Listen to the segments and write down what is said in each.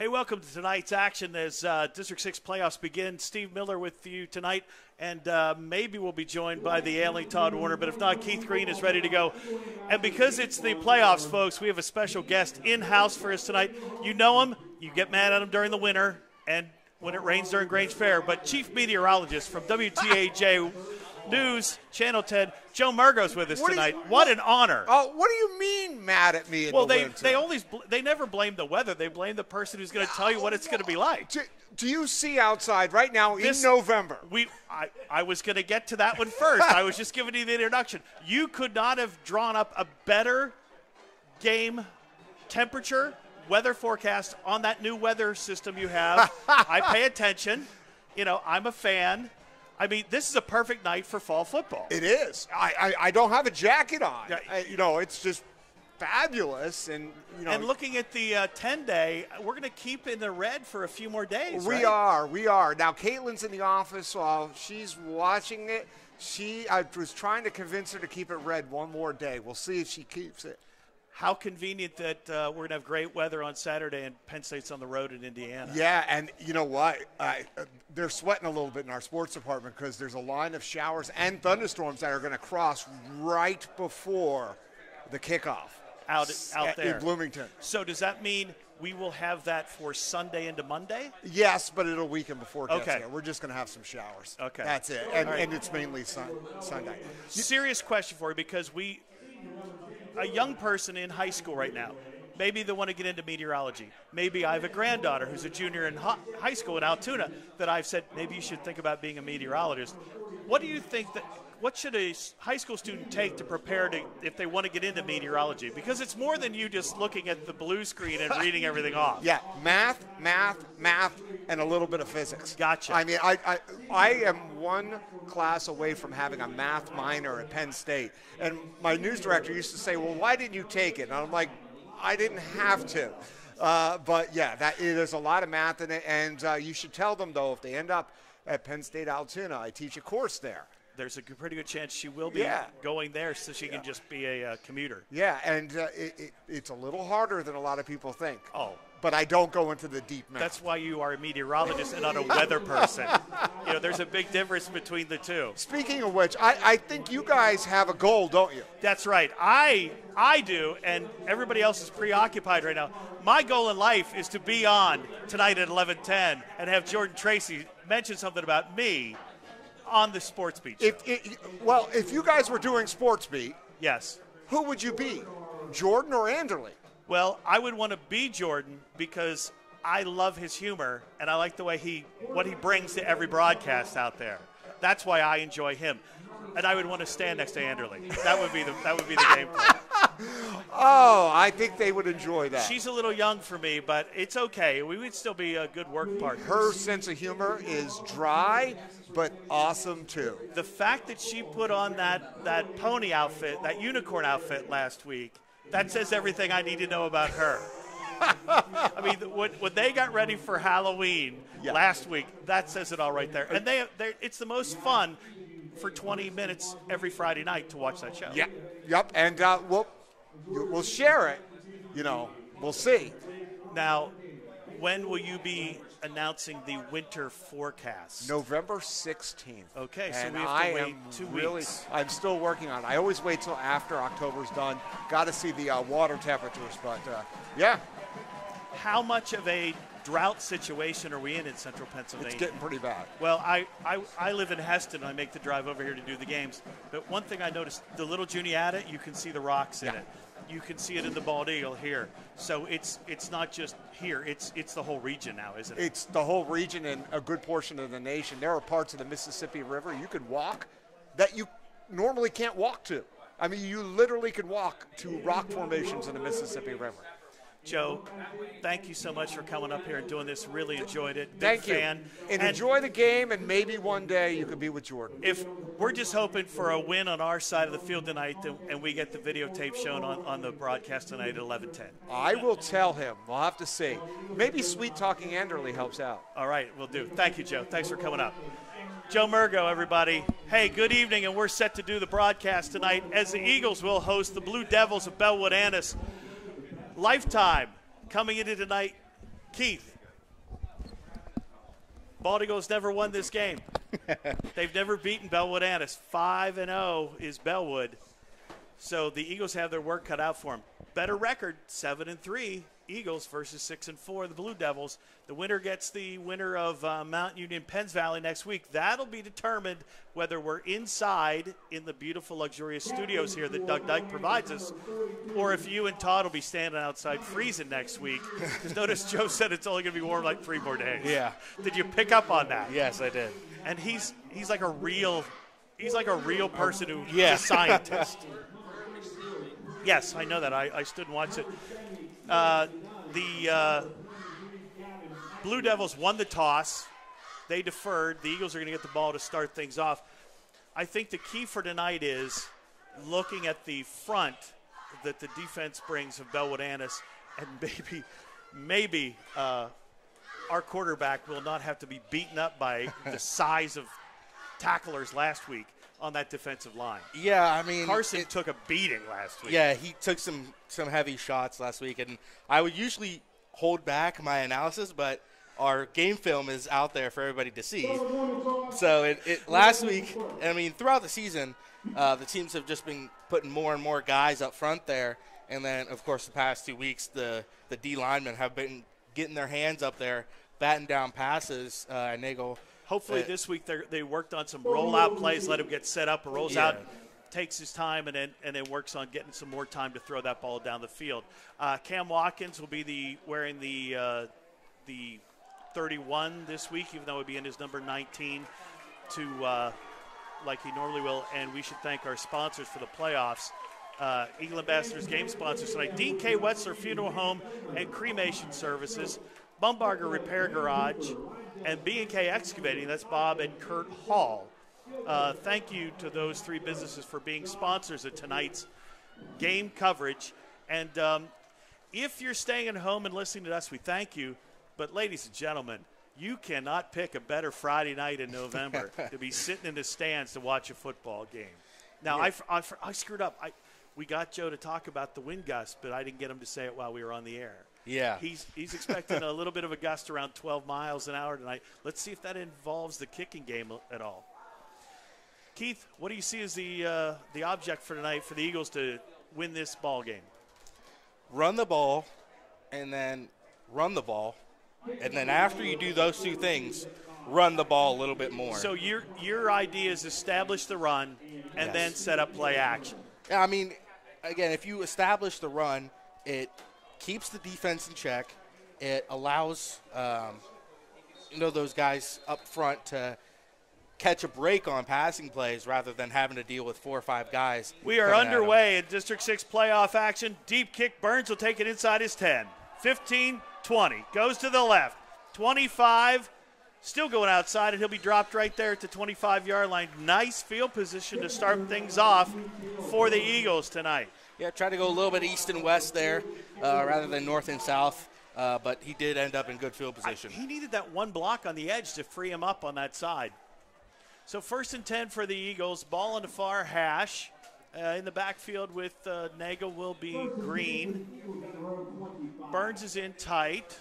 Hey, welcome to tonight's action as uh, District 6 playoffs begin. Steve Miller with you tonight, and uh, maybe we'll be joined by the ailing Todd Warner, but if not, Keith Green is ready to go. And because it's the playoffs, folks, we have a special guest in house for us tonight. You know him, you get mad at him during the winter, and when it rains during Grange Fair, but chief meteorologist from WTAJ News, Channel 10, Joe Murgo's with us What do you- tonight. what an honor. Oh, what do you mean mad at me? In well, the they winter? they always they never blame the weather. They blame the person who's going to tell you what it's going to be like. Do, do you see outside right now This- in November? We, I, I was going to get to that one first. I was just giving you the introduction. You could not have drawn up a better game temperature weather forecast on that new weather system you have. I pay attention. You know, I'm a fan. I mean, this is a perfect night for fall football. It is. I, I, I don't have a jacket on. Yeah. I- you know, it's just fabulous, and you know, and looking at the uh, 10 day, we're going to keep in the red for a few more days. we right? are, we are. Now, Caitlin's in the office while she's watching it. She, I was trying to convince her to keep it red one more day. We'll see if she keeps it. How convenient that uh, we're going to have great weather on Saturday and Penn State's on the road in Indiana. Yeah, and you know what? I, uh, they're sweating a little bit in our sports department because there's a line of showers and thunderstorms that are going to cross right before the kickoff Out- out at- there. in Bloomington. So does that mean we will have that for Sunday into Monday? Yes, but it'll weaken before it Okay. We're just going to have some showers. Okay. that's it, and, right. and it's mainly sun, Sunday. Serious question for you because we, a young person in high school right now, maybe they want to get into meteorology. Maybe I have a granddaughter who's a junior in high school in Altoona that I've said maybe you should think about being a meteorologist. What do you think that? What should a high school student take to prepare to if they want to get into meteorology? Because it's more than you just looking at the blue screen and reading everything off. Yeah, math, math, math, and a little bit of physics. Gotcha. I mean, I, I, I am one class away from having a math minor at Penn State. And my news director used to say, well, why didn't you take it? And I'm like, I didn't have to. Uh, but yeah, that, there's a lot of math in it. And uh, you should tell them, though, if they end up at Penn State Altoona, I teach a course there. There's a pretty good chance she will be Yeah. going there so she can just be a uh, commuter. Yeah, and uh, it, it, it's a little harder than a lot of people think. Oh. But I don't go into the deep. That's why you are a meteorologist and not a weather person. you know, there's a big difference between the two. Speaking of which, I, I think you guys have a goal, don't you? That's right. I I do, and everybody else is preoccupied right now. My goal in life is to be on tonight at 11:10 and have Jordan Tracy mention something about me on the Sports Beat. If, it, well, if you guys were doing Sports Beat, yes. who would you be, Jordan or Anderley? Well, I would want to be Jordan because I love his humor and I like the way he what he brings to every broadcast out there. That's why I enjoy him. And I would want to stand next to Anderley. That would be the that would be the game plan. Oh, I think they would enjoy that. She's a little young for me, but it's okay. We would still be a good work partner. Her sense of humor is dry, but awesome too. the fact that she put on that that pony outfit, that unicorn outfit last week, that says everything I need to know about her. I mean, when, when they got ready for Halloween Yeah. last week, that says it all right there. And they, they it's the most fun for 20 minutes every Friday night to watch that show. Yeah. Yep. And uh, we'll we'll share it. You know, we'll see. Now, when will you be announcing the winter forecast? November 16th. Okay, so we have to I wait am two really, weeks. I'm still working on it. I always wait till after October's done. Got to see the uh, water temperatures, but uh, yeah, How much of a drought situation are we in in central Pennsylvania? it's getting pretty bad. Well, I, I, I live in Hesston. And I make the drive over here to do the games. But one thing I noticed, the little Juniata, you can see the rocks in Yeah. it. You can see it in the Bald Eagle here. So it's it's not just here. It's it's the whole region now, isn't it? It's the whole region and a good portion of the nation. There are parts of the Mississippi River you could walk that you normally can't walk to. I mean, you literally could walk to rock formations in the Mississippi River. Joe, thank you so much for coming up here and doing this. Really enjoyed it. Big Thank fan. you. And, enjoy the game, and maybe one day you could be with Jordan. If we're just hoping for a win on our side of the field tonight, and- and we get the videotape shown on, on the broadcast tonight at 11:10. I will tell him. We'll have to see. Maybe sweet talking Anderley helps out. All right, we'll do. Thank you, Joe. Thanks for coming up. Joe Murgo, everybody. Hey, good evening, and we're set to do the broadcast tonight as the Eagles will host the Blue Devils of Bellwood Antis. Lifetime coming into tonight. Keith, Bald Eagles never won this game. They've never beaten Bellwood Antis. 5 and 0 is Bellwood. So the Eagles have their work cut out for them. Better record, 7 and 3 Eagles versus 6 and 4 the Blue Devils. The winner gets the winner of uh, Mount Union Penns Valley next week. That'll be determined whether we're inside in the beautiful luxurious studios here that Doug Dyke provides us or if you and Todd will be standing outside freezing next week. Cuz notice Joe said it's only going to be warm like 3 more days. Yeah. Did you pick up on that? Yes, I did. And he's he's like a real he's like a real person who Yeah. a scientist. yes, I know that. I, I stood and watched it. Uh, the uh, Blue Devils won the toss. They deferred. The Eagles are going to get the ball to start things off. I think the key for tonight is looking at the front that the defense brings of Bellwood Antis, and maybe, maybe uh, our quarterback will not have to be beaten up by the size of tacklers last week on that defensive line. Yeah, I mean Carson it- took a beating last week. Yeah, he took some some heavy shots last week, and I would usually hold back my analysis, but our game film is out there for everybody to see. So it, it last week, I mean, throughout the season, uh, the teams have just been putting more and more guys up front there, and then of course the past two weeks, the the D linemen have been getting their hands up there, batting down passes. Uh, and Nagel. Hopefully uh, this week they worked on some rollout plays, let him get set up, rolls Yeah. out, takes his time, and then and then works on getting some more time to throw that ball down the field. Uh, Cam Watkins will be the wearing the uh, the 31 this week, even though it would be in his number 19 to uh, like he normally will. And we should thank our sponsors for the playoffs. Uh, Eagle Ambassadors game sponsors tonight: Dean K. Wetzler Funeral Home and Cremation Services, Bumbarger Repair Garage, and B&K Excavating. That's Bob and Kurt Hall. Uh, thank you to those three businesses for being sponsors of tonight's game coverage. And um, if you're staying at home and listening to us, we thank you. But, ladies and gentlemen, you cannot pick a better Friday night in November to be sitting in the stands to watch a football game. Now, I, I, I screwed up. I, we got Joe to talk about the wind gust, but I didn't get him to say it while we were on the air. Yeah. He's, he's expecting a little bit of a gust around 12 miles an hour tonight. Let's see if that involves the kicking game at all. Keith, what do you see as the uh, the object for tonight for the Eagles to win this ball game? run the ball, and then run the ball, and then after you do those two things, run the ball a little bit more. So your your idea is establish the run and Yes. then set up play action. Yeah, I mean, again, if you establish the run, it keeps the defense in check. It allows um, you know those guys up front to catch a break on passing plays rather than having to deal with four or five guys. We are coming at 'em. underway in District 6 playoff action. Deep kick. Burns will take it inside his 10. 15, 20. Goes to the left. 25. Still going outside, and he'll be dropped right there at the 25 yard line. Nice field position to start things off for the Eagles tonight. Yeah, try to go a little bit east and west there uh, rather than north and south, uh, but he did end up in good field position. He needed that one block on the edge to free him up on that side. So first and 10 for the Eagles. Ball on the far hash. Uh, in the backfield with uh, Nagel will be Green. Burns is in tight.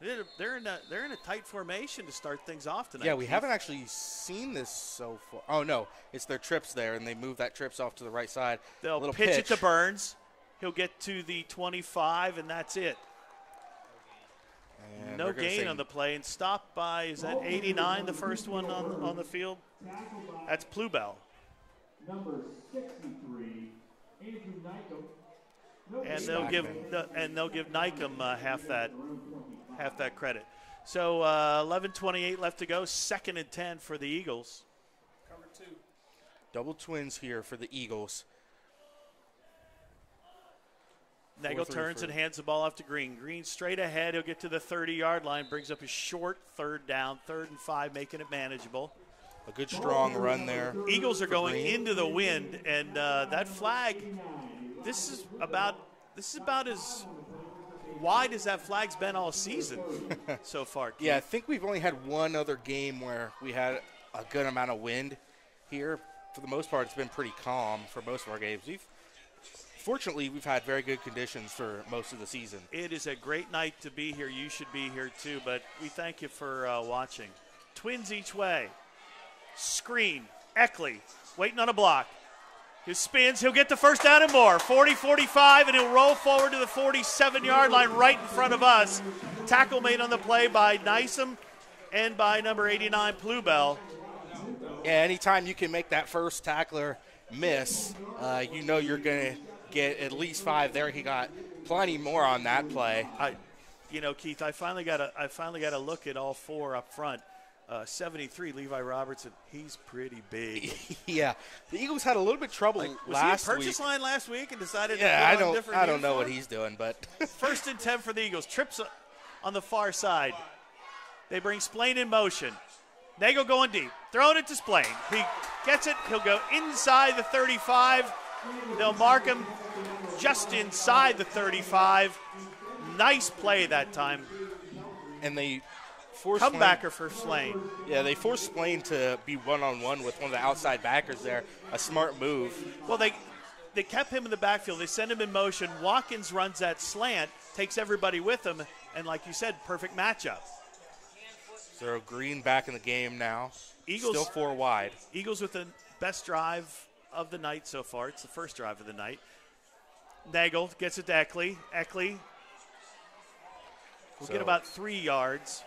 They're, they're in a they're in a tight formation to start things off tonight. Yeah, we Keith. haven't actually seen this so far. Oh no, it's their trips there, and they move that trips off to the right side. They'll Little pitch, it to. Burns. He'll get to the 25, and that's it. And no gain on the play, and stopped by is that 89, the first one on on the field. That's Plubel. Number 63, Andrew Nykum. and they'll give the, and they'll give Nykum uh, half that half that credit. So uh, 11:28 left to go. Second and 10 for the Eagles. Cover two. double twins here for the Eagles. Nagel turns and hands the ball off to Green. Green straight ahead. He'll get to the 30-yard line. Brings up his short third down, third and five, making it manageable. A good strong run there. Eagles are going Green. into the wind, and uh, that flag. This is about this is about as wide as that flag's been all season so far. Keith. Yeah, I think we've only had one other game where we had a good amount of wind here. For the most part, it's been pretty calm for most of our games. We've fortunately, we've had very good conditions for most of the season. It is a great night to be here. You should be here too, but we thank you for uh, watching. Twins each way. Screen. Eckley waiting on a block. His spins, he'll get the first down and more. 40 45, and he'll roll forward to the 47 yard line right in front of us. Tackle made on the play by Nysom and by number 89, Plubel. Yeah, anytime you can make that first tackler miss, uh, you know you're going to get at least five there. He got plenty more on that play. I, you know, Keith, I finally got a, I finally got to look at all four up front. Uh, 73, Levi Robertson. He's pretty big. yeah, the Eagles had a little bit of trouble like, was last he purchase week. line last week and decided? Yeah, I don't, I don't know what he's doing, but first and ten for the Eagles. Trips on the far side. They bring Splain in motion. Nagel going deep, throwing it to Splain. He gets it. He'll go inside the 35. They'll mark him just inside the 35. Nice play that time. And they forced comebacker for Splain. Yeah, they forced Splain to be one on one with one of the outside backers there. A smart move. Well, they they kept him in the backfield. They send him in motion. Watkins runs that slant, takes everybody with him, and like you said, perfect matchup. So Green back in the game now. Eagles still four wide. Eagles with the best drive of the night so far. It's the first drive of the night. Nagel gets it to Eckley. Eckley will so. get about three yards.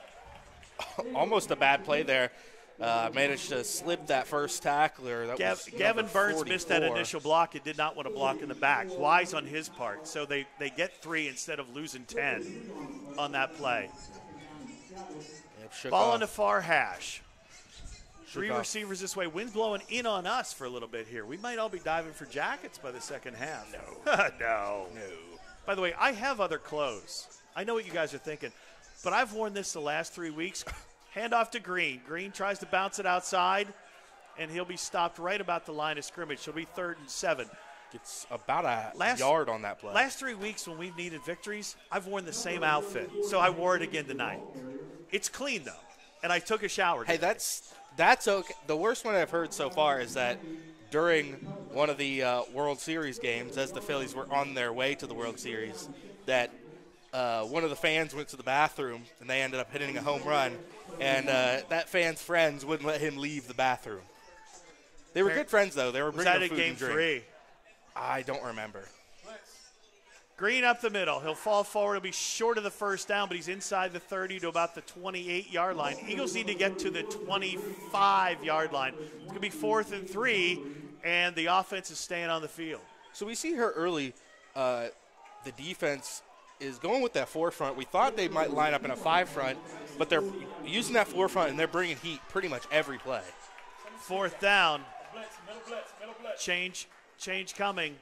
Almost a bad play there. Uh, managed to slip that first tackler. That Gav- Gavin Burns 44. missed that initial block and did not want to block in the back. Wise on his part. So they, they get three instead of losing 10 on that play. Yep, Ball off. in the far hash. Three receivers this way. Wind's blowing in on us for a little bit here. We might all be diving for jackets by the second half. No. no. No. By the way, I have other clothes. I know what you guys are thinking, but I've worn this the last three weeks. Hand off to Green. Green tries to bounce it outside, and he'll be stopped right about the line of scrimmage. He'll be third and seven. It's about a last, yard on that play. Last three weeks when we've needed victories, I've worn the same outfit. So I wore it again tonight. It's clean though, and I took a shower. Hey, today. that's that's okay. The worst one I've heard so far is that during one of the uh, World Series games, as the Phillies were on their way to the World Series, that uh, one of the fans went to the bathroom and they ended up hitting a home run, and uh, that fan's friends wouldn't let him leave the bathroom. They were good friends though. They were Was bringing that food game and drink. three? I don't remember. Green up the middle. He'll fall forward. He'll be short of the first down, but he's inside the 30 to about the 28 yard line. Eagles need to get to the 25 yard line. It's going to be fourth and three, and the offense is staying on the field. So we see here early, uh, the defense is going with that forefront. We thought they might line up in a five front, but they're using that forefront and they're bringing heat pretty much every play. Fourth down. Change, change coming.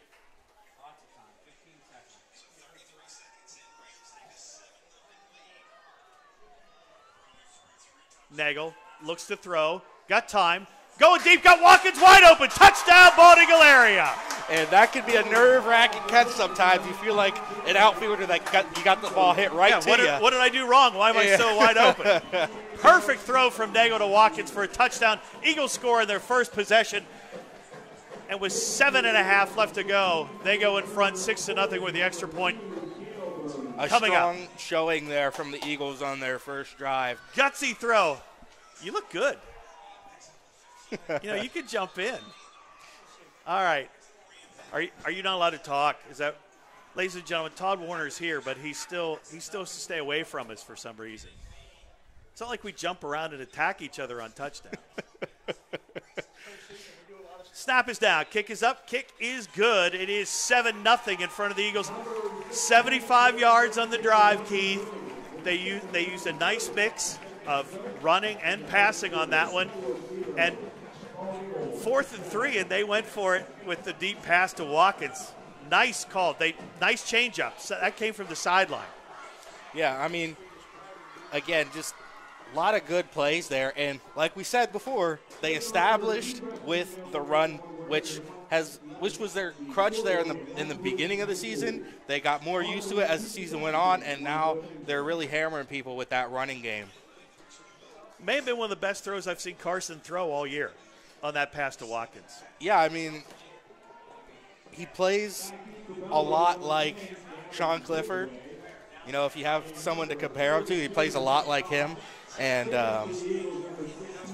Nagel looks to throw, got time, going deep, got Watkins wide open, touchdown, Bald Eagle area. And that could be a nerve-wracking catch sometimes. You feel like an outfielder that got, you got the ball hit right yeah, to what you. Did, what did I do wrong? Why am Yeah. I so wide open? Perfect throw from Nagel to Watkins for a touchdown. Eagles score in their first possession. And with seven and a half left to go, they go in front six to nothing with the extra point. a coming up. strong showing there from the Eagles on their first drive. Gutsy throw. You look good. You know, you could jump in. All right. Are you, are you not allowed to talk? Is that, ladies and gentlemen, Todd Warner's here, but he's still he's still to stay away from us for some reason. It's not like we jump around and attack each other on touchdowns. Snap is down. Kick is up. Kick is good. It is 7 nothing in front of the Eagles. 75 yards on the drive, Keith. They used, they used a nice mix of running and passing on that one. And fourth and three, and they went for it with the deep pass to Watkins. Nice call. They nice changeup. So that came from the sideline. Yeah, I mean, again, just a lot of good plays there. And like we said before, they established with the run, which has which was their crutch there in the in the beginning of the season. They got more used to it as the season went on, and now they're really hammering people with that running game. May have been one of the best throws I've seen Carson throw all year on that pass to Watkins. Yeah, I mean, he plays a lot like Sean Clifford. You know, if you have someone to compare him to, he plays a lot like him. And, um,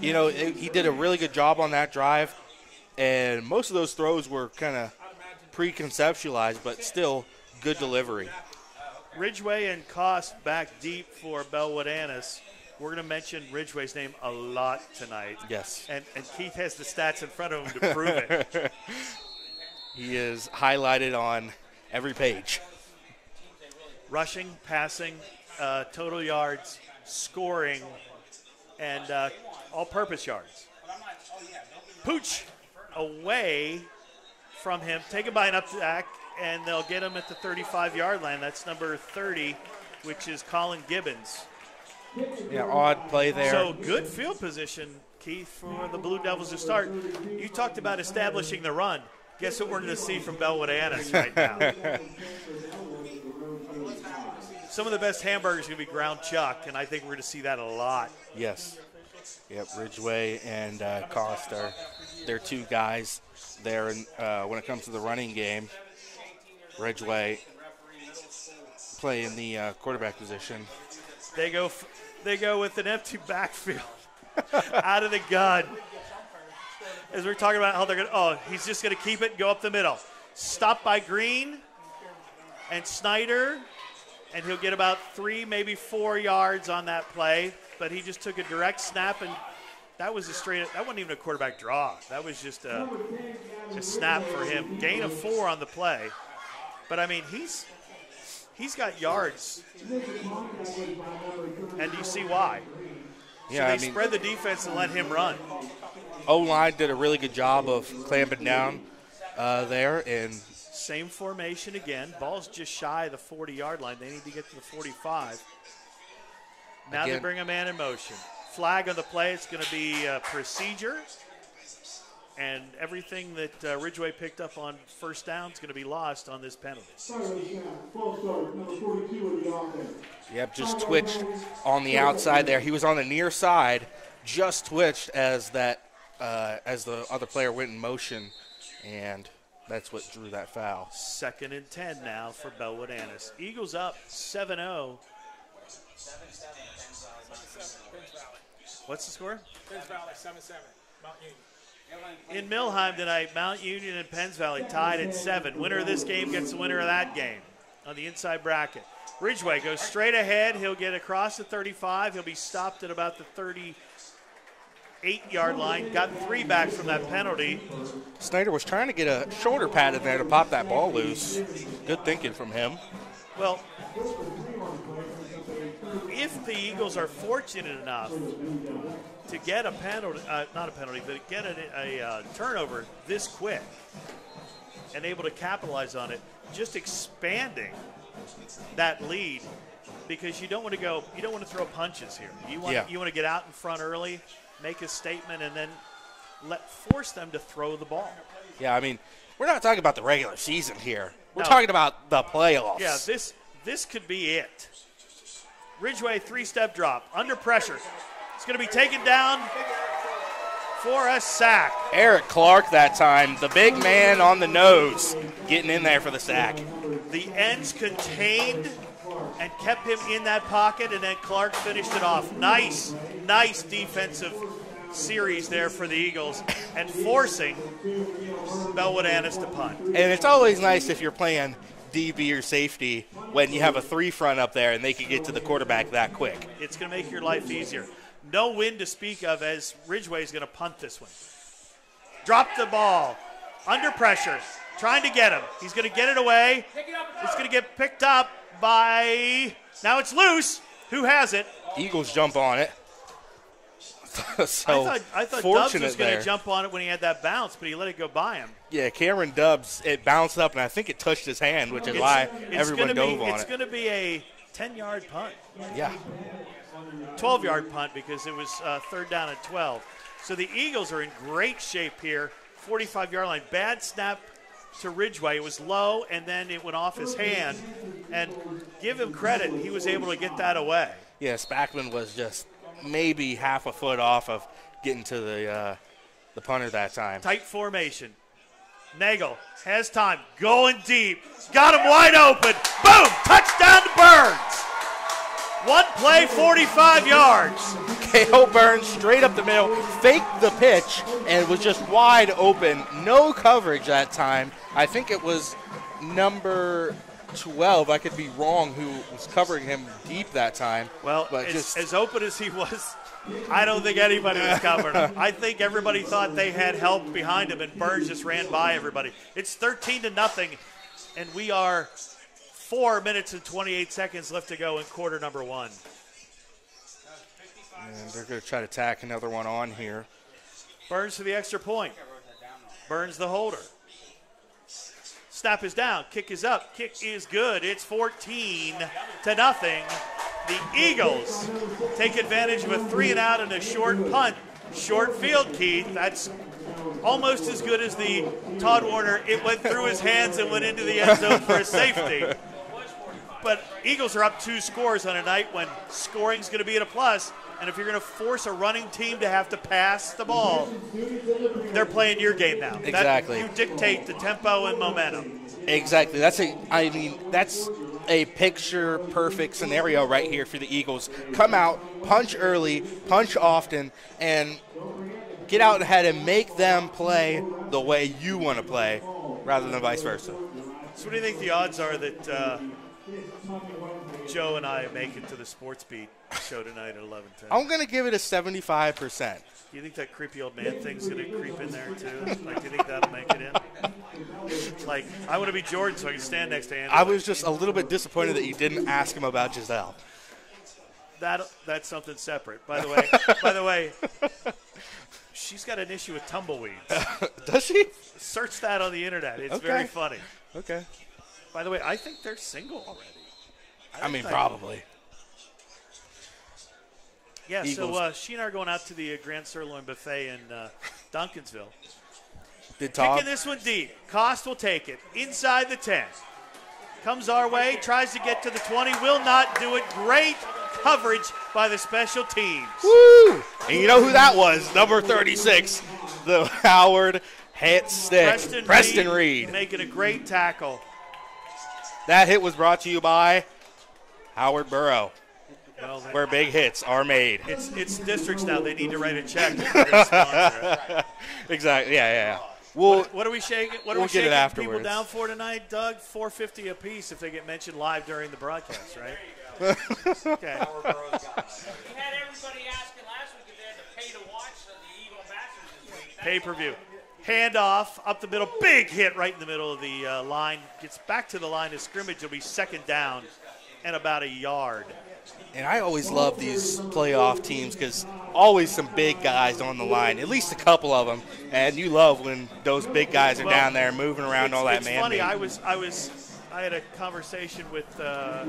you know, it, he did a really good job on that drive. And most of those throws were kind of pre-conceptualized, but still good delivery. Ridgeway and Cost back deep for Bellwood Antis. We're going to mention Ridgeway's name a lot tonight. Yes. And, and Keith has the stats in front of him to prove it. He is highlighted on every page. Rushing, passing, uh, total yards, scoring, and uh, all purpose yards. Pooch away from him, taken by an up back, and they'll get him at the 35 yard line. That's number 30, which is Colin Gibbons. Yeah, odd play there. So good field position, Keith, for the Blue Devils to start. You talked about establishing the run. Guess what we're going to see from Bellwood Antis right now? Some of the best hamburgers are going to be ground chuck, and I think we're going to see that a lot. Yes. Yep, Ridgeway and uh, Cost are they're two guys there. And uh, when it comes to the running game, Ridgeway playing the uh, quarterback position. They go, f- they go with an empty backfield out of the gun. As we're talking about how they're going to, oh, he's just going to keep it and go up the middle. Stopped by Green and Snyder, and he'll get about three, maybe four yards on that play. But he just took a direct snap, and that was a straight, that wasn't even a quarterback draw. That was just a, a snap for him. Gain of four on the play. But I mean, he's he's got yards, and you see why. So Yeah, they I mean, spread the defense and let him run. O line did a really good job of clamping down uh, there, and Same formation again. Ball's just shy of the 40 yard line. They need to get to the 45. Now they bring a man in motion. Flag on the play. It's going to be a procedure. And everything that uh, Ridgeway picked up on first down is going to be lost on this penalty. False start, number 42 of the offense. yep, just twitched on the outside there. He was on the near side, just twitched as that uh, as the other player went in motion, and that's what drew that foul. Second and 10 now for Bellwood Antis. Eagles up oh. 7 0. What's the score? Penns Valley, 7 7. Mount Union. In Millheim tonight, Mount Union and Penns Valley tied at seven. Winner of this game gets the winner of that game on the inside bracket. Ridgeway goes straight ahead. He'll get across the 35. He'll be stopped at about the 38 yard line. Got three back from that penalty. Snyder was trying to get a shoulder pad in there to pop that ball loose. Good thinking from him. Well, if the Eagles are fortunate enough to get a penalty, uh, not a penalty, but get a, a uh, turnover this quick and able to capitalize on it, just expanding that lead because you don't want to go, you don't want to throw punches here. You want Yeah. you want to get out in front early, make a statement, and then let force them to throw the ball. Yeah, I mean, we're not talking about the regular season here. We're No. talking about the playoffs. Yeah, this this could be it. Ridgeway three step drop under pressure. It's going to be taken down for a sack. Eric Clark that time, the big man on the nose, getting in there for the sack. The ends contained and kept him in that pocket, and then Clark finished it off. Nice, nice defensive series there for the Eagles, and forcing Bellwood Antis to punt. And it's always nice if you're playing DB or safety when you have a three front up there and they can get to the quarterback that quick. It's going to make your life easier. No win to speak of as Ridgeway is going to punt this one. Drop the ball. Under pressure. Trying to get him. He's going to get it away. It's going to get picked up by. Now it's loose. Who has it? Eagles jump on it. so I thought, I thought Dubs was going to jump on it when he had that bounce, but he let it go by him. Yeah, Cameron Dubs, it bounced up and I think it touched his hand, which is why everyone gonna dove be, on It's it. going to be a 10 yard punt. Yeah. 12 yard punt because it was uh, third down at 12. So the Eagles are in great shape here. 45 yard line. Bad snap to Ridgeway. It was low and then it went off his hand. And give him credit, he was able to get that away. Yeah, Spackman was just maybe half a foot off of getting to the uh, the punter that time. Tight formation. Nagel has time, going deep, got him wide open. Boom! Touchdown to Burns. One play, 45 yards. KO Burns straight up the middle, faked the pitch, and was just wide open. No coverage that time. I think it was number 12. I could be wrong who was covering him deep that time. Well, but as, just as open as he was, I don't think anybody was covering him. I think everybody thought they had help behind him, and Burns just ran by everybody. It's 13 to nothing, and we are four minutes and 28 seconds left to go in quarter number one. and they're going to try to tack another one on here. Burns for the extra point. Burns the holder. Snap is down. Kick is up. Kick is good. It's 14 to nothing. The Eagles take advantage of a three and out and a short punt. Short field, Keith. That's almost as good as the Todd Warner. It went through his hands and went into the end zone for a safety. But Eagles are up two scores on a night when scoring's going to be at a plus. And if you're going to force a running team to have to pass the ball, they're playing your game now. That- Exactly. you dictate the tempo and momentum. Exactly. That's a. I mean, that's a picture perfect scenario right here for the Eagles. Come out, punch early, punch often, and get out ahead and make them play the way you want to play, rather than vice versa. So, what do you think the odds are that uh, Joe and I make it to the Sports Beat show tonight at 11:10? I'm gonna give it a 75 percent. Do you think that creepy old man thing's going to creep in there too? Like, do you think that'll make it in? Like, I want to be Jordan so I can stand next to Andy. I was just a little bit disappointed that you didn't ask him about Giselle. that that's something separate. By the way, by the way, she's got an issue with tumbleweeds. Does she? Search that on the internet. It's Okay. very funny. Okay. By the way, I think they're single already. I mean, think- probably. Yeah, so uh, she and I are going out to the uh, Grand Sirloin Buffet in uh, Duncansville. Did Tom? Kicking this one deep. Cost will take it. Inside the 10. Comes our way, tries to get to the 20, will not do it. Great coverage by the special teams. Woo! And you know who that was? Number 36, the Howard hit stick. Preston, Reed. making a great tackle. That hit was brought to you by Howard Burrow, Well, where big hits are made. it's it's districts now. They need to write a check. if they're gonna sponsor it. Exactly. Yeah, yeah, yeah. Well, What are we shaking? What are We'll we get it shaking people down for tonight, Doug? Four fifty a piece if they get mentioned live during the broadcast, right? okay. We had everybody asking last week if they had to pay to watch the Eagle Ambassadors this week. Pay per view. Handoff up the middle. Big hit right in the middle of the uh, line. Gets back to the line of scrimmage. It'll be second down and about a yard. and I always love these playoff teams because always some big guys on the line, at least a couple of them. And you love when those big guys are Well, down there moving around it's, all that it's man. funny. I was I was I had a conversation with uh,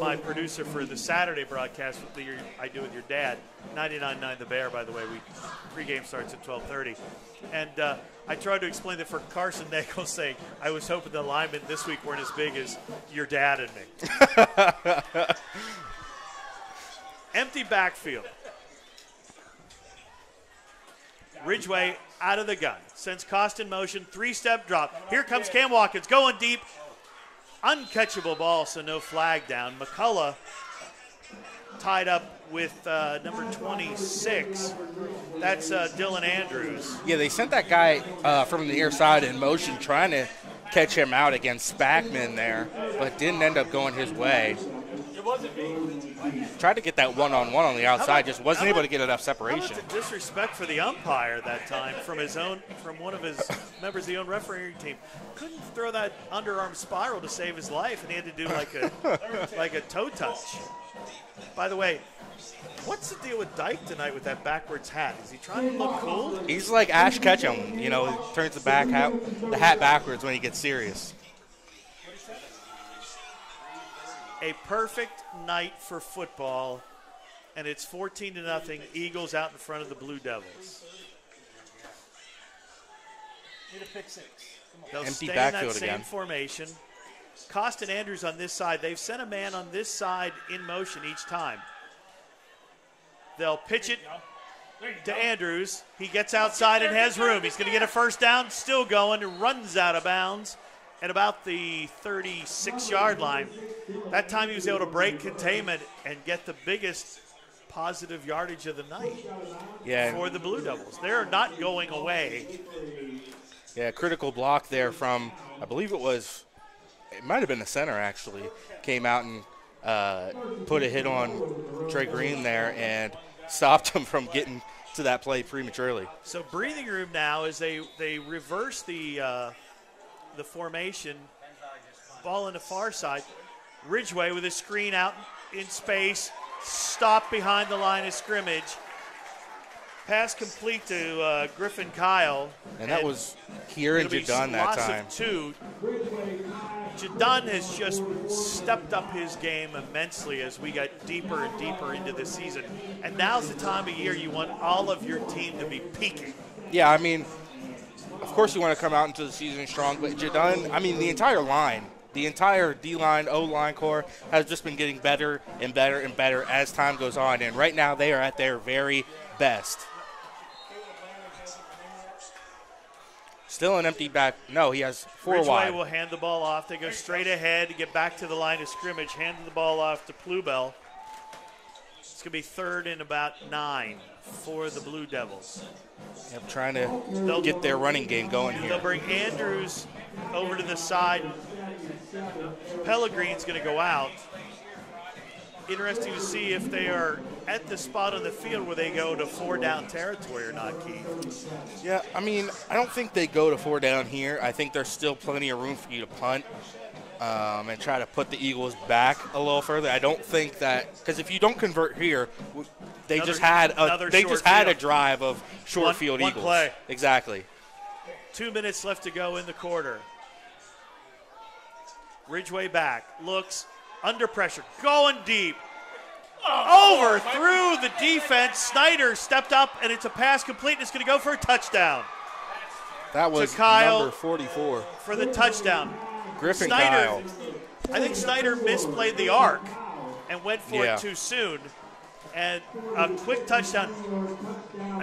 my producer for the Saturday broadcast with your, I do with your dad. 99.9 The Bear, by the way. We pregame starts at 12:30, and uh, I tried to explain that for Carson Nagel's sake, I was hoping the linemen this week weren't as big as your dad and me. Empty backfield. Ridgeway out of the gun. Sends Cost in motion. Three step drop. Here comes Cam Watkins going deep. Uncatchable ball, so no flag down. McCullough tied up with uh, number 26. That's uh, Dylan Andrews. Yeah, they sent that guy uh, from the near side in motion trying to catch him out against Spackman there, but didn't end up going his way. Tried to get that one on one on the outside, just wasn't how able about- to get enough How separation. about the disrespect for the umpire that time from his own, from one of his members of the own refereeing team? Couldn't throw that underarm spiral to save his life, and he had to do like a like a toe touch. By the way, what's the deal with Dyke tonight with that backwards hat? Is he trying to look cool? He's like Ash Ketchum, you know, he turns the back hat, the hat backwards when he gets serious. A perfect night for football, and it's 14 to nothing. Eagles out in front of the Blue Devils. Need a pick six. They'll Empty stay in backfield that same again. formation. Cost and Andrews on this side. They've sent a man on this side in motion each time. They'll pitch it. to Andrews. He gets outside and has room. He's going to get a first down, still going, and runs out of bounds at about the 36 yard line. That time he was able to break containment and get the biggest positive yardage of the night Yeah, for the Blue Devils. They're not going away. yeah, critical block there from I believe it was it might have been the center actually came out and uh, put a hit on Trey Green there and stopped him from getting to that play prematurely. So breathing room now is they they reverse the uh, the formation, ball in the far side. Ridgeway with a screen out in space, stop behind the line of scrimmage. Pass complete to uh, Griffin Kyle. And that was Kieran it'll Jadon that time. Two. Jadon has just stepped up his game immensely as we got deeper and deeper into the season. And now's the time of year you want all of your team to be peaking. Yeah, I mean, of course you want to come out into the season strong, but Jadon, I mean, the entire line, the entire D line, O line core has just been getting better and better and better as time goes on. And right now they are at their very best. Still an empty back. No, he has four Ridgeway wide. will hand the ball off. They go straight ahead to get back to the line of scrimmage. Hand the ball off to Plubel. It's going to be third and about nine for the Blue Devils. Yep, trying to They'll, get their running game going here. they'll bring Andrews over to the side. Pellegrin's going to go out. Interesting to see if they are at the spot on the field where they go to four down territory or not, Keith. Yeah, I mean, I don't think they go to four down here. I think there's still plenty of room for you to punt um, and try to put the Eagles back a little further. I don't think that because if you don't convert here, they Another- just had a, they just had a drive of short One- field one Eagles. play. Exactly. Two minutes left to go in the quarter. Ridgeway back, looks under pressure, going deep. Oh, Over through the defense. Snyder stepped up, and it's a pass complete, and it's going to go for a touchdown. That was Kyle. number 44. For the touchdown. Griffin Snyder, Kyle. I think Snyder misplayed the arc and went for Yeah. it too soon. And a quick touchdown,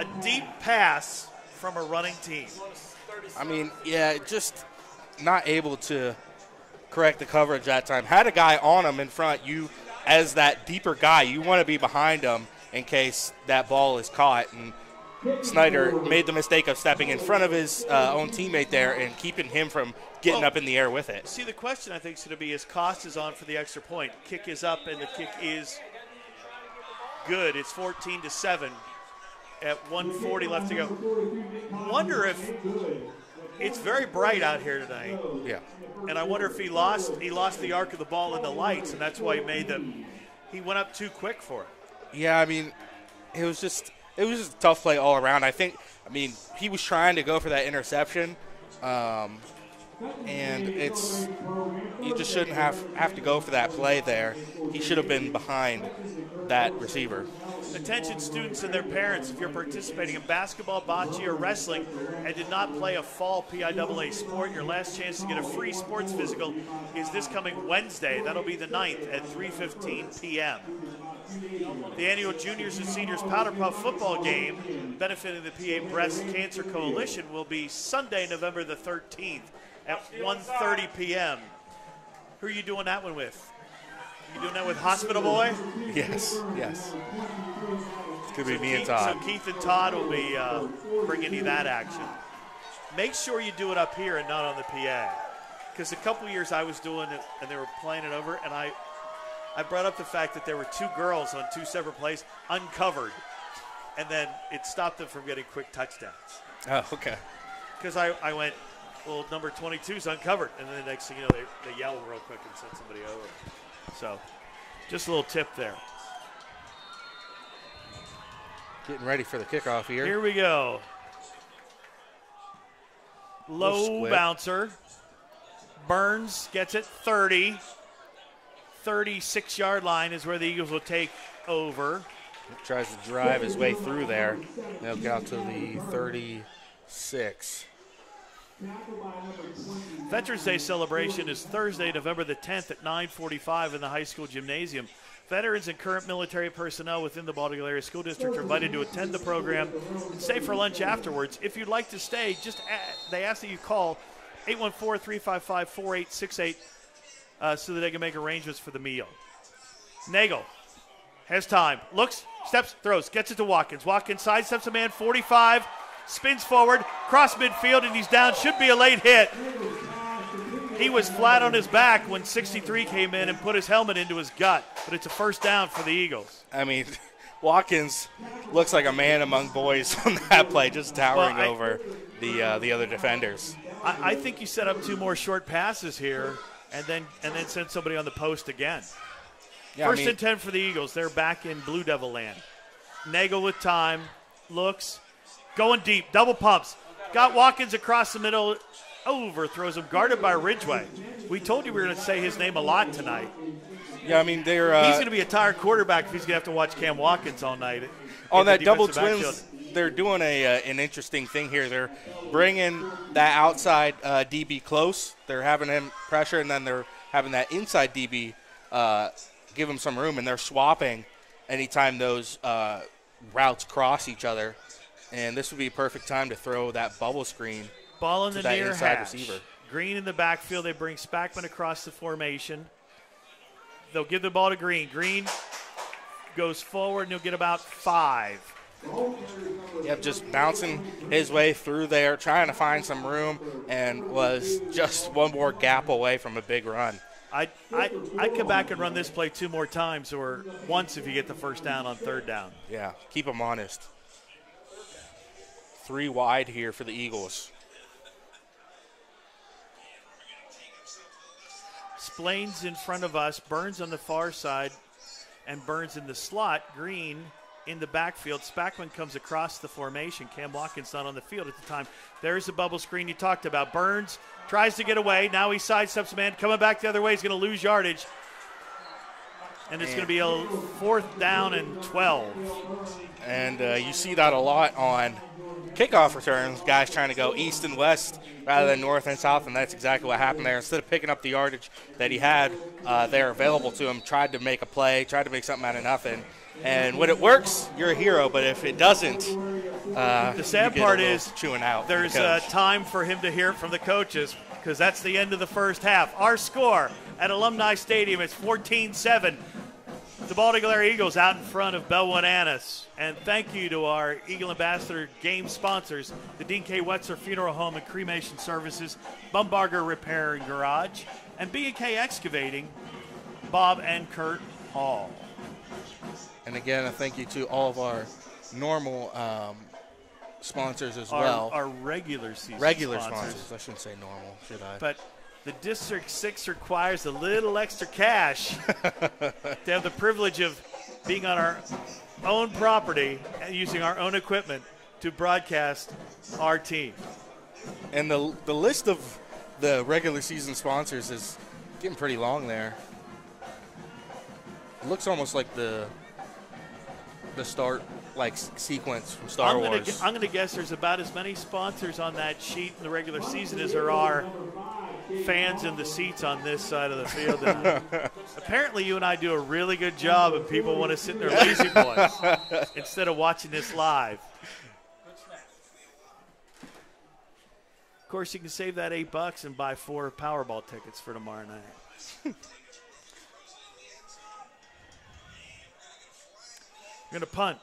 a deep pass from a running team. I mean, yeah, just not able to correct the coverage that time. Had a guy on him in front. You, as that deeper guy, you want to be behind him in case that ball is caught. And Snyder made the mistake of stepping in front of his uh, own teammate there and keeping him from getting Well- up in the air with it. See, the question I think is going to be is cost is on for the extra point. Kick is up, and the kick is good. It's 14 to 7 at 140 left to go. Wonder if it's very bright out here tonight, Yeah. and I wonder if he lost he lost the arc of the ball in the lights, and that's why he made them. He went up too quick for it. Yeah, I mean, it was just it was just a tough play all around. I think, I mean, he was trying to go for that interception, um, and it's you just shouldn't have have to go for that play there. He should have been behind that receiver. Attention students and their parents, if you're participating in basketball, bocce, or wrestling and did not play a fall PIAA sport, your last chance to get a free sports physical is this coming Wednesday. That'll be the 9th at 3.15 p.m. The annual Juniors and Seniors Powder Puff football game benefiting the PA Breast Cancer Coalition will be Sunday, November the 13th at 1.30 p.m. Who are you doing that one with? You doing that with Hospital Boy? Yes, yes. It's gonna be me and Todd. So Keith and Todd will be uh, bringing you that action. Make sure you do it up here and not on the PA, because a couple years I was doing it and they were playing it over, and I, I brought up the fact that there were two girls on two separate plays uncovered, and then it stopped them from getting quick touchdowns. Oh, okay. Because I, I went, well, number 22 is uncovered, and then the next thing you know, they, they yelled real quick and send somebody over. So, just a little tip there. Getting ready for the kickoff here. Here we go. Low bouncer. Burns gets it 30. 36 yard line is where the Eagles will take over. Tries to drive his way through there. They'll get out to the 36. Veterans Day celebration is Thursday, November the 10th at 9:45 in the high school gymnasium. Veterans and current military personnel within the Bald Eagle Area School District are invited to attend the program and stay for lunch afterwards. If you'd like to stay, just they ask that you call 814-355-4868 uh, so that they can make arrangements for the meal. Nagel has time, looks, steps, throws, gets it to Watkins. Watkins sidesteps a man, 45, spins forward, cross midfield, and he's down. Should be a late hit. He was flat on his back when 63 came in and put his helmet into his gut, but it's a first down for the Eagles. I mean, Watkins looks like a man among boys on that play, just towering Well, I- over the uh, the other defenders. I, I think you set up two more short passes here, and then and then send somebody on the post again. Yeah, I First mean, and 10 for the Eagles. They're back in Blue Devil land. Nagel with time, looks, going deep, double pumps. Got Watkins across the middle, overthrows him, guarded by Ridgeway. We told you we were going to say his name a lot tonight. yeah, I mean they're uh, He's going to be a tired quarterback if he's going to have to watch Cam Watkins all night. on that double twins. backfield. They're doing a uh, an interesting thing here. They're bringing that outside uh, DB close. They're having him pressure, and then they're having that inside DB uh, give him some room, and they're swapping anytime those uh, routes cross each other. And this would be a perfect time to throw that bubble screen. Ball in to the that near inside hash. receiver. Green in the backfield. They bring Spackman across the formation. They'll give the ball to Green. Green goes forward and he'll get about five. Yep, just bouncing his way through there, trying to find some room, and was just one more gap away from a big run. I I I'd come back and run this play two more times or once if you get the first down on third down. Yeah, keep them honest. Three wide here for the Eagles. Splains in front of us, Burns on the far side, and Burns in the slot. Green in the backfield. Spackman comes across the formation. Cam Watkins not on the field at the time. There's the bubble screen you talked about. Burns tries to get away. Now he sidesteps man. Coming back the other way. He's going to lose yardage. And it's going to be a fourth down and 12. And uh, you see that a lot on kickoff returns, guys trying to go east and west rather than north and south, and that's exactly what happened there. Instead of picking up the yardage that he had uh, there available to him, tried to make a play, tried to make something out of nothing. And when it works, you're a hero, but if it doesn't, uh, The sad part is chewing out. from the There's uh, time for him to hear it from the coaches because that's the end of the first half. Our score at Alumni Stadium is 14 7. The Baltimore Eagles out in front of Bellwood Antis. And thank you to our Eagle Ambassador game sponsors, the Dean K. Wetzler Funeral Home and Cremation Services, Bumbarger Repair and Garage, and B&K Excavating, Bob and Kurt Hall. And again, a thank you to all of our normal um, sponsors as Our, well. our regular season Regular sponsors. sponsors. I shouldn't say normal, should I? but the District 6 requires a little extra cash to have the privilege of being on our own property and using our own equipment to broadcast our team. And the the list of the regular season sponsors is getting pretty long there. It looks almost like the the start like sequence from Star I'm gonna, Wars. I'm gonna guess there's about as many sponsors on that sheet in the regular season as there are fans in the seats on this side of the field. tonight. Apparently, you and I do a really good job, and people want to sit in their lazy boys instead of watching this live. Of course, you can save that eight bucks and buy four Powerball tickets for tomorrow night. We're gonna punt.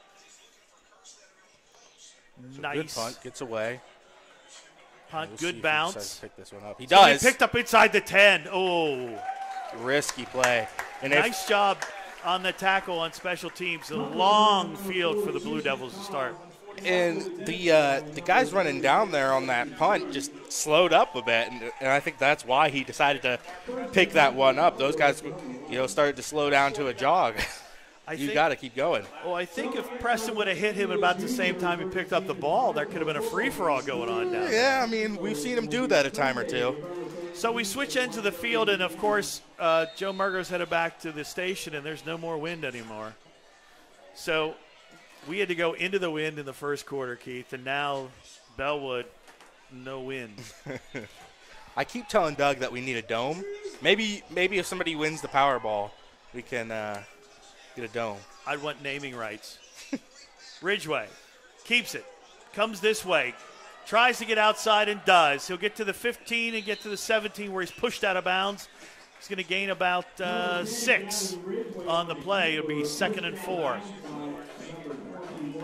nice Good punt gets away. Punt, We'll good if he bounce. decides pick this one up. He So he picked up inside the 10. Oh, Risky play. And if nice job on the tackle on special teams. A long field for the Blue Devils to start. and the uh, the guys running down there on that punt just slowed up a bit, and, and I think that's why he decided to pick that one up. Those guys, you know, started to slow down to a jog. I you got to keep going. Well, I think if Preston would have hit him about the same time he picked up the ball, there could have been a free for all going on down there. Yeah, I mean, we've seen him do that a time or two. So we switch into the field, and of course, uh, Joe Murgo's headed back to the station, and there's no more wind anymore. So we had to go into the wind in the first quarter, Keith, and now Bellwood no wind. I keep telling Doug that we need a dome. Maybe maybe if somebody wins the Powerball, we can uh, get a dome. I'd want naming rights. Ridgeway keeps it, comes this way, tries to get outside and does. He'll get to the 15 and get to the 17 where he's pushed out of bounds. He's going to gain about uh, six on the play. It'll be second and four.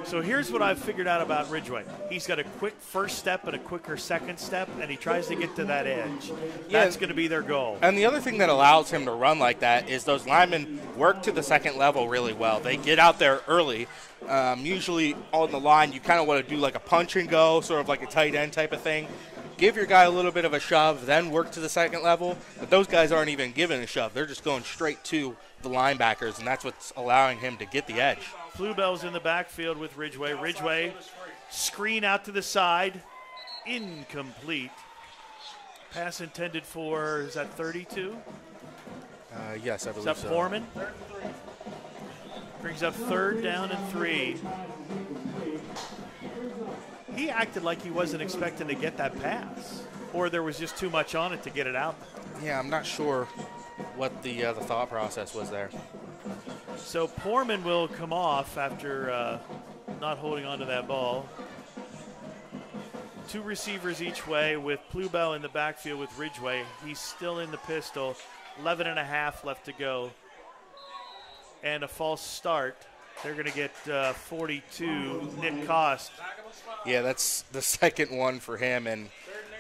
So here's what I've figured out about Ridgeway. He's got a quick first step and a quicker second step, and he tries to get to that edge. Yeah. That's going to be their goal. And the other thing that allows him to run like that is those linemen work to the second level really well. They get out there early. Um, usually on the line, you kind of want to do like a punch and go, sort of like a tight end type of thing. Give your guy a little bit of a shove, then work to the second level. But those guys aren't even given a shove; they're just going straight to the linebackers, and that's what's allowing him to get the edge. Bluebell's in the backfield with Ridgeway. Ridgeway screen out to the side, incomplete. Pass intended for is that 32? Uh, yes, I believe Is that so. Foreman? Brings up third down and three. He acted like he wasn't expecting to get that pass, or there was just too much on it to get it out. Yeah, I'm not sure what the uh, the thought process was there. So Poorman will come off after uh, not holding on to that ball. Two receivers each way with Plubel in the backfield with Ridgeway. He's still in the pistol. 11 and a half left to go. And a false start. They're going to get uh, 42. Nick Cost. Yeah, that's the second one for him, and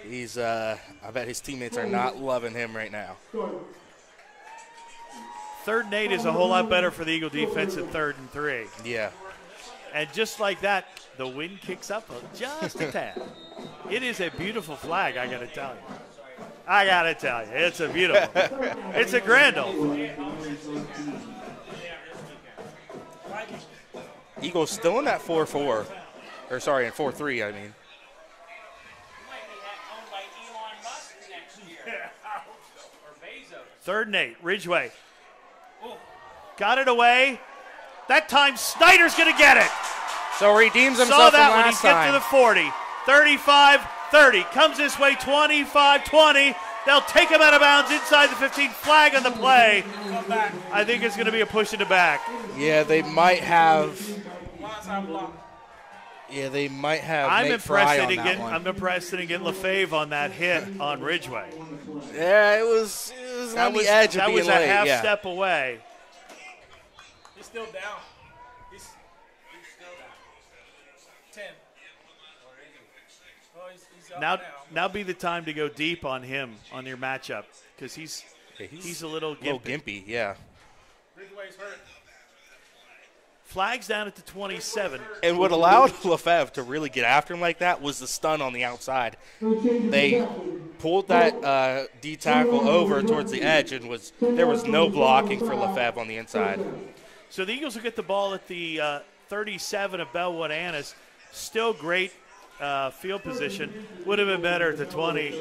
he's. Uh, I bet his teammates are not loving him right now. Third and eight is a whole lot better for the Eagle defense than third and three. Yeah. And just like that, the wind kicks up just a tad. It is a beautiful flag, I got to tell you. I got to tell you, it's a beautiful. it's a grand old. Eagles still in that 4 4. Or, sorry, in 4 3, I mean. Might be ha- owned by Elon Musk next year. or Bezos. Third and eight, Ridgeway. Got it away. That time Snyder's going to get it. So redeems himself Saw that last He's time. to the 40. 35 30. Comes this way 25 20. They'll take him out of bounds inside the 15. Flag on the play. I think it's going to be a push in the back. yeah, they might have. Yeah, they might have. I'm Nate impressed they didn't that get. one. I'm impressed they didn't get Lefebvre on that hit on Ridgeway. yeah, it was. It was That on was the edge of that being was a half yeah. step away. He's still down. He's, he's still down. Ten. Oh, he's, he's Now, now. now be the time to go deep on him on your matchup because he's Yeah, he's, he's a little little gimpy. gimpy. Yeah. Ridgeway's hurt. Flags down at the 27. And what allowed Lefebvre to really get after him like that was the stun on the outside. They pulled that uh, D tackle over towards the edge, and was there was no blocking for Lefebvre on the inside. So the Eagles will get the ball at the uh, 37 of Bellwood Antis. Still great uh, field position. Would have been better at the 20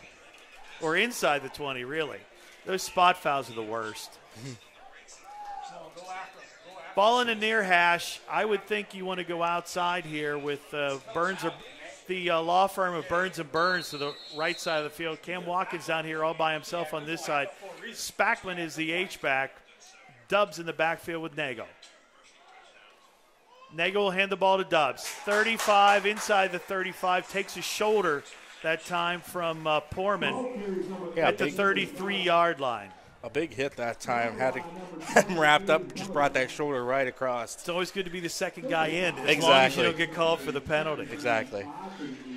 or inside the 20, really. Those spot fouls are the worst. Ball in the near hash. I would think you want to go outside here with uh, Burns or the uh, law firm of Burns and Burns to the right side of the field. Cam Watkins down here all by himself on this side. Spackman is the H back. Dubs in the backfield with Nagel. Nagel will hand the ball to Dubs. 35 inside the 35. Takes his shoulder that time from uh, Poorman Yeah, at the 33 yard line. a big hit that time. Had, to, had him wrapped up, just brought that shoulder right across. It's always good to be the second guy in as long as Exactly. you don't get called for the penalty. Exactly.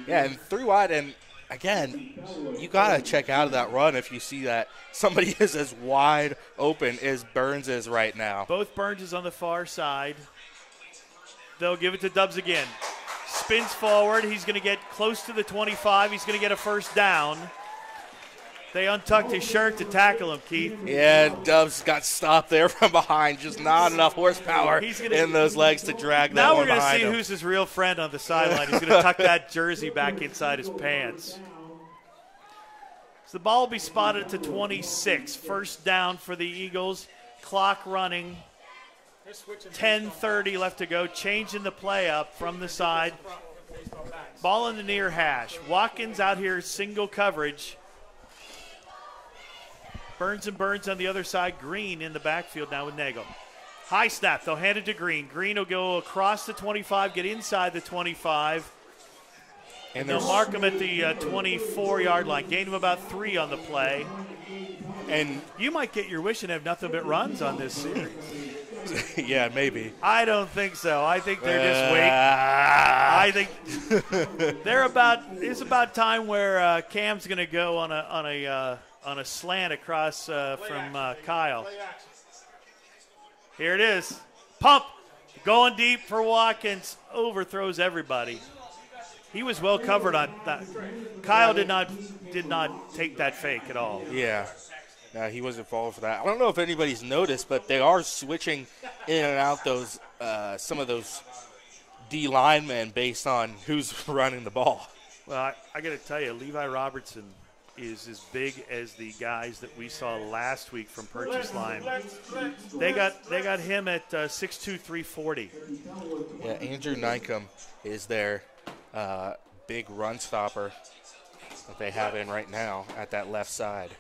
Yeah, and three wide, and again, you gotta check out of that run if you see that somebody is as wide open as Burns is right now. Both Burns is on the far side. They'll give it to Dubs again. Spins forward. He's going to get close to the 25. He's going to get a first down. They untucked his shirt to tackle him, Keith. Yeah, Dubs got stopped there from behind. Just not enough horsepower He's gonna- in those legs to drag that Now one we're going to see him. who's his real friend on the sideline. He's going to tuck that jersey back inside his pants. So the ball will be spotted to 26. First down for the Eagles. Clock running. They're 10:30 left to go. Changing the play up from the side. Ball in the near hash. Watkins out here single coverage. Burns and Burns on the other side. Green in the backfield now with Nagel. High snap. They'll hand it to Green. Green will go across the 25, get inside the 25. And They'll mark him at the uh, 24 yard line. Gain him about three on the play. and You might get your wish and have nothing but runs on this series. yeah, maybe. I don't think so. I think they're just waiting. Ah. I think they're about. It's about time where uh, Cam's going to go on a on a uh, on a slant across uh, from uh, Kyle. Here it is. Pump going deep for Watkins. Overthrows everybody. He was well covered on that. Kyle did not did not take that fake at all. Yeah. No, he wasn't falling for that. I don't know if anybody's noticed, but they are switching in and out those uh, some of those D linemen based on who's running the ball. Well, I, I got to tell you, Levi Robertson is as big as the guys that we saw last week from Purchase Line. They got they got him at uh, 6'2", 340. Yeah, Andrew Nykum is their uh, big run stopper that they have in right now at that left side.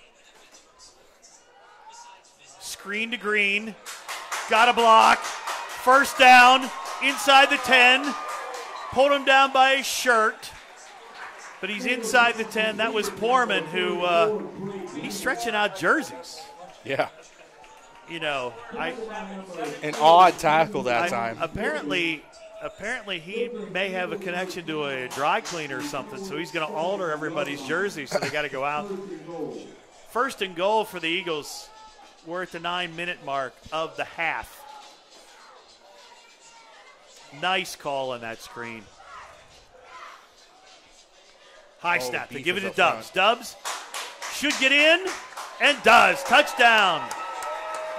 Screen to Green. Got a block. First down inside the 10. Pulled him down by his shirt. But he's inside the 10. That was Poorman who uh, he's stretching out jerseys. Yeah, You know, I, an odd tackle that I time. apparently apparently he may have a connection to a dry cleaner or something, so he's going to alter everybody's jersey, so they got to go out. First and goal for the Eagles. We're at the nine minute mark of the half. Nice call on that screen. High Oh, snap. They give it to Dubs. Dubs should get in and does. Touchdown.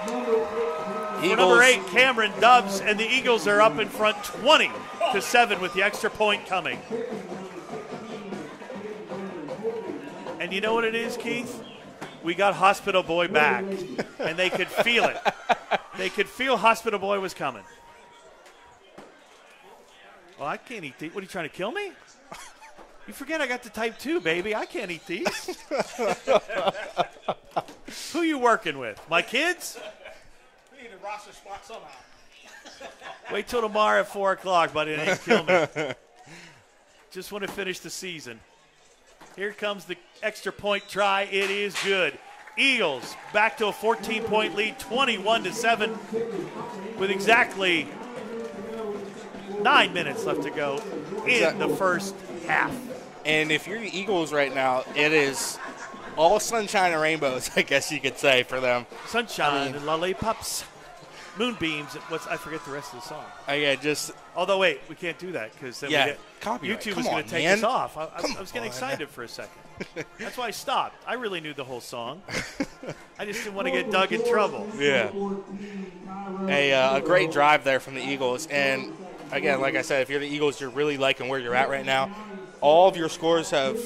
For number eight, Cameron Dubs, and the Eagles are up in front 20 to 7 with the extra point coming. And you know what it is, Keith? We got Hospital Boy back, and they could feel it. They could feel Hospital Boy was coming. Well, I can't eat. What are you trying to kill me? You forget I got the type 2, baby. I can't eat these. Who you working with? My kids? We need a roster spot somehow. Wait till tomorrow at four o'clock, buddy. It ain't kill me. Just want to finish the season. Here comes the extra point try. It is good. Eagles back to a 14 point lead, 21 to 7, with exactly nine minutes left to go in the first half. And if you're the Eagles right now, it is all sunshine and rainbows, I guess you could say, for them. Sunshine and lollipops, moonbeams. What's I forget the rest of the song. Uh, yeah, just Although wait, we can't do that because Yeah, we get, copyright. YouTube Come was going to take man. us off. I, I- I was getting on. excited for a second. That's why I stopped. I really knew the whole song. I just didn't want to get Doug in trouble. Yeah. A, uh, a great drive there from the Eagles. And again, like I said, if you're the Eagles, you're really liking where you're at right now. All of your scores have,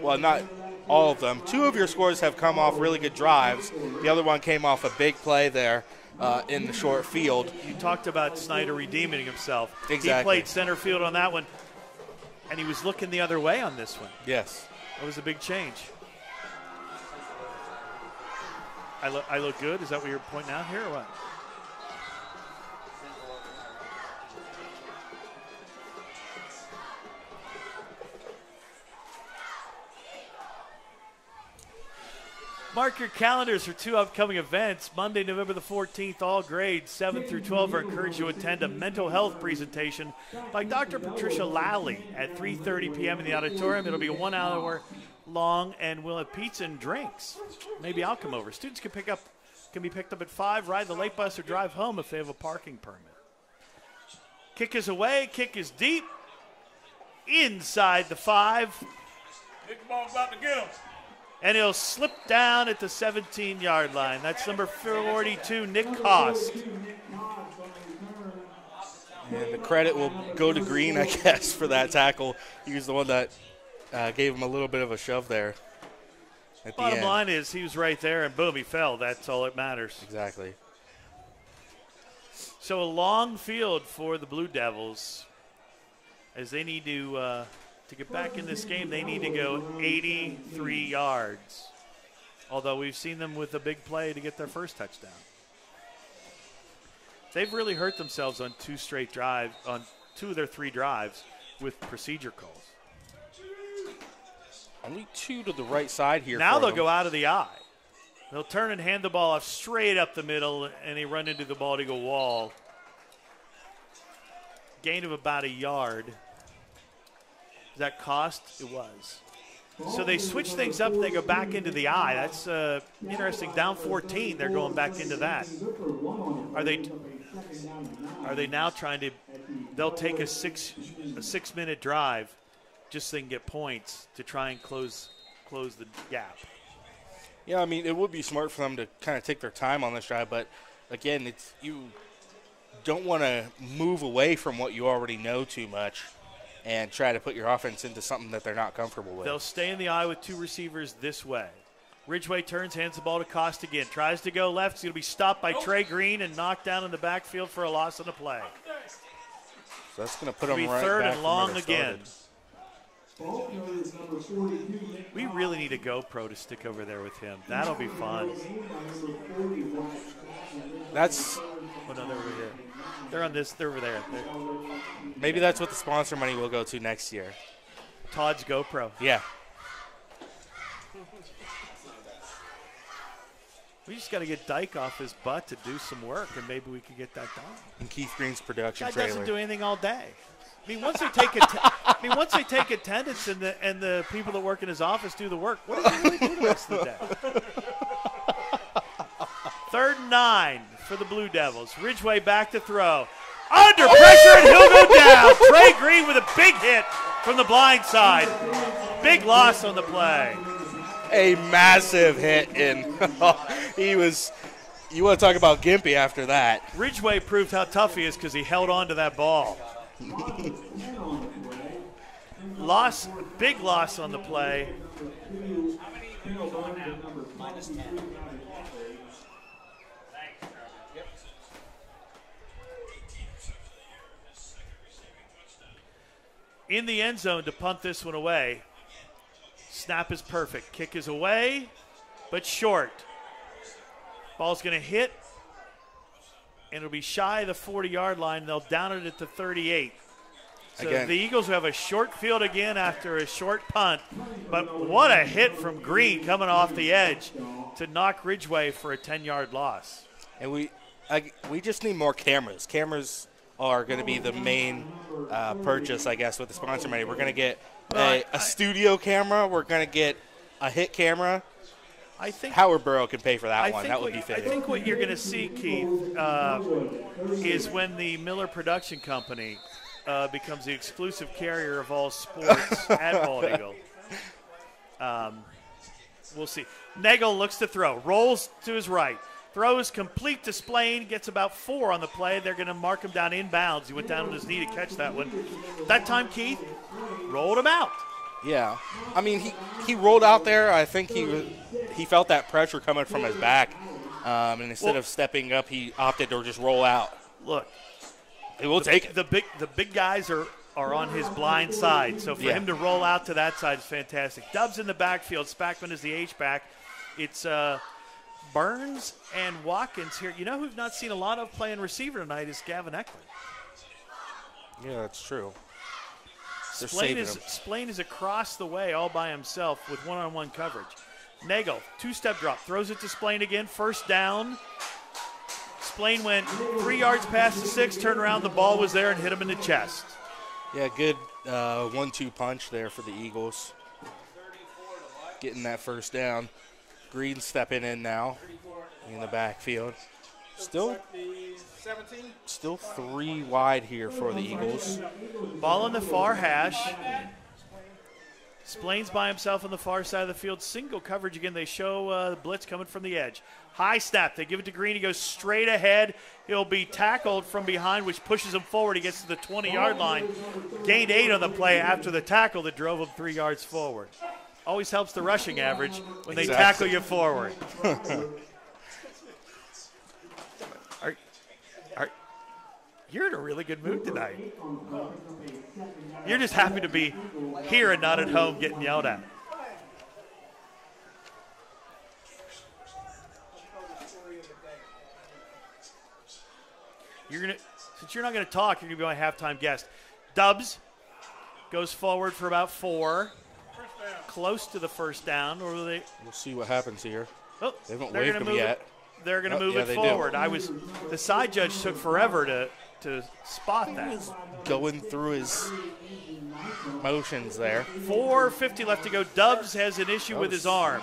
well, not all of them. Two of your scores have come off really good drives. The other one came off a big play there uh, in the short field. You talked about Snyder redeeming himself. He played center field on that one, and he was looking the other way on this one. Yes. That was a big change. I look, I look good. Is that what you're pointing out here, or what? Mark your calendars for two upcoming events. Monday, November the 14th, all grades 7 through 12 are encouraged to attend a mental health presentation by Dr. Patricia Lally at 3.30 p.m. in the auditorium. It'll be one hour long, and we'll have pizza and drinks. Maybe I'll come over. Students can pick up can be picked up at 5, ride the late bus, or drive home if they have a parking permit. Kick is away, kick is deep. Inside the 5. Big ball's about to get him. And he'll slip down at the 17 yard line. That's number 42, Nick Cost. And the credit will go to Green, I guess, for that tackle. He was the one that uh, gave him a little bit of a shove there at the Bottom end. line is he was right there and boom, he fell. That's all that matters. Exactly. So a long field for the Blue Devils. as they need to uh, to get back in this game. They need to go 83 yards. Although we've seen them with a big play to get their first touchdown. They've really hurt themselves on two straight drives, on two of their three drives with procedure calls. Only two to the right side here. Now they'll them. go out of the eye. They'll turn and hand the ball off straight up the middle, and they run into the ball to go wall. Gain of about a yard. That cost? It was. So they switch things up. They go back into the eye. That's uh, interesting. Down 14, they're going back into that. Are they? Are they now trying to? They'll take a six a six minute drive, just so they can get points to try and close close the gap. Yeah, I mean, it would be smart for them to kind of take their time on this drive, but again, it's you don't want to move away from what you already know too much and try to put your offense into something that they're not comfortable with. They'll stay in the eye with two receivers this way. Ridgeway turns, hands the ball to Cost again. Tries to go left. He's going to be stopped by Trey Green and knocked down in the backfield for a loss on the play. so that's going to put It'll them be right third back and long again. started. Ball carrier is number 42, Nick We really need a GoPro to stick over there with him. That'll be fun. Gained by number 40, Wyatt. That's Oh, no, they're over here. They're on this. They're over there. They're- maybe that's what the sponsor money will go to next year. Todd's GoPro. Yeah. We just got to get Dyke off his butt to do some work, and maybe we could get that done. And Keith Green's production Guy trailer. doesn't do anything all day. I mean, once they take I mean, once they take attendance and the and the people that work in his office do the work, what does he really do the rest of the day? Third and nine for the Blue Devils. Ridgeway back to throw. Under pressure, and he'll go down. Trey Green with a big hit from the blind side. Big loss on the play. a massive hit, and he was. You want to talk about Gimpy after that? Ridgeway proved how tough he is because he held on to that ball. loss, big loss on the play. In the end zone to punt this one away. Snap is perfect. Kick is away, but short. Ball's going to hit, and it'll be shy of the 40 yard line. They'll down it at the 38. So Again. the Eagles have a short field again after a short punt. But what a hit from Green coming off the edge to knock Ridgeway for a 10 yard loss. And we, I, we just need more cameras. Cameras are going to be the main uh, purchase, I guess, with the sponsor money. We're going to get a, a, studio camera. We're going to get a hit camera. I think Howard Borough can pay for that I one. That would what, be I think what you're going to see, Keith, uh, is when the Miller Production Company uh, becomes the exclusive carrier of all sports at Bald Eagle. Um, we'll see. Nagel looks to throw, rolls to his right, throws complete to Splain, gets about four on the play. They're going to mark him down inbounds. He went down on his knee to catch that one. That time, Keith rolled him out. Yeah, I mean he he rolled out there. I think he he felt that pressure coming from his back, um, and instead Well- of stepping up, he opted to just roll out. Look, it will take it. the big the big guys are are on his blind side. So for Yeah. him to roll out to that side is fantastic. Dubs in the backfield. Spackman is the H back. It's uh, Burns and Watkins here. You know who've not seen a lot of playing receiver tonight is Gavin Eckler. Yeah, that's true. They're Splain is him. Splain is across the way all by himself with one-on-one coverage. Nagel two-step drop throws it to Splain again. First down. Splain went three yards past the six, turned around, the ball was there and hit him in the chest. Yeah, good uh, one-two punch there for the Eagles. Getting that first down. Green stepping in now in the backfield. Still, still three wide here for the Eagles. Ball in the far hash. Splains by himself on the far side of the field. Single coverage again. They show uh, the blitz coming from the edge. High snap. They give it to Green. He goes straight ahead. He'll be tackled from behind, which pushes him forward. He gets to the 20 yard line. Gained eight on the play after the tackle that drove him three yards forward. Always helps the rushing average when they tackle you forward. are, are, You're in a really good mood tonight. You're just happy to be here and not at home getting yelled at. You're gonna since you're not gonna talk, you're gonna be my halftime guest. Dubs goes forward for about four, close to the first down, or will they? We'll see what happens here. Oh, They haven't they're waved move yet. It, they're going to Oh, move yeah, it they do. forward. I was the side judge took forever to to spot that. Going through his motions there, 450 left to go. Dubs has an issue with his arm.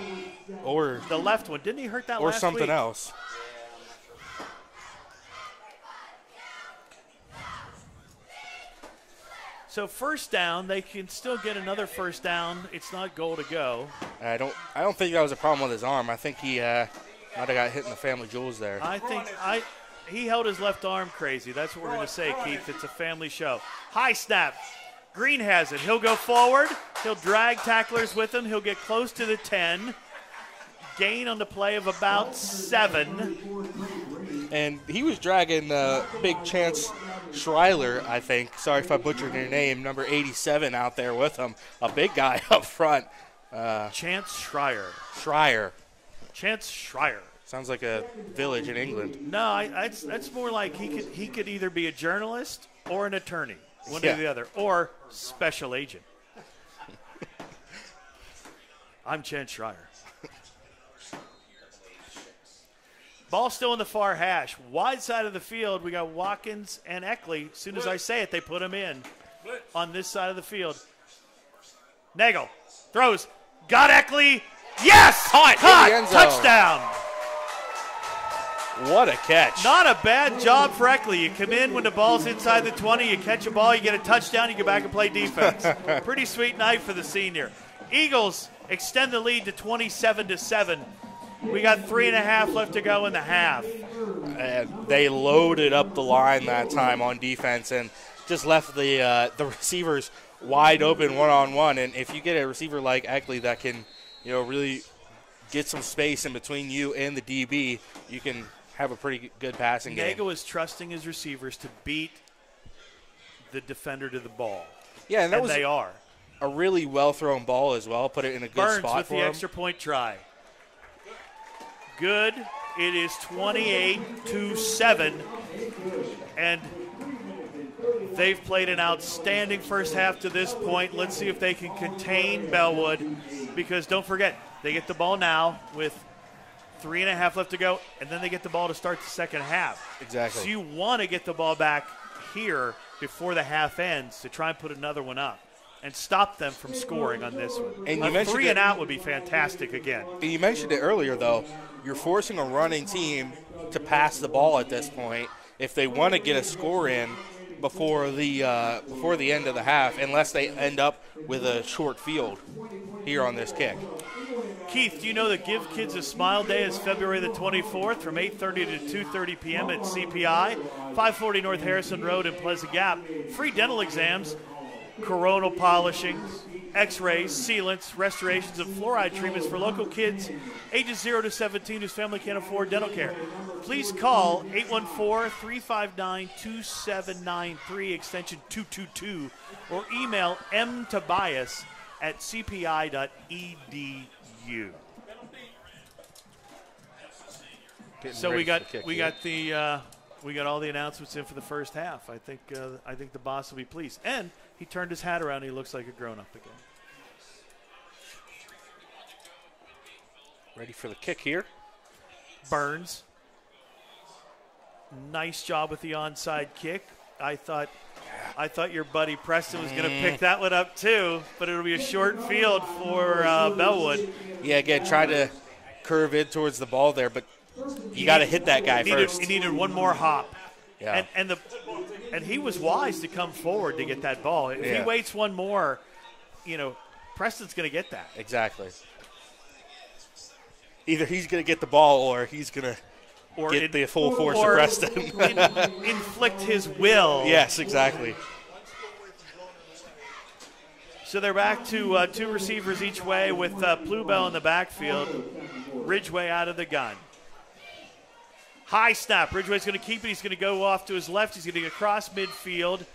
or The left one. Didn't he hurt that or something week? else. So first down, they can still get another first down. It's not goal to go. I don't. I don't think that was a problem with his arm. I think he uh, might have got hit in the family jewels there. I think I he held his left arm crazy. That's what we're going to say, Keith. It's a family show. High snap. Green has it. He'll go forward. He'll drag tacklers with him. He'll get close to the 10. Gain on the play of about seven. and he was dragging uh, big Chance Schreiler, I think. Sorry if I butchered your name, number 87 out there with him. A big guy up front. Uh, Chance Schreier. Schreier. Chance Schreier. Sounds like a village in England. No, I, that's that's more like he could he could either be a journalist or an attorney, one Yeah. or the other, or special agent. I'm Chance Schreier. Ball still in the far hash, wide side of the field. We got Watkins and Eckley. As soon as I say it, they put him in on this side of the field. Nagel throws, got Eckley. Yes, Caught caught, the end zone. touchdown. What a catch. Not a bad job for Eckley. You come in when the ball's inside the 20, you catch a ball, you get a touchdown, you go back and play defense. Pretty sweet night for the senior. Eagles extend the lead to 27 to 7. We got three and a half left to go in the half. and they loaded up the line that time on defense and just left the uh, the receivers wide open one on one. And if you get a receiver like Eckley that can, you know, really get some space in between you and the DB, you can have a pretty good passing game. Nagel is trusting his receivers to beat the defender to the ball. Yeah, and that And was they are. a really well thrown ball as well. Put it in a good Burns spot with for the him. extra point try. Good. It is 28 to 7. And they've played an outstanding first half to this point. Let's see if they can contain Bellwood because don't forget, they get the ball now with three and a half left to go, and then they get the ball to start the second half. Exactly. So you want to get the ball back here before the half ends to try and put another one up and stop them from scoring on this one. And you a mentioned three it- and out would be fantastic again. And you mentioned it earlier, though. You're forcing a running team to pass the ball at this point if they want to get a score in before the uh, before the end of the half, unless they end up with a short field here on this kick. Keith, do you know that Give Kids a Smile Day is February the 24th from 8:30 to 2:30 p.m. at CPI, 540 North Harrison Road in Pleasant Gap. Free dental exams, coronal polishing, X-rays, sealants, restorations, and fluoride treatments for local kids ages 0 to 17 whose family can't afford dental care. Please call 814-359-2793 extension 222 or email mtobias at cpi.edu. So we got we got the uh, we got all the announcements in for the first half. I think uh, I think the boss will be pleased. And he turned his hat around. He looks like a grown up again. ready for the kick here. Burns. Nice job with the onside kick. I thought I thought your buddy Preston was going to Mm. pick that one up too, but it'll be a short field for uh, Bellwood. Yeah, again, try to curve in towards the ball there, but you got to hit that guy He needed, first. he needed one more hop. Yeah. And and the and he was wise to come forward to get that ball. If Yeah. he waits one more, you know, Preston's going to get that. Exactly. Either he's going to get the ball or he's going to Or get in- the full force or of Preston. in- inflict his will. yes, exactly. So they're back to uh, two receivers each way with uh, Bluebell in the backfield, Ridgeway out of the gun. High snap. Ridgeway's going to keep it. He's going to go off to his left. He's going to get across midfield,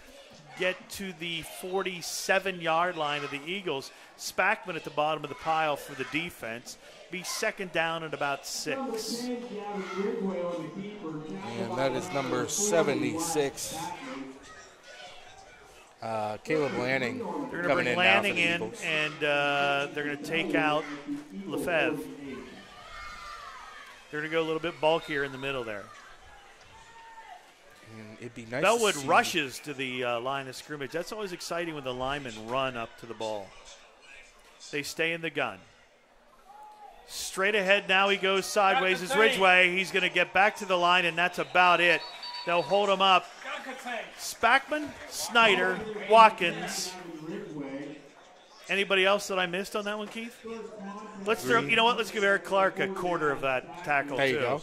get to the 47 yard line of the Eagles. Spackman at the bottom of the pile for the defense. Be second down at about six. And that is number 76. Uh, Caleb Lanning They're going to coming bring in Lanning now for the in, Eagles. and uh, they're going to take out Lefebvre. They're going to go a little bit bulkier in the middle there. And it'd be nice. to Bellwood see- rushes to the uh, line of scrimmage. That's always exciting when the linemen run up to the ball. They stay in the gun. Straight ahead now he goes sideways is Ridgeway. He's going to get back to the line, and that's about it. They'll hold him up. Gotta. Spackman, Snyder, Watkins. Anybody else that I missed on that one, Keith? Let's throw. You know what? Let's give Eric Clark a quarter of that tackle There too. you go.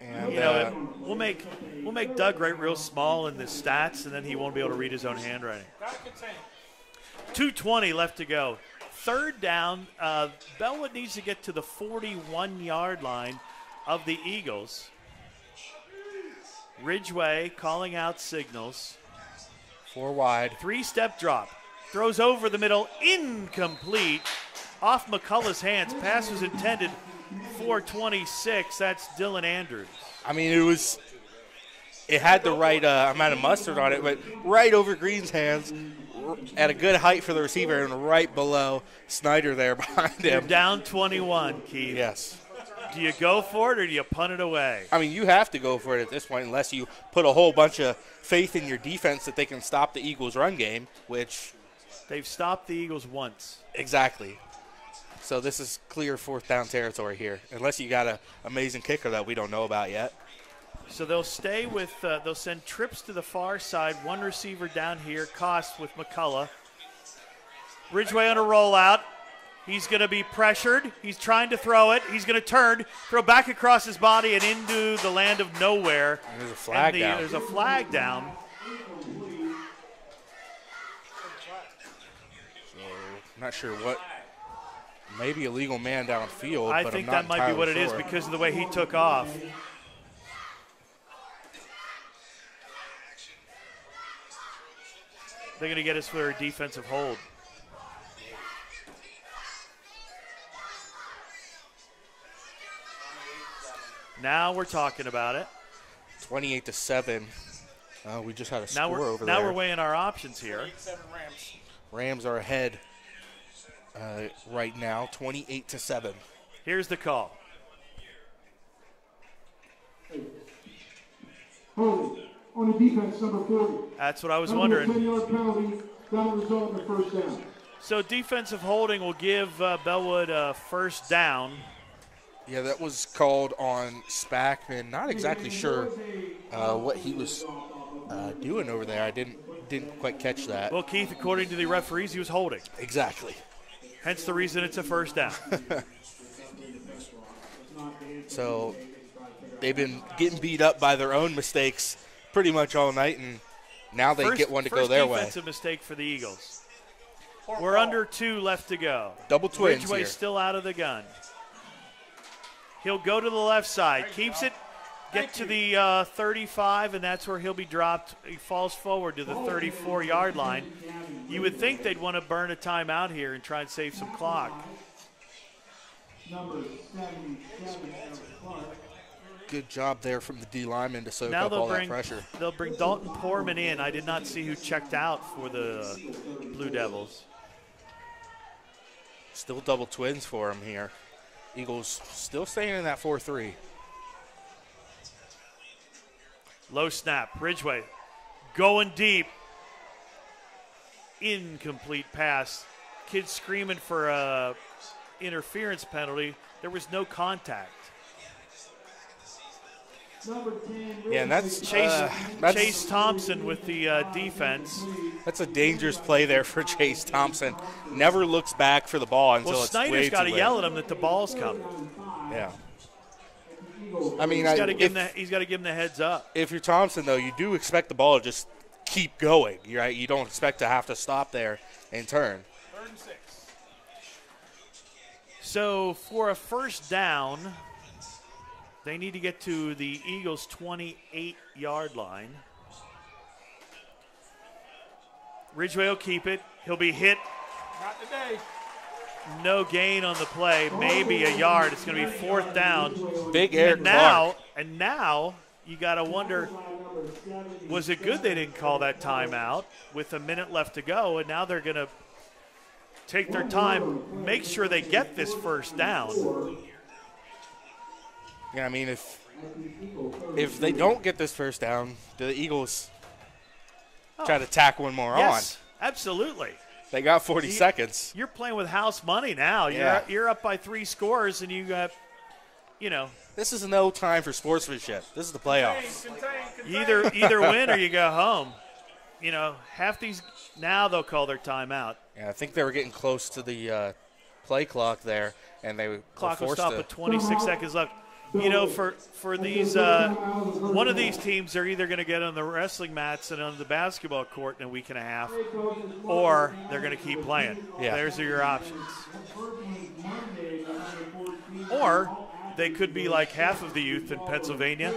And You know, uh, we'll make we'll make Doug write real small in the stats, and then he won't be able to read his own handwriting. 220 left to go. Third down. Uh, Bellwood needs to get to the 41 yard line of the Eagles. Ridgeway calling out signals. four wide. Three step drop. Throws over the middle. Incomplete. Off McCullough's hands. Pass was intended. 426. That's Dylan Andrews. I mean, it was. It had the right uh, amount of mustard on it, but right over Green's hands, r- at a good height for the receiver, and right below Snyder there behind him. You're down 21, Keith. Yes. Do you go for it or do you punt it away? I mean, you have to go for it at this point unless you put a whole bunch of faith in your defense that they can stop the Eagles' run game, which They've stopped the Eagles once. exactly. So this is clear fourth down territory here, unless you got an amazing kicker that we don't know about yet. So they'll stay with, uh, they'll send trips to the far side. One receiver down here, Cost with McCullough. Ridgeway on a rollout. He's going to be pressured. He's trying to throw it. He's going to turn, throw back across his body and into the land of nowhere. And there's a flag the- down. There's a flag down. I'm not sure what. Maybe a legal man downfield. I but think I'm not that might be what it entirely is sure. because of the way he took off. They're going to get us for a defensive hold. Now we're talking about it. 28 to seven. Uh, we just had a Now score we're over now there. we're weighing our options here. Rams. Rams are ahead uh, right now, 28 to seven. Here's the call. Holding on the defense, number 40. That's what I was That'll be a wondering. penalty. That'll result in a first down. So defensive holding will give uh, Bellwood a first down. Yeah, that was called on Spackman. Not exactly sure uh, what he was uh, doing over there. I didn't didn't quite catch that. Well, Keith, according to the referees, he was holding. exactly. Hence the reason it's a first down. So they've been getting beat up by their own mistakes pretty much all night, and now they first, get one to go their way. defensive mistake for the Eagles. We're under two left to go. Double twins Ridgeway here. still out of the gun. He'll go to the left side, keeps it, get to the uh, 35, and that's where he'll be dropped. He falls forward to the 34 yard line. You would think they'd want to burn a timeout here and try and save some clock. Number 77, Clark. Good job there from the D lineman to soak Now up all bring that pressure. they'll bring Dalton Poorman in. I did not see who checked out for the Blue Devils. Still double twins for him here. Eagles still staying in that 4 3. Low snap. Ridgeway going deep. Incomplete pass. Kids screaming for a interference penalty. There was no contact. Number 10, Yeah, and that's Chase uh, that's, Chase Thompson with the uh, defense. that's a dangerous play there for Chase Thompson. Never looks back for the ball until Well, it's Snyder's way got to yell at him that the ball's coming. Yeah. I mean, He's I, got to give him the, he's got to give him the heads up. if you're Thompson though, you do expect the ball to just keep going. Right? You don't expect to have to stop there and turn. Third and six. So for a first down, They need to get to the Eagles' 28 yard line. Ridgeway will keep it. He'll be hit. Not today. No gain on the play. Maybe a yard. It's going to be fourth down. Big Eric And now, and now you got to wonder was it good they didn't call that timeout with a minute left to go? And now they're going to take their time, make sure they get this first down. Yeah, I mean, if if they don't get this first down, do the Eagles oh. try to tack one more Yes, absolutely. On? They got 40 You- seconds. You're playing with house money now. You're you're up by three scores, and you got, you know, This is no time for sportsmanship. This is the playoffs. Contain, contain. you either either win or you go home. You know, half these now they'll call their timeout. Yeah, I think they were getting close to the uh, play clock there, and they were Clock will forced stop to. at 26 seconds left. You know, for for these, uh, one of these teams, they're either going to get on the wrestling mats and on the basketball court in a week and a half, or they're going to keep playing. Yeah. There's your options. Or they could be like half of the youth in Pennsylvania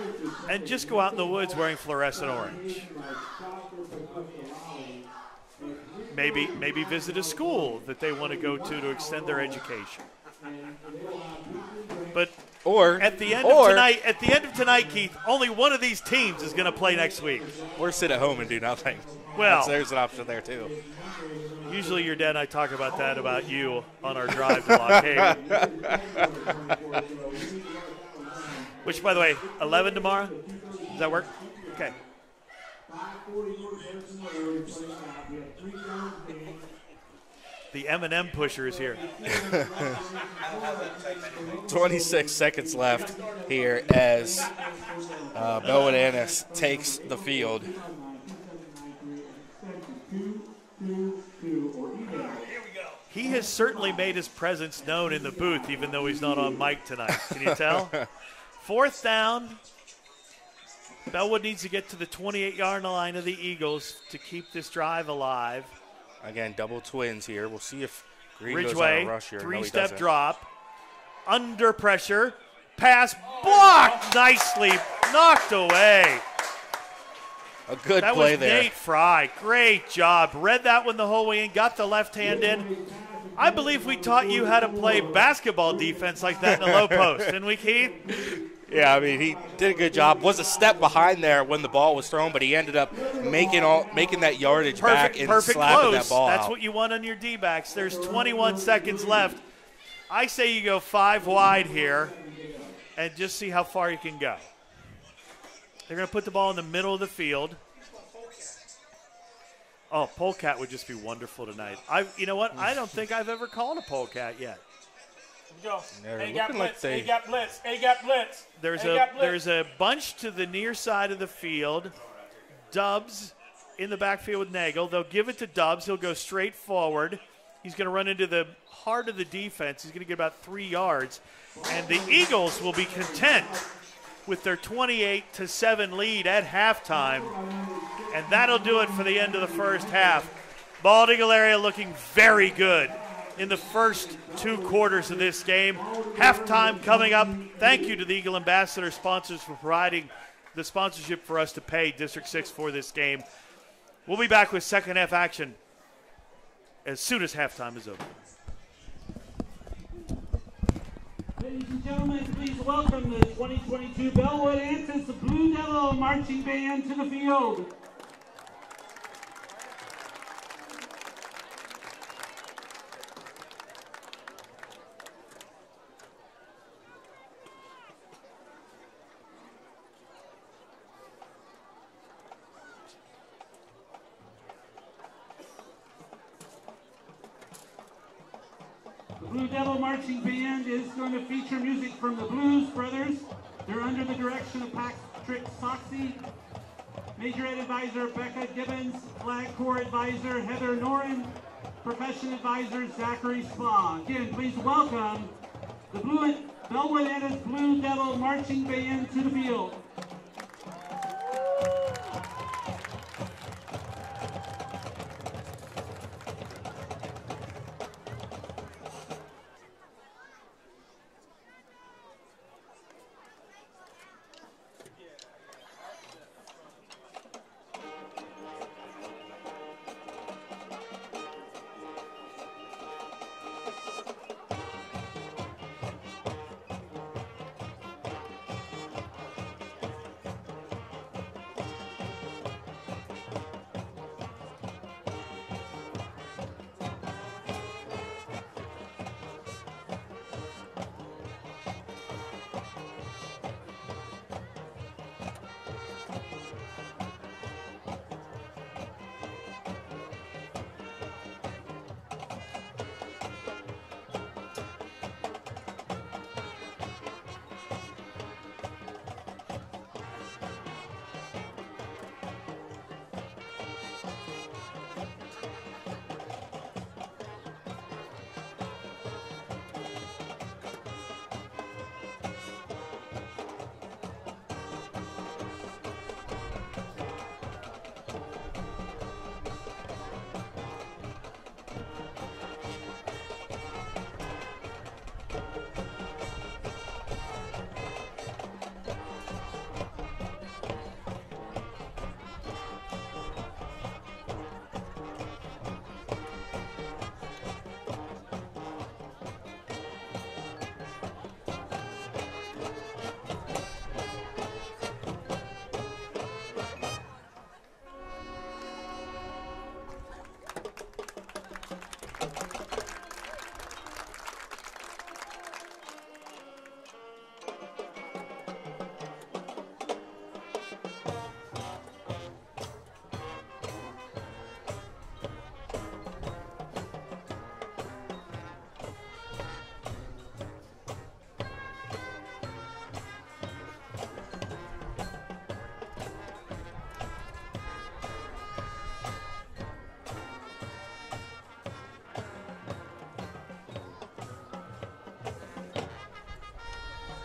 and just go out in the woods wearing fluorescent orange. Maybe maybe visit a school that they want to go to to extend their education. But Or at the end or, of tonight, at the end of tonight, Keith, only one of these teams is going to play next week. or sit at home and do nothing. Well- That's- there's an option there too. Usually, your dad and I talk about that about you on our drive to Lock Haven. Which, by the way, 11 tomorrow. Does that work? Okay. The M&M pusher is here. 26 seconds left here as uh, Bellwood Antis takes the field. He has certainly made his presence known in the booth, even though he's not on mic tonight. Can you tell? Fourth down. Bellwood needs to get to the 28 yard line of the Eagles to keep this drive alive. Again, double twins here. We'll see if Green Ridgeway, on a rush here. No, three he step doesn't. drop. Under pressure. Pass blocked nicely. Knocked away. A good That play was there. Nate Fry. Great job. Read that one the whole way in. Got the left hand in. I believe we taught you how to play basketball defense like that in the low post, didn't we, Keith? Yeah, I mean he did a good job. Was a step behind there when the ball was thrown, but he ended up making all making that yardage back and perfect slapping close. that ball That's out. what you want on your D backs. There's 21 seconds left. I say you go five wide here and just see how far you can go. They're going to put the ball in the middle of the field. Oh, polecat would just be wonderful tonight. I, you know what? I don't think I've ever called a polecat yet. Go. They're got looking like they- They got blitz. They got blitz. There's They a got blitz. there's a bunch to the near side of the field. Dubs in the backfield with Nagel. They'll give it to Dubs. He'll go straight forward. He's going to run into the heart of the defense. He's going to get about three yards, and the Eagles will be content with their 28 to seven lead at halftime, and that'll do it for the end of the first half. Bald Eagle area looking very good in the first two quarters of this game. Halftime coming up. Thank you to the Eagle Ambassador sponsors for providing the sponsorship for us to pay District 6 for this game. We'll be back with second half action as soon as halftime is over. Ladies and gentlemen, please welcome the 2022 Bellwood Antis Blue Devil Marching Band to the field. The Blue Devil Marching Band is going to feature music from the Blues Brothers. They're under the direction of Patrick Soxy, Majorette Advisor Becca Gibbons, Flag Corps Advisor Heather Noren, Percussion Advisor Zachary Spa. Again, please welcome the Blue Bellwood Antis Blue Devil Marching Band to the field.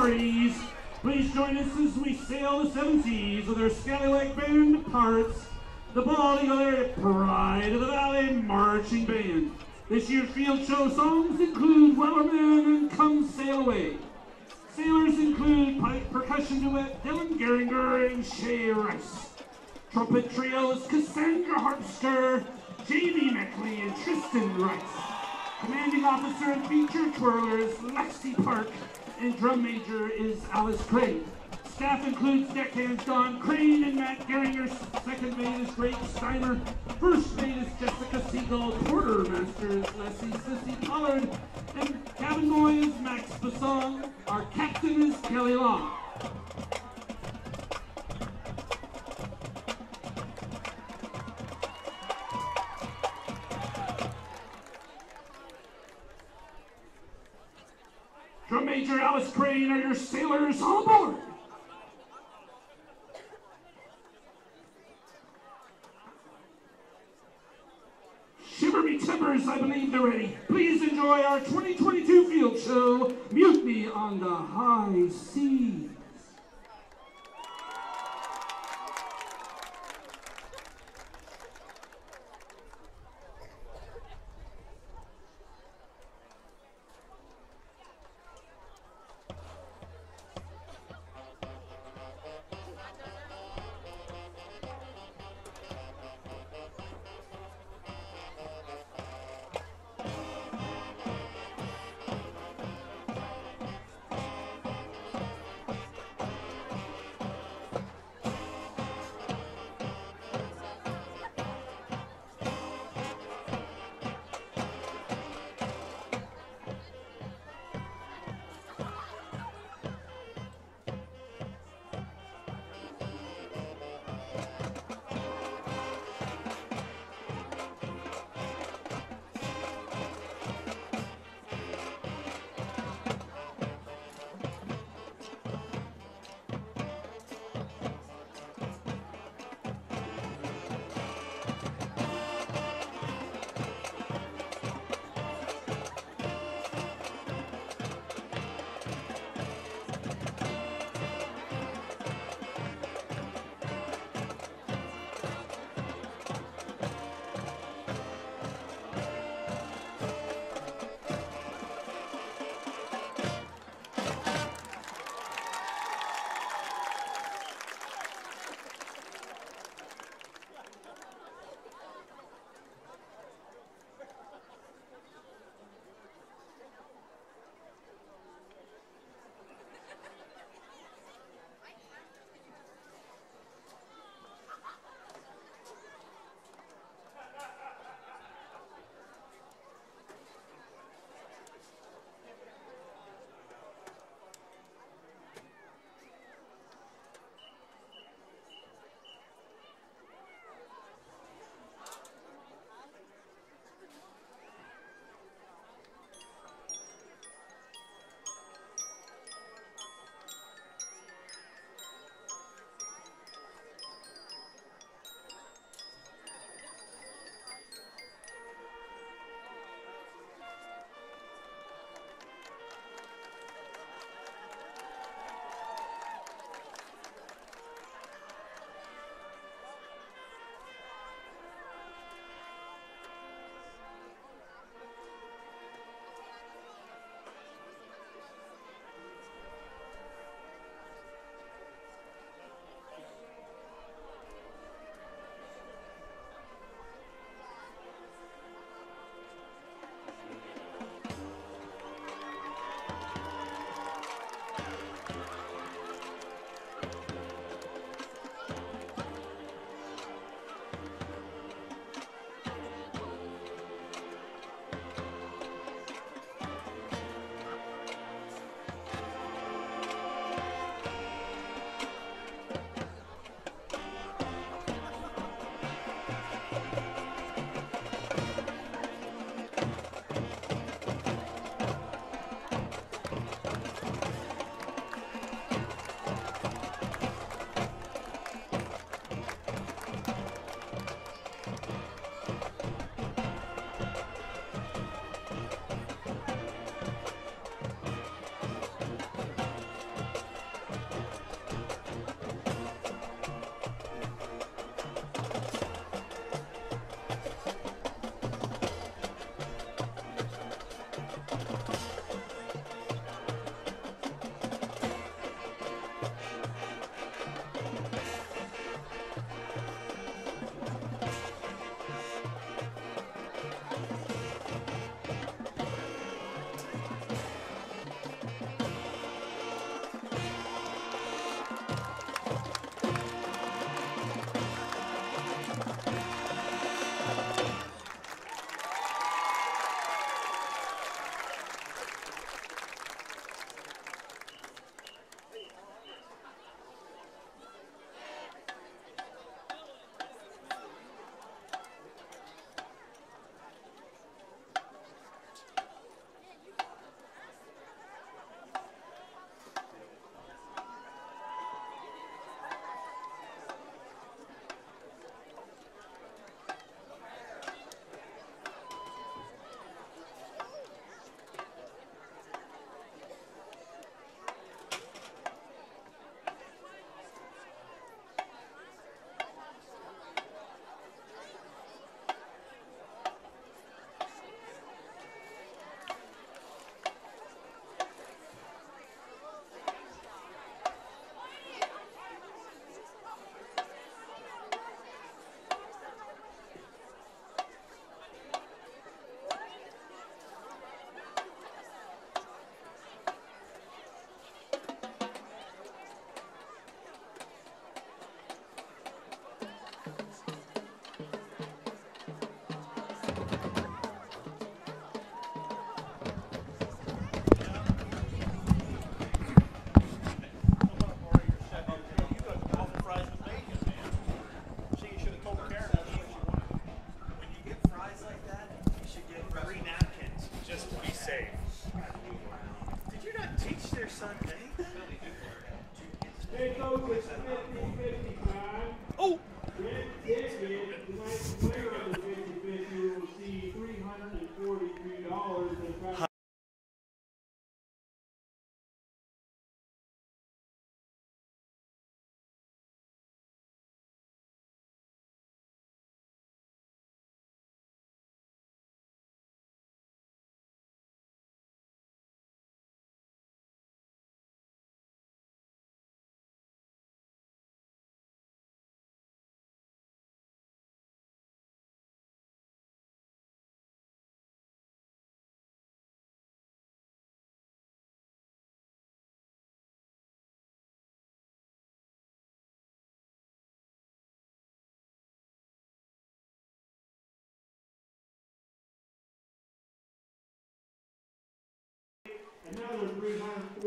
hearties. Please join us as we sail the seven seas with our Scallywag Band Parts, the Bald Eagle Pride of the Valley Marching Band. This year's field show songs include Wellerman and Come Sail Away. Sailors include pipe percussion duet Dylan Geringer and Shay Rice. Trumpet trios Cassandra Harpster, Jamie Meckley, and Tristan Rice. Commanding officer and feature twirlers Lexi Park, and drum major is Alice Crane. Staff includes deckhands Don Crane and Matt Geringer. Second mate is Greg Steiner. First mate is Jessica Siegel. Quartermaster is Leslie Sissy Pollard. And cabin boy is Max Basong. Our captain is Kelly Long. Drum Major Alice Crane are your sailors on board. Shiver me timbers, I believe they're ready. Please enjoy our 2022 field show, Mutiny on the High Seas.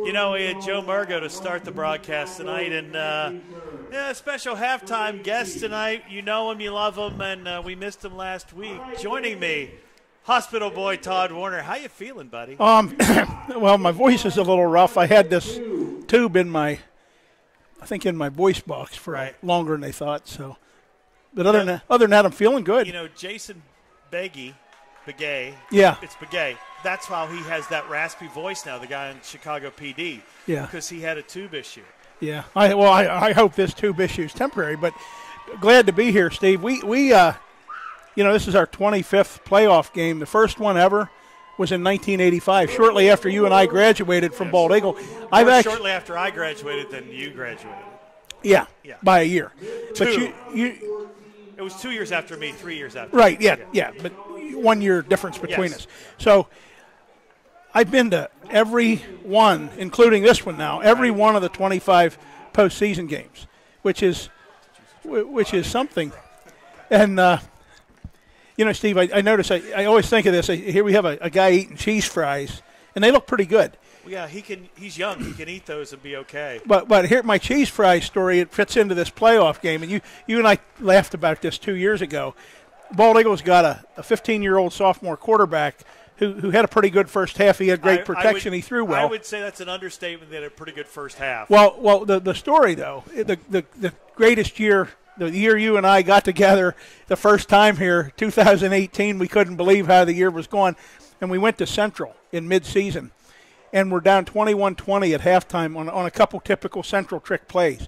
You know, we had Joe Murgo to start the broadcast tonight, and uh, yeah, a special halftime guest tonight. You know him, you love him, and uh, we missed him last week. Joining me, hospital boy Todd Warner. How you feeling, buddy? Um, well, my voice is a little rough. I had this tube in my, I think in my voice box for Right. longer than they thought. So, but other than that, other than that, I'm feeling good. You know, Jason Beghe, Beghe. Yeah. It's Beghe. That's how he has that raspy voice now, the guy in Chicago PD. Yeah. Because he had a tube issue. yeah. I well, I, I hope this tube issue is temporary, but glad to be here, Steve. We we uh, you know, this is our 25th playoff game. The first one ever was in 1985, shortly after you and I graduated from Bald Eagle. I've actually shortly after I graduated, then you graduated. yeah, Yeah. by a year. But Two. you you It was two years after me, three years after. Right, yeah, yeah, but one year difference between Yes. us. So I've been to every one, including this one now, every one of the 25 postseason games, which is which is something. And uh, you know, Steve, I, I notice I, I always think of this. I, here we have a, a guy eating cheese fries, and they look pretty good. Yeah, he can. He's young. He can eat those and be okay. But but here my cheese fry story it fits into this playoff game, and you you and I laughed about this two years ago. Bald Eagles got a, a 15 year old sophomore quarterback who who had a pretty good first half. He had great I- I protection. would- he threw well. I would say that's an understatement. They had a pretty good first half. Well, well, the the story though, the the the greatest year, the year you and I got together the first time here, 2018. We couldn't believe how the year was going, and we went to Central in mid-season, and we're down 21-20 at halftime on on a couple typical Central trick plays,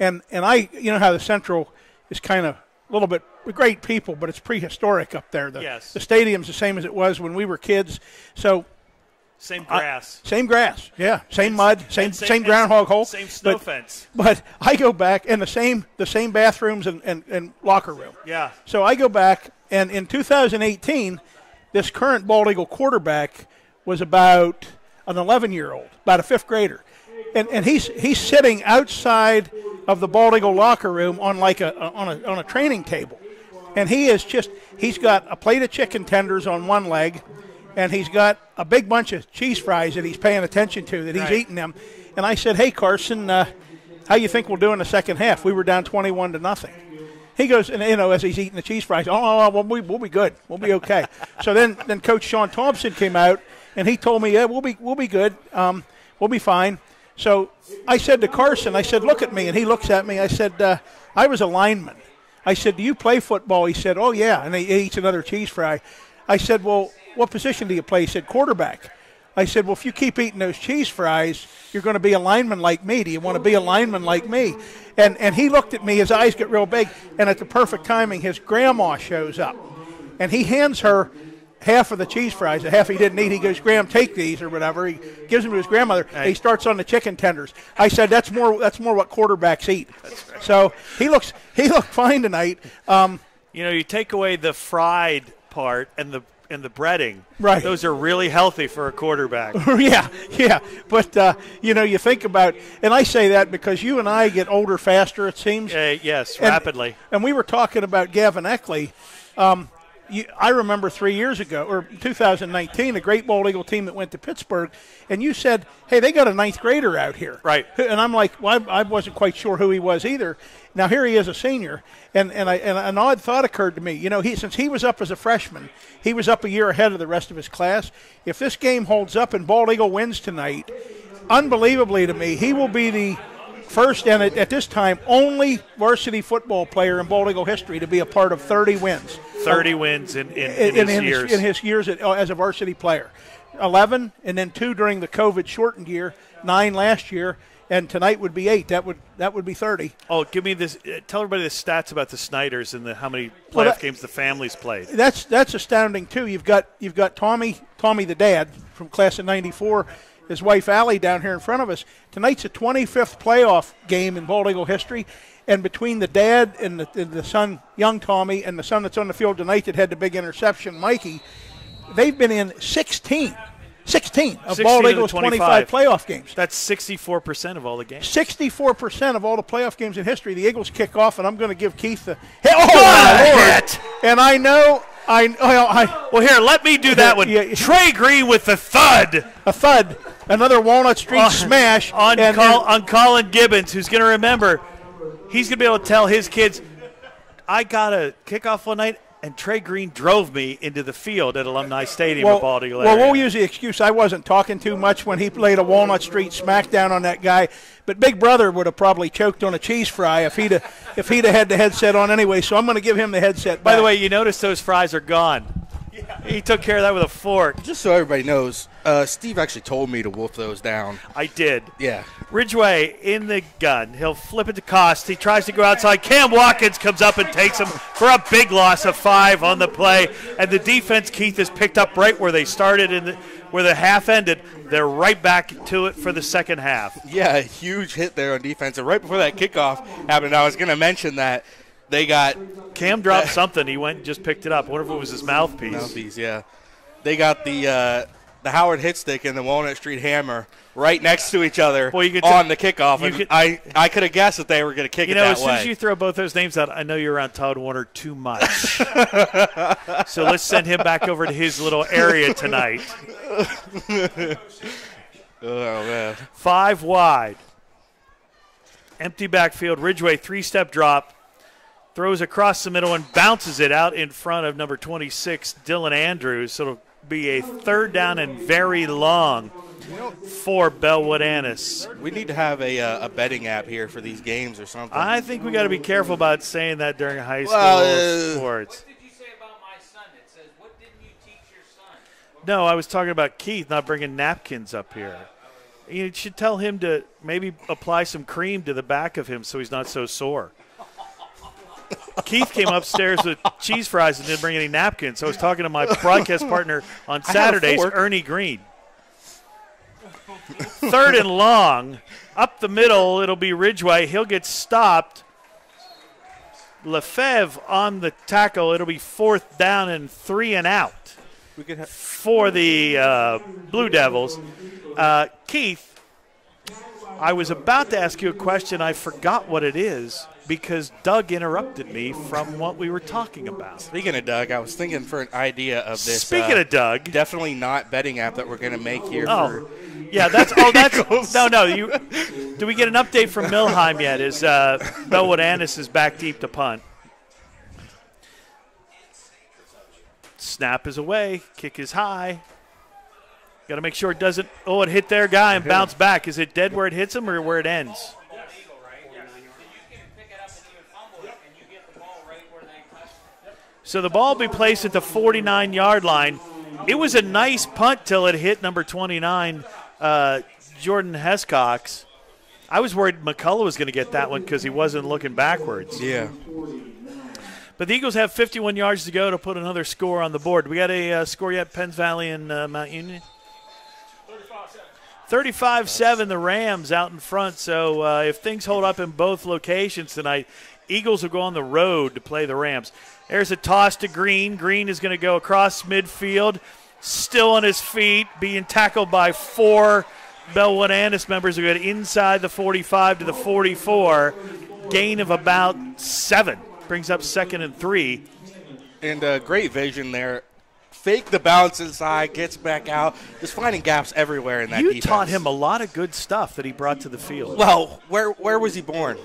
and and I, you know how the Central is kind of a little bit great people, but it's prehistoric up there. The, Yes. the stadium's the same as it was when we were kids, so. Same I- grass. same grass, yeah. Same mud, same and same, and groundhog hole. Same snow but- fence. but I go back and the same the same bathrooms and, and, and locker room. Yeah. So I go back and in 2018, this current Bald Eagle quarterback was about an 11 year old, about a fifth grader, and and he's he's sitting outside of the Bald Eagle locker room on like a on a on a training table, and he is just he's got a plate of chicken tenders on one leg, and he's got a big bunch of cheese fries that he's paying attention to that he's Right. eating them, and I said, hey Carson. Uh, how you think we'll do in the second half? We were down 21 to nothing. He goes, and you know, as he's eating the cheese fries, oh, oh, oh, we'll, be, we'll be good, we'll be okay. so then, then Coach Sean Thompson came out, and he told me, yeah, we'll be, we'll be good, um, we'll be fine. So I said to Carson, I said, look at me, and he looks at me. I said, uh, I was a lineman. I said, do you play football? He said, oh yeah, and he eats another cheese fry. I said, well, what position do you play? He said, quarterback. I said, well, if you keep eating those cheese fries, you're going to be a lineman like me. Do you want to be a lineman like me? And, and he looked at me, his eyes get real big, and at the perfect timing, his grandma shows up. And he hands her half of the cheese fries, the half he didn't eat. He goes, Graham, take these or whatever. He gives them to his grandmother. and He starts on the chicken tenders. I said, that's more, that's more what quarterbacks eat. So he looks, he looked fine tonight. Um, You know, you take away the fried part and the and the breading. Right. Those are really healthy for a quarterback. yeah, yeah. But uh, you know, you think about, and I say that because you and I get older faster. It seems. Uh, yes, And- rapidly. And we were talking about Gavin Eckley. Um, you, I remember three years ago, or 2019, a great bald eagle team that went to Pittsburgh, and you said, "Hey, they got a ninth grader out here." Right. And I'm like, well, I, I wasn't quite sure who he was either. Now here he is, a senior, and and, I, and an odd thought occurred to me. You know, he since he was up as a freshman, he was up a year ahead of the rest of his class. If this game holds up and Bald Eagle wins tonight, unbelievably to me, he will be the first and at, at this time only varsity football player in Bald Eagle history to be a part of 30 wins. 30 wins in, in, in, in, his years. In his years at, as a varsity player. 11, and then two during the COVID shortened year, nine last year, and tonight would be eight. That would that would be 30. oh, give me this. Uh, tell everybody the stats about the Snyders and the how many playoff Well, that- games the families played. That's that's astounding too. You've got you've got Tommy Tommy the dad from class of '94, his wife Allie down here in front of us. Tonight's a 25th playoff game in Bald Eagle history, and between the dad and the, and the son, young Tommy, and the son that's on the field tonight that had the big interception, Mikey, they've been in 16, 16 of 16 Bald Eagle's 25. 25 playoff games. That's 64% of all the games. 64% of all the playoff games in history. The Eagles kick off, and I'm going to give Keith the. Hey, oh, my Lord. hit. And I know. I, well, I Well, here, let me do that one. Yeah, yeah. Trey Green with the thud a thud, another Walnut Street on, smash on, and, Col- and- on Colin Gibbons, who's going to remember. He's going to be able to tell his kids, I got a kickoff one night, and Trey Green drove me into the field at Alumni Stadium at Bald Eagle well, we'll use the excuse I wasn't talking too much when he played a Walnut Street smackdown on that guy. But Big Brother would have probably choked on a cheese fry if he'd have, if he'd have had the headset on anyway. So I'm going to give him the headset. By the way, you notice those fries are gone. He took care of that with a fork. Just so everybody knows, uh, Steve actually told me to wolf those down. I did. Yeah. Ridgeway in the gun. He'll flip it to Cost. He tries to go outside. Cam Watkins comes up and takes him for a big loss of five on the play. And the defense, Keith, is picked up right where they started and the, where the half ended. They're right back to it for the second half. Yeah, a huge hit there on defense. And right before that kickoff happened, I was going to mention that they got Cam dropped something. He went and just picked it up. I wonder if it was his mouthpiece. mouthpiece. Yeah, they got the uh, the Howard hit stick and the Walnut Street hammer right next to each other Well, you could on the kickoff. And could- I I could have guessed that they were going to kick You it know, that as soon way. as you throw both those names out, I know you're around Todd Warner too much. so let's send him back over to his little area tonight. oh man. Five wide. Empty backfield. Ridgeway, three step drop. Throws across the middle and bounces it out in front of number 26, Dylan Andrews. So it'll be a third down and very long for Bellwood Antis. We need to have a, uh, a betting app here for these games or something. I think we got to be careful about saying that during high school Well, uh, sports. What did you say about my son? It says, what didn't you teach your son? No, I was talking about Keith not bringing napkins up here. You should tell him to maybe apply some cream to the back of him so he's not so sore. Keith came upstairs with cheese fries and didn't bring any napkins. So I was talking to my broadcast partner on had Saturdays. Ernie Green. Third and long, up the middle, it'll be Ridgeway. He'll get stopped. Lefebvre on the tackle. It'll be fourth down and three and out we could have. for the uh, Blue Devils. Uh, Keith, I was about to ask you a question. I forgot what it is because Doug interrupted me from what we were talking about. Speaking of Doug, I was thinking for an idea of this. Speaking uh, of Doug, definitely not betting app that we're going to make here. oh, yeah, that's oh, that's no, no. You do we get an update from Millheim yet? Is uh, Bellwood Antis is back deep to punt? Snap is away. Kick is high. Got to make sure it doesn't. Oh, it hit their guy and bounce back. Is it dead where it hits him or where it ends? Eagle, right? Yeah. So you can pick it up and even fumble it, and you get the ball right where they touch it. So the ball will be placed at the 49 yard line. It was a nice punt till it hit number 29, uh, Jordan Hescox. I was worried McCullough was going to get that one because he wasn't looking backwards. yeah. But the Eagles have 51 yards to go to put another score on the board. We got a uh, score yet, Penns Valley and uh, Mount Union? 35 7, the Rams out in front. So uh, if things hold up in both locations tonight, Eagles will go on the road to play the Rams. There's a toss to Green. Green is going to go across midfield, still on his feet, being tackled by four Bellwood Antis members who get inside the 45 to the 44. Gain of about seven. Brings up second and three. and uh, great vision there. Fake the bounce inside, gets back out, just finding gaps everywhere in that You defense. taught him a lot of good stuff that he brought to the field. Well, where where was he born?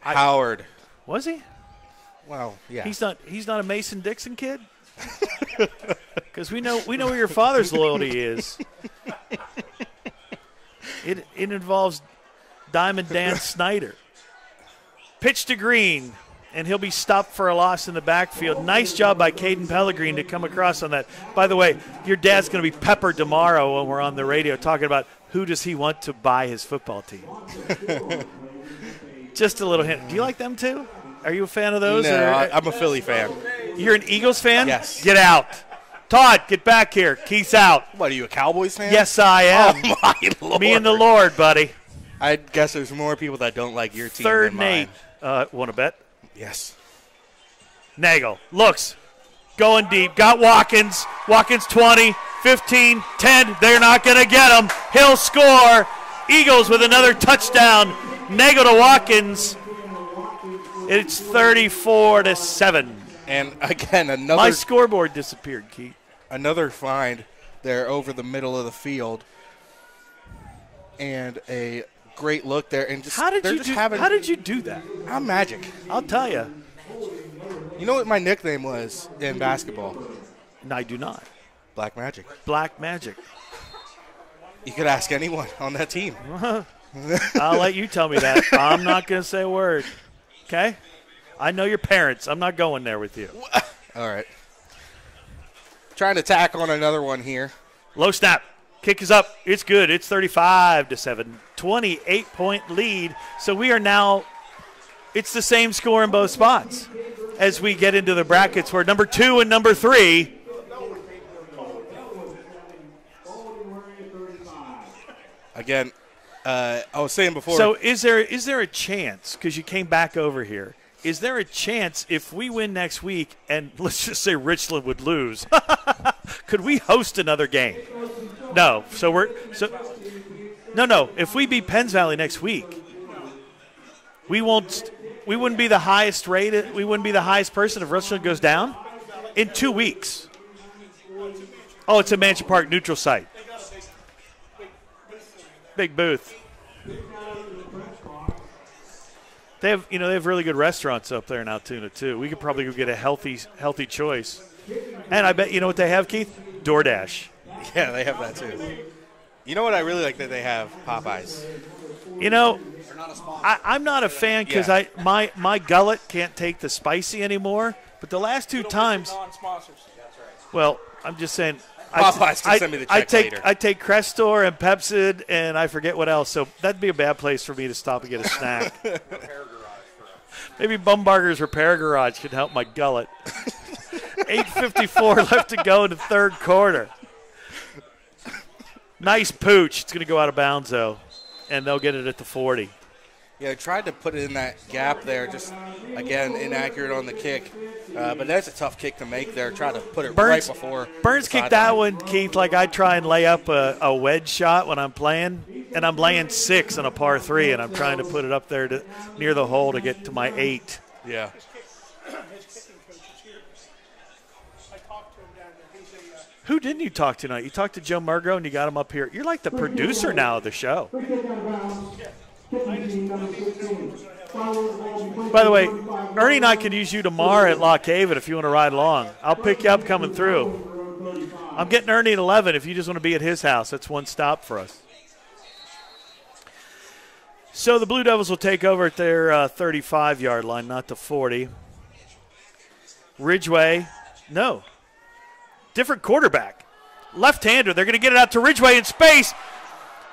Howard. Was he? Well, yeah. He's not. He's not a Mason Dixon kid. Because we know we know where your father's loyalty is. It it involves Diamond Dan Snyder. Pitch to Green, and he'll be stopped for a loss in the backfield. Nice job by Caden Pellegrin to come across on that. By the way, your dad's going to be peppered tomorrow when we're on the radio talking about who does he want to buy his football team. Just a little hint. Do you like them too? Are you a fan of those? no, or- I'm a Philly fan. you're an Eagles fan? Yes. Get out. Todd, get back here. Keith's out. What are you, a Cowboys fan? Yes, I am. Oh my lord. Me and the Lord, buddy. I guess there's more people that don't like your team Third than and eight. Uh, Want to bet? Yes. Nagel looks, going deep. Got Watkins. Watkins 20, 15, 10. They're not going to get him. He'll score. Eagles with another touchdown. Nagel to Watkins. It's 34 to 7. And again, another My scoreboard disappeared, Keith. another find there over the middle of the field, and a great look there. And just How did you do, having How did you do that? I'm magic. I'll tell you. You know what my nickname was in basketball? And I do not. Black Magic. Black magic. You could ask anyone on that team. I'll let you tell me that. I'm not going to say a word. Okay? I know your parents. I'm not going there with you. All right. Trying to tack on another one here. Low snap. Kick is up. It's good. It's 35 to 7. 28 point lead. So we are now it's the same score in both spots as we get into the brackets where number 2 and number 3 Again, uh, I was saying before. So is there is there a chance because you came back over here? Is there a chance if we win next week and let's just say Richland would lose, could we host another game? No. So we're so no no. If we beat Penns Valley next week, we won't. We wouldn't be the highest rated. We wouldn't be the highest person if Richland goes down in two weeks. Oh, it's a Mansion Park neutral site. Big booth. They have, you know, they have really good restaurants up there in Altoona too. We could probably go get a healthy, healthy choice. And I bet you know what they have, Keith? DoorDash. yeah, they have that too. You know what I really like that they have Popeyes. You know, I, I'm not a fan because Yeah. I my my gullet can't take the spicy anymore. But the last two times, well, I'm just saying. I- Popeyes can I, send me the I take later. I take Crestor and Pepcid and I forget what else. So that'd be a bad place for me to stop and get a snack. Maybe Bumbarger's Repair Garage could help my gullet. 8.54 left to go in the third quarter. Nice pooch. It's going to go out of bounds, though, and they'll get it at the 40. Yeah, I tried to put it in that gap there. Just again, inaccurate on the kick. Uh, but that's a tough kick to make there. Try to put it Burns, right before. Burns kicked that one, Keith, like I try and lay up a, a wedge shot when I'm playing, and I'm laying six on a par three, and I'm trying to put it up there to near the hole to get to my eight. Yeah. I talked to him down there. He's a, Who didn't you talk to tonight? You talked to Joe Murgo, and you got him up here. You're like the producer now of the show. By the way, Ernie and I could use you tomorrow at Lock Haven if you want to ride along. I'll pick you up coming through. I'm getting Ernie at 11 if you just want to be at his house. That's one stop for us. So the Blue Devils will take over at their uh, 35 yard line, not the 40. Ridgeway, no. Different quarterback. Left hander. They're going to get it out to Ridgeway in space.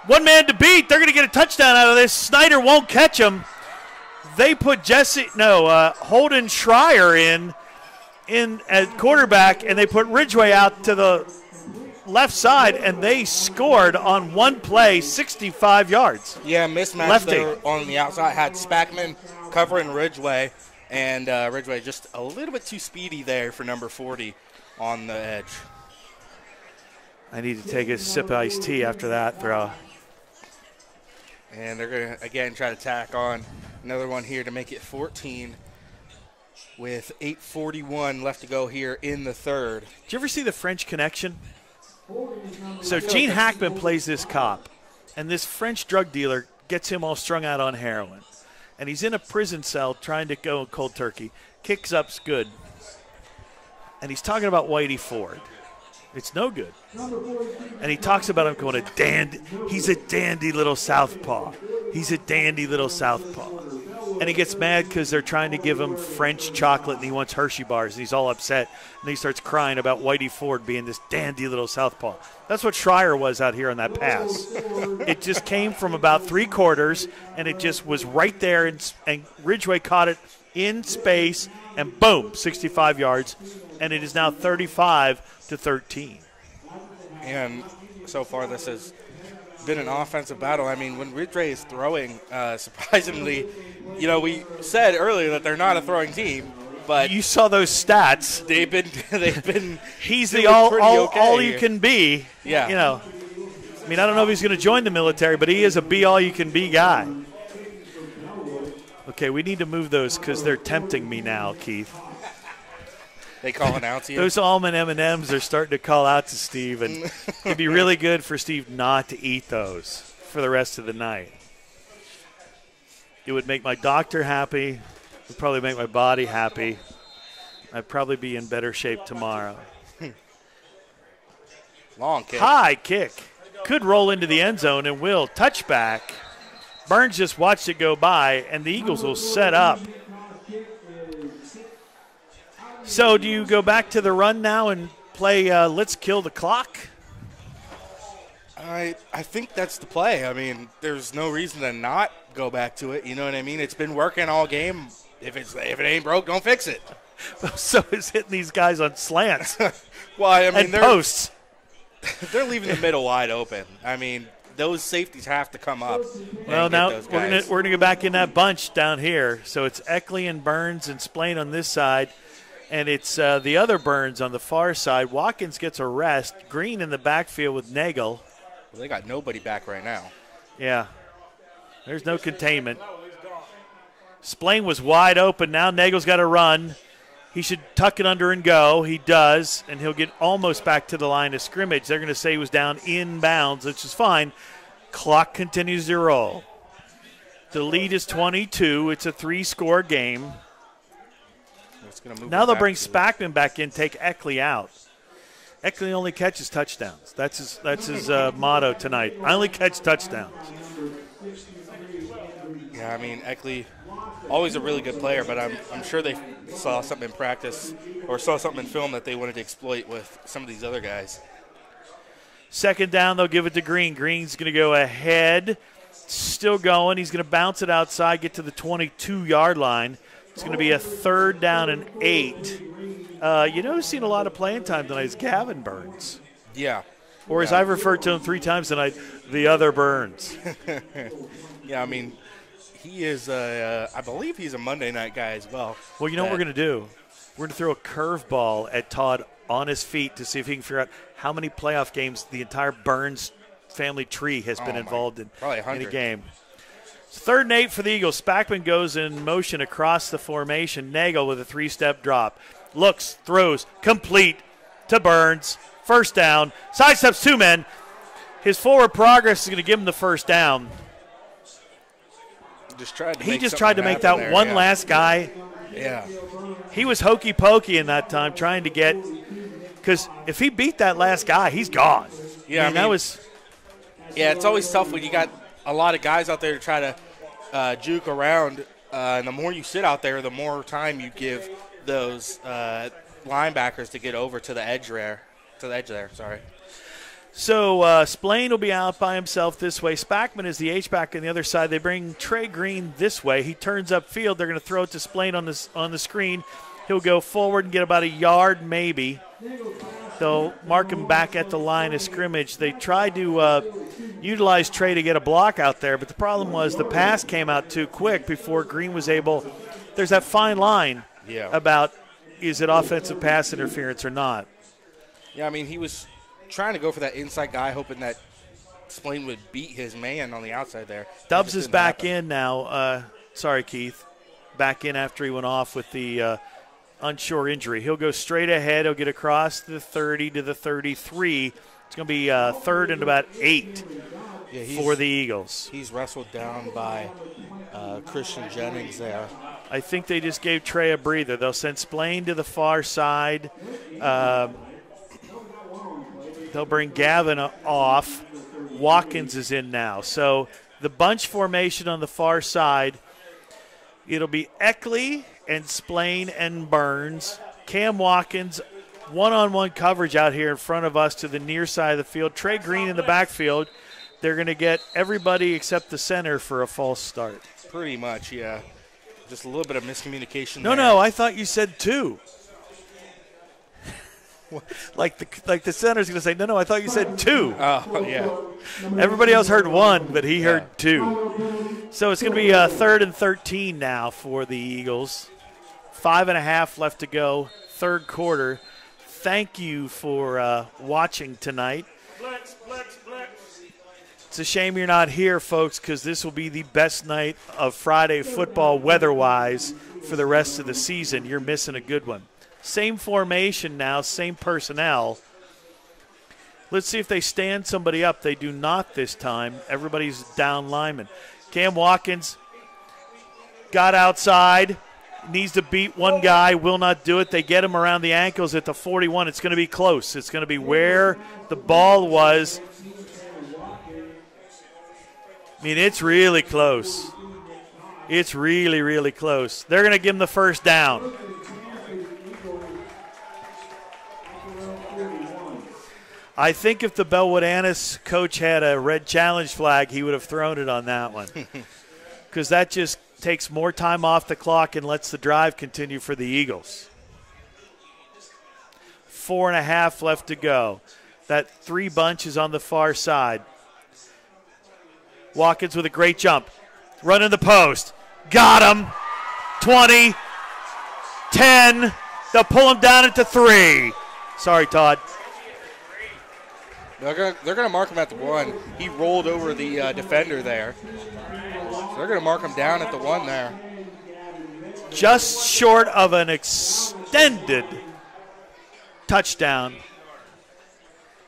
One man to beat. They're going to get a touchdown out of this. Snyder won't catch him. They put Jesse, no, uh, Holden Schreier in in at quarterback, and they put Ridgeway out to the left side, and they scored on one play, 65 yards. Yeah, mismatch Lefty. on the outside. Had Spackman covering Ridgeway, and uh, Ridgeway just a little bit too speedy there for number 40 on the edge. I need to take a sip of iced tea after that throw. And they're going to, again, try to tack on another one here to make it 14 with 8:41 left to go here in the third. Did you ever see the French Connection? So Gene Hackman plays this cop, and this French drug dealer gets him all strung out on heroin, and he's in a prison cell trying to go cold turkey. Kicks up's good, and he's talking about Whitey Ford. It's no good, and he talks about him going a dandy. He's a dandy little southpaw. He's a dandy little southpaw. And he gets mad because they're trying to give him French chocolate and he wants Hershey bars and he's all upset. And he starts crying about Whitey Ford being this dandy little southpaw. That's what Schreier was out here on that pass. it just came from about three quarters and it just was right there. And, and Ridgeway caught it in space and boom, 65 yards. And it is now 35 to 13. And so far, this has been an offensive battle. I mean, when Ridgeway is throwing, uh, surprisingly, you know, we said earlier that they're not a throwing team, but You saw those stats. they've been they've been He's the all, all, okay all you can be. Yeah. You know, I mean, I don't know if he's going to join the military, but he is a be all you can be guy. Okay, we need to move those because they're tempting me now, Keith. They call it out to you. Those almond M and M's are starting to call out to Steve, and it'd be really good for Steve not to eat those for the rest of the night. It would make my doctor happy. It would probably make my body happy. I'd probably be in better shape tomorrow. Hmm. Long kick. High kick. Could roll into the end zone and will. Touchback. Burns just watched it go by, and the Eagles will set up. So, do you go back to the run now and play uh, Let's Kill the Clock? I I think that's the play. I mean, there's no reason to not go back to it. You know what I mean? It's been working all game. If it's if it ain't broke, don't fix it. so is hitting these guys on slants Well, I mean, and they're posts. they're leaving the middle wide open. I mean, those safeties have to come up. Well, now we're gonna we're gonna go back in that bunch down here. So it's Eckley and Burns and Splain on this side, and it's uh, the other Burns on the far side. Watkins gets a rest. Green in the backfield with Nagel. Well, they got nobody back right now. Yeah, there's no containment. Splain was wide open. Now Nagel's got to run. He should tuck it under and go. He does, and he'll get almost back to the line of scrimmage. They're going to say he was down in bounds, which is fine. Clock continues to roll. The lead is 22. It's a three-score game. It's gonna move Now they'll bring to- Spackman back in, take Eckley out. Eckley only catches touchdowns. That's his. That's his uh, motto tonight. I only catch touchdowns. Yeah, I mean, Eckley, always a really good player, but I'm, I'm sure they saw something in practice or saw something in film that they wanted to exploit with some of these other guys. Second down, they'll give it to Green. Green's going to go ahead. Still going. He's going to bounce it outside, get to the 22 yard line. It's going to be a third down and eight. Uh, you know who's seen a lot of playing time tonight is Gavin Burns. Yeah. Or as I've referred to him three times tonight, the other Burns. Yeah, I mean, he is, uh, I believe he's a Monday night guy as well. Well, you know what we're going to do? We're going to throw a curveball at Todd on his feet to see if he can figure out how many playoff games the entire Burns family tree has been Oh, my- involved in probably in a 100. game. Third and eight for the Eagles. Spackman goes in motion across the formation. Nagel with a three step drop. Looks, throws, complete to Burns. First down. Sidesteps two men. His forward progress is going to give him the first down. Just He just tried to make that there, one yeah. last guy Yeah. he was hokey pokey in that time, trying to get. Because if he beat that last guy, he's gone. Yeah, I I mean, that was. Yeah, it's always tough when you got a lot of guys out there to try to uh, juke around. Uh, and the more you sit out there, the more time you give those uh, linebackers to get over to the edge there. To the edge there, sorry. So uh, Splain will be out by himself this way. Spackman is the H back on the other side. They bring Trey Green this way. He turns up field. They're going to throw it to Splain on this on the screen. He'll go forward and get about a yard, maybe. They'll mark him back at the line of scrimmage. They tried to uh, utilize Trey to get a block out there, but the problem was the pass came out too quick before Green was able. There's that fine line Yeah. about is it offensive pass interference or not. Yeah, I mean, he was trying to go for that inside guy, hoping that Splain would beat his man on the outside there. Dubs is back happen. in now. Uh, sorry, Keith. back in after he went off with the uh, unsure injury. He'll go straight ahead. He'll get across the 30 to the 33. It's going to be uh, third and about eight Yeah, for the Eagles. he's wrestled down by uh, Christian Jennings there. I think they just gave Trey a breather. They'll send Splain to the far side. Um, they'll bring Gavin off. Watkins is in now. So the bunch formation on the far side, it'll be Eckley and Splain and Burns. Cam Watkins, one on one coverage out here in front of us to the near side of the field. Trey Green in the backfield. They're going to get everybody except the center for a false start. Pretty much, yeah. Just a little bit of miscommunication. No, there. no, I thought you said two. like the like the center's going to say, no, no, I thought you said two. Oh, yeah. Everybody else heard one, but he heard two. So it's going to be uh, third and 13 now for the Eagles. Five and a half left to go, third quarter. Thank you for uh, watching tonight. Blitz, blitz, blitz. It's a shame you're not here, folks, because this will be the best night of Friday football weather-wise for the rest of the season. You're missing a good one. Same formation now, same personnel. Let's see if they stand somebody up. They do not this time. Everybody's down lineman. Cam Watkins got outside. Needs to beat one guy, will not do it. They get him around the ankles at the 41. It's going to be close. It's going to be where the ball was. I mean, it's really close. It's really, really close. They're going to give him the first down. I think if the Bellwood Antis coach had a red challenge flag, he would have thrown it on that one. Because that just takes more time off the clock and lets the drive continue for the Eagles. Four and a half left to go. That three bunch is on the far side. Watkins with a great jump. Run Running the post. Got him. 20. 10. They'll pull him down the three. Sorry, Todd. They're they're gonna mark him at the one. He rolled over the uh, defender there. So they're gonna mark him down at the one there. Just short of an extended touchdown.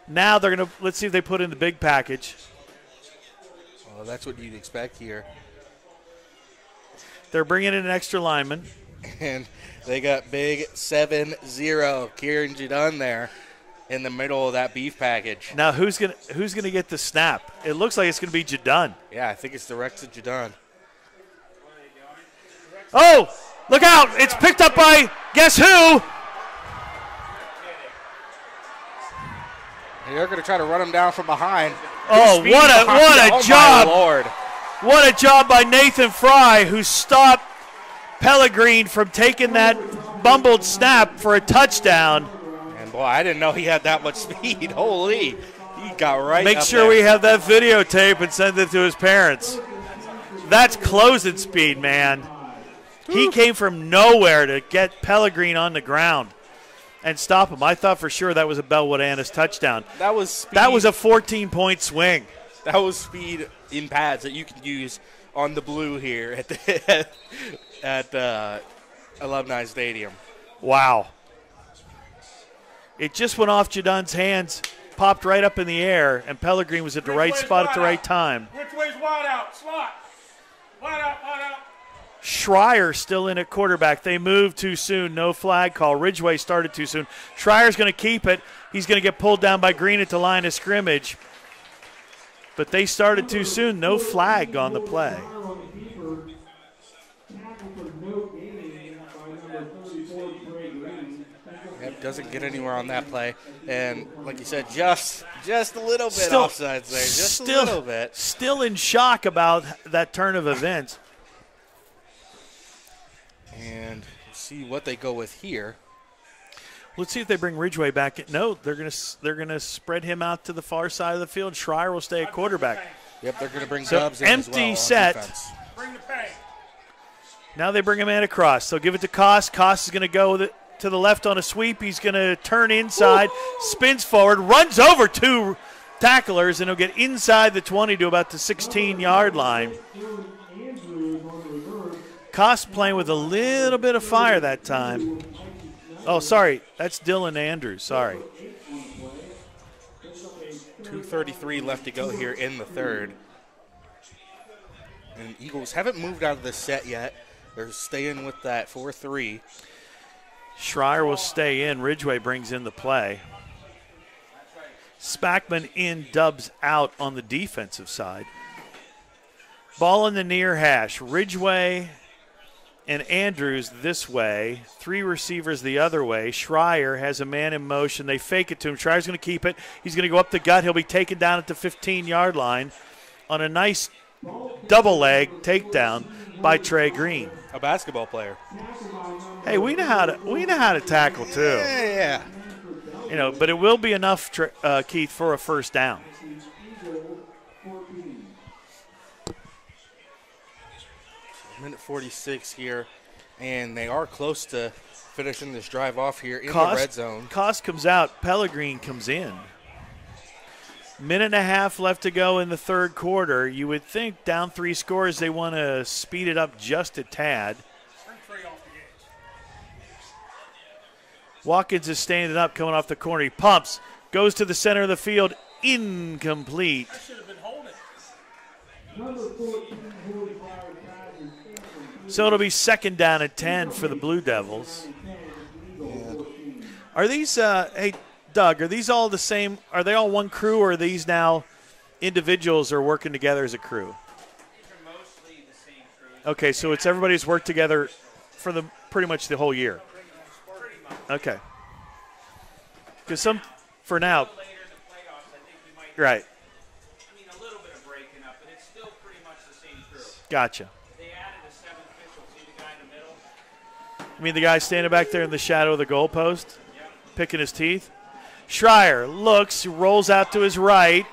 Now they're going to, let's see if they put in the big package. Well, that's what you'd expect here. They're bringing in an extra lineman. And they got big 7-0 Kieran Jadun there in the middle of that beef package. Now who's going to who's going to get the snap? It looks like it's going to be Jadun. Yeah, I think it's direct to Jadun. Oh, look out! It's picked up by guess who? They're going to try to run him down from behind. Oh, what a what a oh, job! Lord. What a job by Nathan Fry, who stopped Pellegrine from taking that bumbled snap for a touchdown. Boy, I didn't know he had that much speed. Holy. He got right Make sure there. we have that videotape and send it to his parents. That's closing speed, man. He came from nowhere to get Pellegrine on the ground and stop him. I thought for sure that was a Bellwood Antis touchdown. That was speed. That was a 14 point swing. that was speed in pads that you can use on the blue here at the at uh, Alumni Stadium. Wow. It just went off Jadun's hands, popped right up in the air, and Pellegrine was at the right Which way's spot at the right out? time. Which way's wide out? Slot. Wide out, wide out. Schreier still in at quarterback. They moved too soon. No flag call. Ridgeway started too soon. Schreier's going to keep it. He's going to get pulled down by Green at the line of scrimmage. But they started too soon. No flag on the play. Doesn't get anywhere on that play, and like you said, just just a little bit Still- offsides there, just still, a little bit. Still in shock about that turn of events. And see what they go with here. Let's see if they bring Ridgeway back. in. No, they're going to they're going to spread him out to the far side of the field. Schreier will stay at quarterback. Yep, they're going to bring So, Dubs in as empty well on set. Bring the pay. Now they bring a man across. They'll give it to Cost. Cost is going to go with it to the left on a sweep. He's going to turn inside, spins forward, runs over two tacklers, and he'll get inside the 20 to about the 16 yard line. Cost playing with a little bit of fire that time. Oh, sorry. That's Dylan Andrews. Sorry. 2.33 left to go here in the third. And Eagles haven't moved out of this set yet. They're staying with that 4 3. Schreier will stay in. Ridgeway brings in the play. Spackman in, dubs out on the defensive side. Ball in the near hash. Ridgeway and Andrews this way. Three receivers the other way. Schreier has a man in motion. They fake it to him. Schreier's going to keep it. He's going to go up the gut. He'll be taken down at the 15 yard line on a nice double leg takedown by Trey Green. A basketball player. Hey, we know how to we know how to tackle too. Yeah, yeah. You know, but it will be enough, uh, Keith, for a first down. Minute 46 here, and they are close to finishing this drive off here in Cost, the red zone. Cost comes out. Pellegrin comes in. Minute and a half left to go in the third quarter. You would think down three scores, they want to speed it up just a tad. Watkins is standing up, coming off the corner. He pumps, goes to the center of the field, incomplete. So it'll be second down at 10 for the Blue Devils. Are these, uh, hey, Doug, are these all the same? Are they all one crew, or are these now individuals are working together as a crew? Okay, so it's everybody's worked together for the pretty much the whole year. Okay. Because some, for now, right? Gotcha. I mean, the guy standing back there in the shadow of the goalpost, picking his teeth. Schreier looks, rolls out to his right.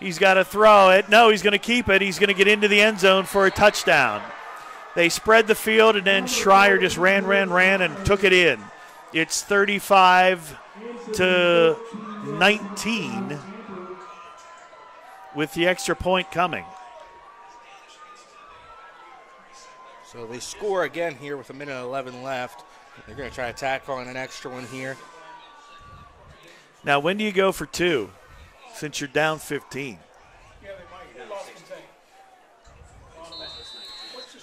He's got to throw it. No, he's going to keep it. He's going to get into the end zone for a touchdown. They spread the field, and then Schreier just ran, ran, ran, and took it in. It's 35 to 19 with the extra point coming. So they score again here with a minute 11 left. They're going to try to tack on an extra one here. Now, when do you go for two since you're down 15?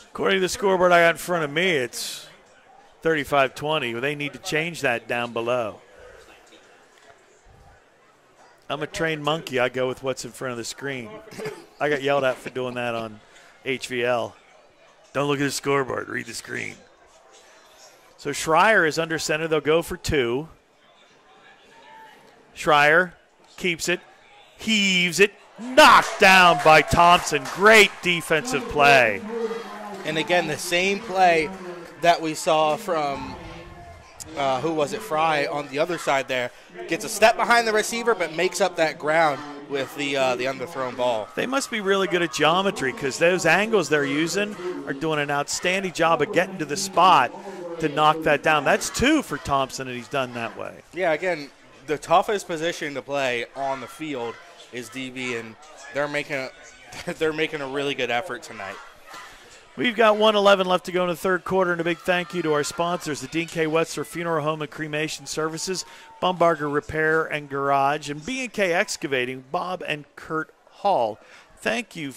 According to the scoreboard I got in front of me, it's 35 20. They need to change that down below. I'm a trained monkey. I go with what's in front of the screen. I got yelled at for doing that on HVL. Don't look at the scoreboard, read the screen. So Schreier is under center. They'll go for two. Schreier keeps it, heaves it, knocked down by Thompson. Great defensive play. And again, the same play that we saw from uh, who was it, Fry, on the other side there. Gets a step behind the receiver, but makes up that ground with the uh, the underthrown ball. They must be really good at geometry because those angles they're using are doing an outstanding job of getting to the spot to knock that down. That's two for Thompson, and he's done that way. Yeah, again, the toughest position to play on the field is DB, and they're making a they're making a really good effort tonight. We've got 111 left to go in the third quarter, and a big thank you to our sponsors, the Dean K. Funeral Home and Cremation Services, Bumbarger Repair and Garage, and B&K Excavating, Bob and Kurt Hall. Thank you,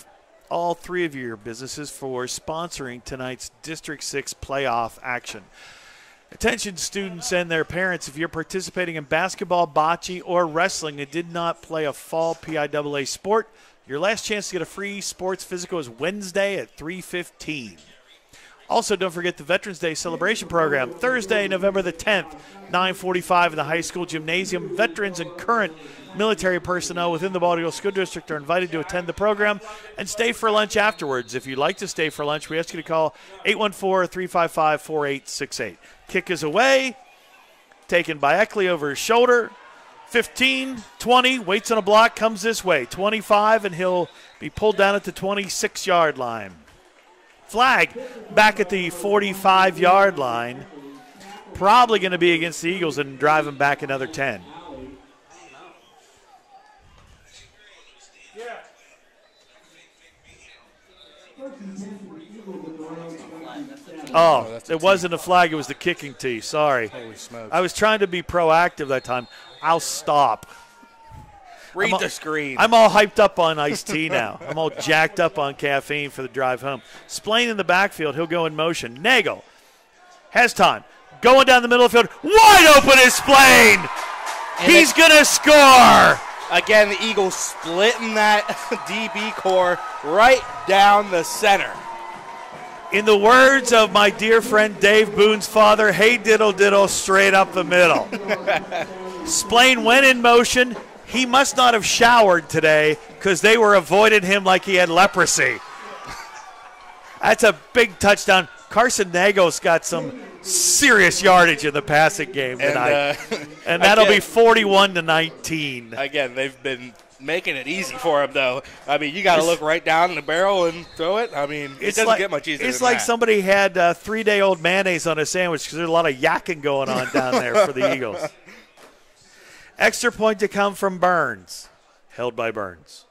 all three of your businesses, for sponsoring tonight's District 6 playoff action. Attention students and their parents, if you're participating in basketball, bocce, or wrestling and did not play a fall PIAA sport, your last chance to get a free sports physical is Wednesday at 3:15. Also, don't forget the Veterans Day celebration program Thursday, November the 10th, 9:45 in the high school gymnasium. Veterans and current military personnel within the Baldwin School District are invited to attend the program and stay for lunch afterwards. If you'd like to stay for lunch, we ask you to call 814-355-4868. Kick is away, taken by Eckley over his shoulder. 15, 20, waits on a block, comes this way. 25, and he'll be pulled down at the 26 yard line. Flag back at the 45 yard line. Probably going to be against the Eagles and drive them back another 10. Oh, oh, that's it wasn't a flag. It was the kicking tee. Sorry. Holy smokes. I was trying to be proactive that time. I'll stop. Read I'm the screen. I'm all hyped up on iced tea now. I'm all jacked up on caffeine for the drive home. Splain in the backfield. He'll go in motion. Nagel has time. Going down the middle of the field. Wide open is Splain. And He's going to score. Again, the Eagles splitting that DB core right down the center. In the words of my dear friend Dave Boone's father, hey diddle diddle, straight up the middle. Splain went in motion. He must not have showered today because they were avoiding him like he had leprosy. That's a big touchdown. Carson Nagel's got some serious yardage in the passing game And, tonight. uh, and that'll be 41 to 19. Again, they've been making it easy for him, though. I mean, you got to look right down in the barrel and throw it. I mean, it doesn't like, get much easier. It's like that. somebody had uh, three day old mayonnaise on a sandwich because there's a lot of yakking going on down there for the Eagles. Extra point to come from Burns. Held by Burns.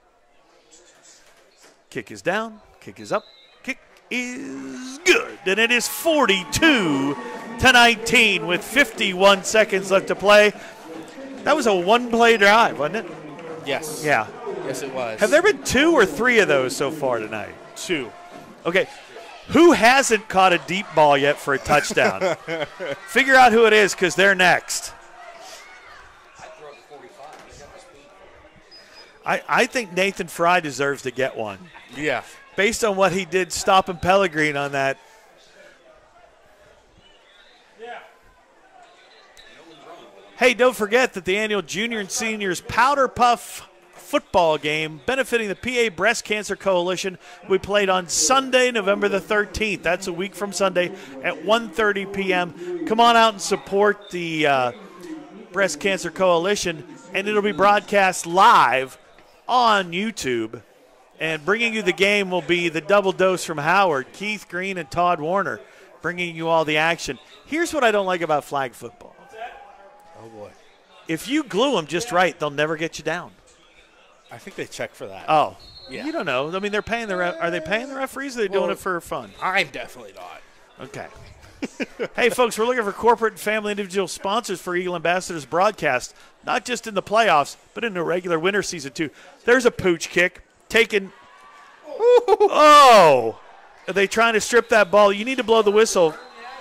Kick is down. Kick is up. Kick is good. And it is 42 to 19 with 51 seconds left to play. That was a one play drive, wasn't it? Yes. Yeah. Yes, it was. Have there been two or three of those so far tonight? two? Okay. Who hasn't caught a deep ball yet for a touchdown? Figure out who it is because they're next. I, I think Nathan Fry deserves to get one. Yeah. Based on what he did stopping Pellegrin on that. Hey, don't forget that the annual Junior and Seniors Powder Puff football game benefiting the PA Breast Cancer Coalition we played on Sunday, November the 13th. That's a week from Sunday at 1:30 p.m. Come on out and support the uh, Breast Cancer Coalition, and it'll be broadcast live on YouTube. And bringing you the game will be the double dose from Howard, Keith Green, and Todd Warner, bringing you all the action. Here's what I don't like about flag football. Boy. If you glue them just right, they'll never get you down. I think they check for that. Oh, Yeah. you don't know. I mean, they're paying the. Re- are they paying the referees? Or are they doing it for fun? I'm definitely not. Okay. hey, folks, we're looking for corporate and family individual sponsors for Eagle Ambassadors broadcast, not just in the playoffs, but in the regular winter season, too. There's a pooch kick taken. Oh! Are they trying to strip that ball? You need to blow the whistle.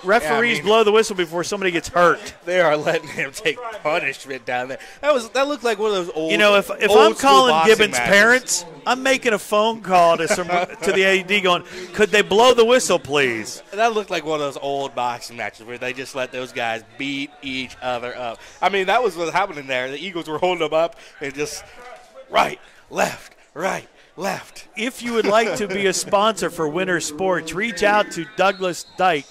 Referees mean- blow the whistle before somebody gets hurt. They are letting him take punishment down there. That was that looked like one of those old. You know, if, if I'm calling Gibbons' matches. parents, I'm making a phone call to some to the AD going, could they blow the whistle, please? That looked like one of those old boxing matches where they just let those guys beat each other up. I mean, that was what was happening there. The Eagles were holding them up and just right, left, right, left. If you would like to be a sponsor for Winter Sports, reach out to Douglas Dyke.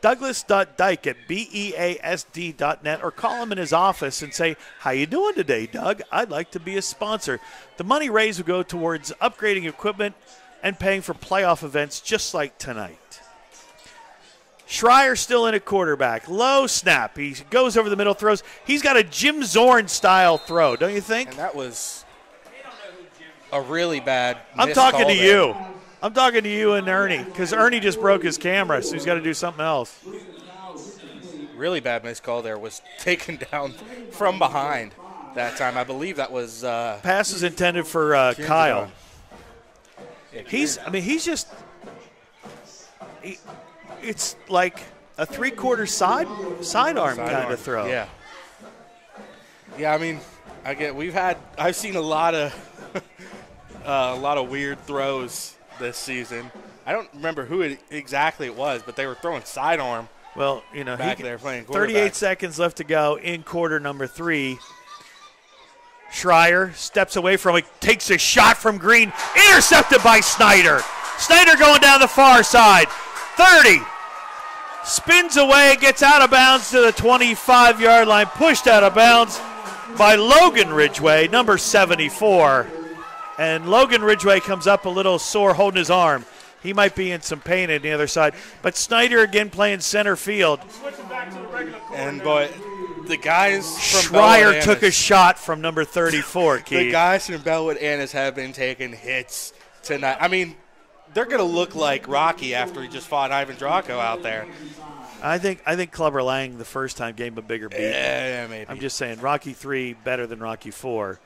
Douglas.dyke at E B-E-A-S-D.net or call him in his office and say, how you doing today, Doug? I'd like to be a sponsor. The money raised will go towards upgrading equipment and paying for playoff events just like tonight. Schreier still in at quarterback. Low snap. He goes over the middle, throws. He's got a Jim Zorn style throw, don't you think? And that was a really bad. I'm talking to there. you. I'm talking to you and Ernie because Ernie just broke his camera, so he's got to do something else. Really bad missed call there was taken down from behind that time. I believe that was. Uh, Pass is intended for uh, Kyle. He's, I mean, he's just. He, it's like a three-quarter side sidearm kind of throw. Yeah. Yeah, I mean, I get we've had I've seen a lot of uh, a lot of weird throws this season. I don't remember who it exactly it was, but they were throwing sidearm. Well, you know, Back he, there playing 38 seconds left to go in quarter number three. Schreier steps away from it, takes a shot from Green, intercepted by Snyder. Snyder going down the far side. 30. Spins away, gets out of bounds to the 25 yard line, pushed out of bounds by Logan Ridgeway, number 74. And Logan Ridgeway comes up a little sore holding his arm. He might be in some pain on the other side. But Snyder again playing center field. Switching back to the regular court. And boy, the guys from Schreier took a shot from number 34, The guys from Bellwood Antis have been taking hits tonight. I mean, they're going to look like Rocky after he just fought Ivan Drago out there. I think I think Clubber Lang the first time gave him a bigger beat. Yeah, maybe. I'm just saying Rocky three better than Rocky four,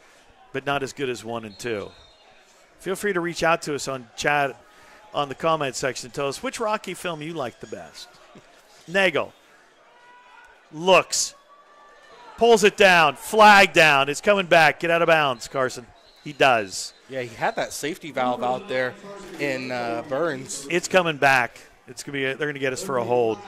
but not as good as one and two. Feel free to reach out to us on chat on the comment section. Tell us which Rocky film you like the best. Nagel looks, pulls it down, flag down. It's coming back. Get out of bounds, Carson. He does. Yeah, he had that safety valve out there in uh, Burns. It's coming back. It's gonna be. They're gonna get us for a hold.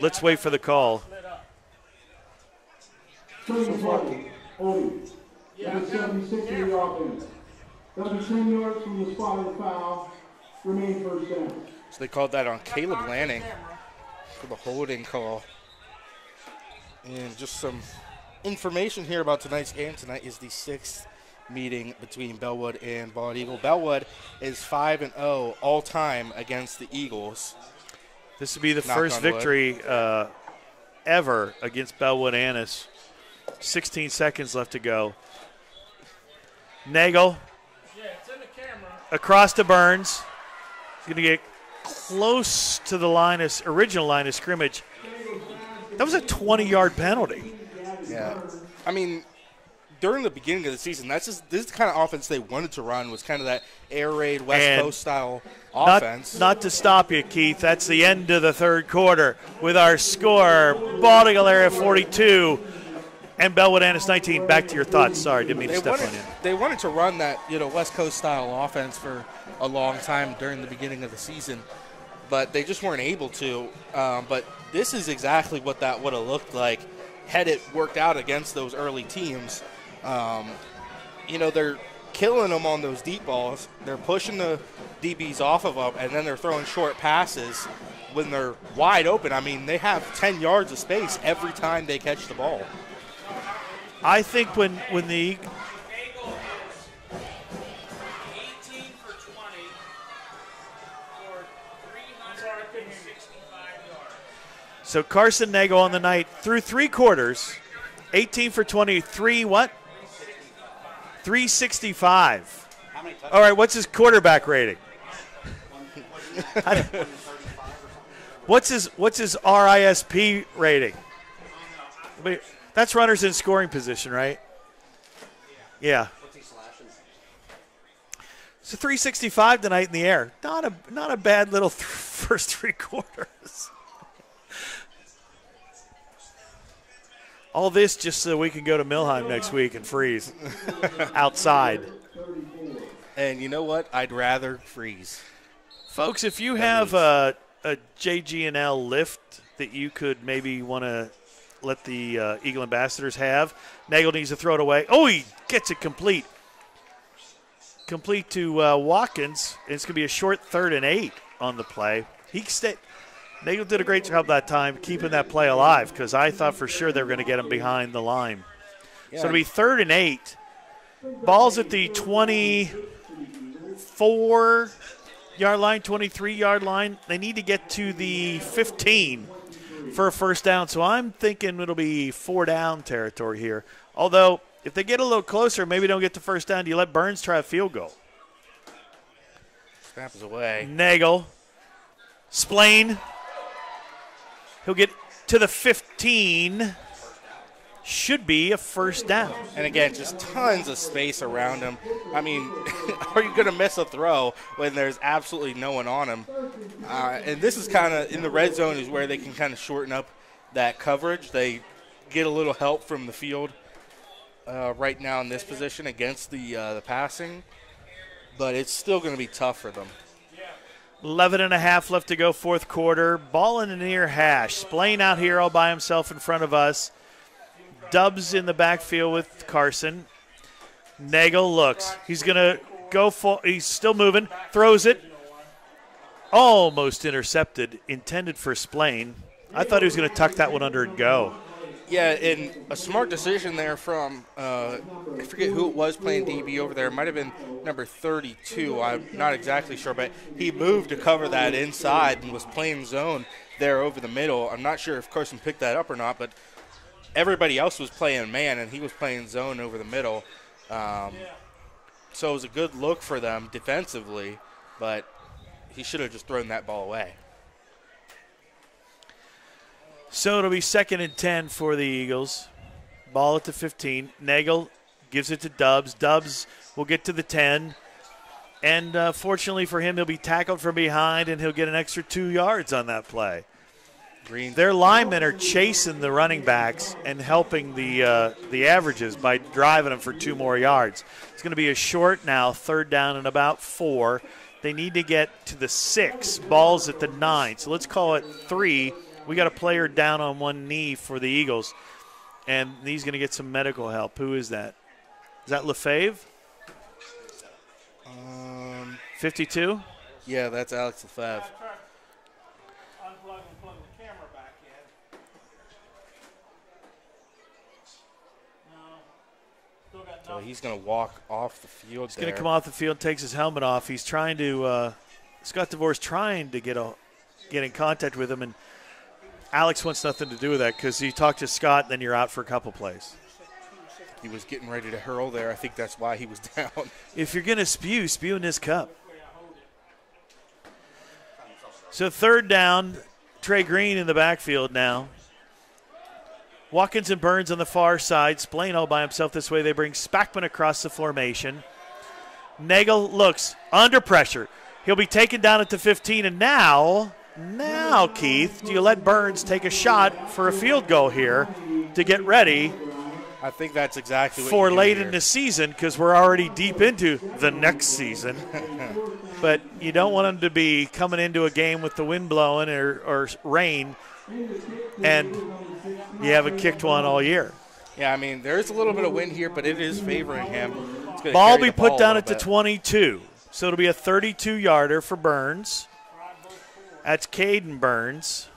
Let's wait for the call. Turn the. Odie. Number 76 in the offense. That'll 10 yards from the spot of the foul. Remain first down. So they called that on Caleb Lanning for the holding call. And just some information here about tonight's game. Tonight is the sixth meeting between Bellwood and Bald Eagle. Bellwood is 5 and 0 all time against the Eagles. This would be the Knock first victory uh, ever against Bellwood Antis. 16 seconds left to go. Nagel Yeah, it's in the camera. across to Burns. He's going to get close to the line of original line of scrimmage. That was a 20-yard penalty. Yeah. I mean, during the beginning of the season, that's just this is the kind of offense they wanted to run was kind of that air raid West And Coast style Not, offense. not to stop you, Keith. That's the end of the third quarter with our score: Eagle area 42 and Bellwood Antis 19. Back to your thoughts. Sorry, didn't mean to they step wanted, on you. they wanted to run that you know West Coast style offense for a long time during the beginning of the season, but they just weren't able to. Um, but this is exactly what that would have looked like had it worked out against those early teams. Um, you know they're killing them on those deep balls. They're pushing the DBs off of them, and then they're throwing short passes when they're wide open. I mean, they have 10 yards of space every time they catch the ball. I think when when the 18 for 20 for 365 yards. so Carson Nagel on the night through three quarters, 18 for 23. What? 365. All right. What's his quarterback rating? what's his What's his RISP rating? That's runners in scoring position, right? Yeah. So 365 tonight in the air. Not a not a bad little th- first three quarters. All this just so we can go to Millheim next week and freeze outside. And you know what? I'd rather freeze. Folks, if you have a, a JG&L lift that you could maybe want to let the uh, Eagle Ambassadors have, Nagel needs to throw it away. Oh, he gets it complete. Complete to uh, Watkins. It's going to be a short third and eight on the play. He stayed. Nagel did a great job that time keeping that play alive because I thought for sure they were going to get him behind the line. So it'll be third and eight. Ball's at the 24 yard line, 23 yard line. They need to get to the 15 for a first down. So I'm thinking it'll be four down territory here. Although, if they get a little closer, maybe don't get the first down. Do you let Burns try a field goal? Snaps away. Nagel. Splain. He'll get to the 15. Should be a first down. And again, just tons of space around him. I mean, are you going to miss a throw when there's absolutely no one on him? Uh, and this is kind of in the red zone is where they can kind of shorten up that coverage. They get a little help from the field uh, right now in this position against the uh, the passing, but it's still going to be tough for them. 11 and a half left to go, fourth quarter. Ball in the near hash. Splain out here all by himself in front of us. Dubs in the backfield with Carson. Nagel looks. He's going to go for. He's still moving. Throws it. Almost intercepted. Intended for Splain. I thought he was going to tuck that one under and go. Yeah, and a smart decision there from uh, I forget who it was playing DB over there. It might have been number 32. I'm not exactly sure, but he moved to cover that inside and was playing zone there over the middle. I'm not sure if Carson picked that up or not, but everybody else was playing man and he was playing zone over the middle. Um, so it was a good look for them defensively, but he should have just thrown that ball away. So it'll be second and 10 for the Eagles. Ball at the 15. Nagel gives it to Dubs. Dubs will get to the 10. And uh, fortunately for him, he'll be tackled from behind and he'll get an extra two yards on that play. Green. Their linemen are chasing the running backs and helping the uh, the averages by driving them for two more yards. It's going to be a short now, third down and about four. They need to get to the six. Balls at the nine. So let's call it three. We got a player down on one knee for the Eagles, and he's going to get some medical help. Who is that? Is that Lefebvre? Um, 52? yeah, that's Alex Lefebvre. Unplug and plug the camera back in. No. Still got So he's going to walk off the field He's going to come off the field, takes his helmet off. He's trying to. Uh, Scott DeVore's trying to get a get in contact with him, and Alex wants nothing to do with that because he talked to Scott, then you're out for a couple plays. He was getting ready to hurl there. I think that's why he was down. If you're going to spew, spew in this cup. So third down, Trey Green in the backfield now. Watkins and Burns on the far side. Splain all by himself this way. They bring Spackman across the formation. Nagel looks under pressure. He'll be taken down at the 15. And now, now, Keith, do you let Burns take a shot for a field goal here to get ready I think that's exactly what for late in the season because we're already deep into the next season. but you don't want them to be coming into a game with the wind blowing or, or rain, and you haven't kicked one all year. Yeah, I mean, there is a little bit of wind here, but it is favoring him. Ball be the ball put down at the 22, so it'll be a 32 yarder for Burns. That's Caden Burns.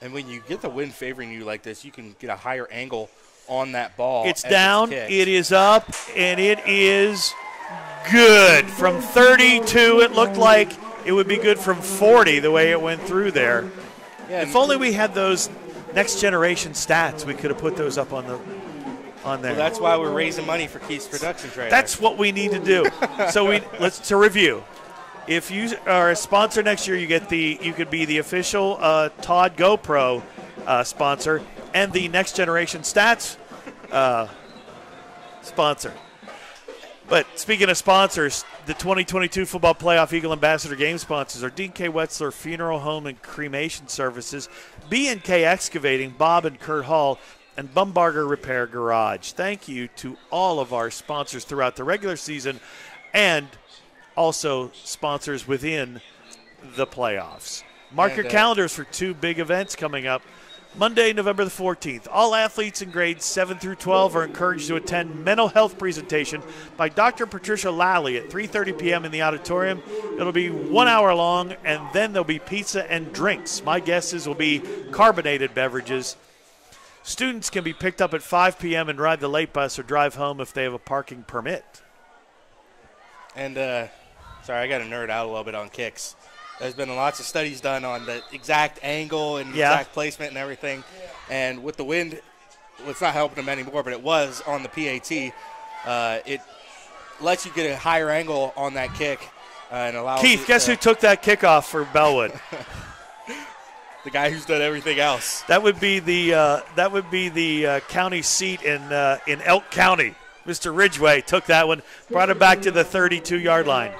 And when you get the wind favoring you like this, you can get a higher angle on that ball. It's down, kicked. it is up, and it is good. From 32, it looked like it would be good from 40 the way it went through there. Yeah, If only we had those next generation stats, we could have put those up on the on there. Well, that's why we're raising money for Keith's production trailer. That's what we need to do. so we let's to review. If you are a sponsor next year, you get the you could be the official uh, Todd GoPro uh, sponsor and the Next Generation Stats uh, sponsor. But speaking of sponsors, the 2022 Football Playoff Eagle Ambassador Game sponsors are Dean K. Wetzler Funeral Home and Cremation Services, B&K Excavating, Bob and Kurt Hall, and Bumbarger Repair Garage. Thank you to all of our sponsors throughout the regular season and also sponsors within the playoffs. Mark And, your uh, calendars for two big events coming up. Monday, November the 14th. All athletes in grades 7 through 12 are encouraged to attend mental health presentation by Dr. Patricia Lally at 3:30 p.m. in the auditorium. It'll be 1 hour long and then there'll be pizza and drinks. My guesses will be carbonated beverages. Students can be picked up at 5 p.m. and ride the late bus or drive home if they have a parking permit. And uh, sorry, I got to nerd out a little bit on kicks. There's been lots of studies done on the exact angle and Yeah. exact placement and everything. And with the wind, well, it's not helping them anymore, but it was on the PAT. Uh, it lets you get a higher angle on that kick uh, and allows Keith, guess to- who took that kickoff for Bellwood? the guy who's done everything else. That would be the uh, that would be the uh, county seat in uh, in Elk County. Mr. Ridgeway took that one, brought it back to the 32 yard line.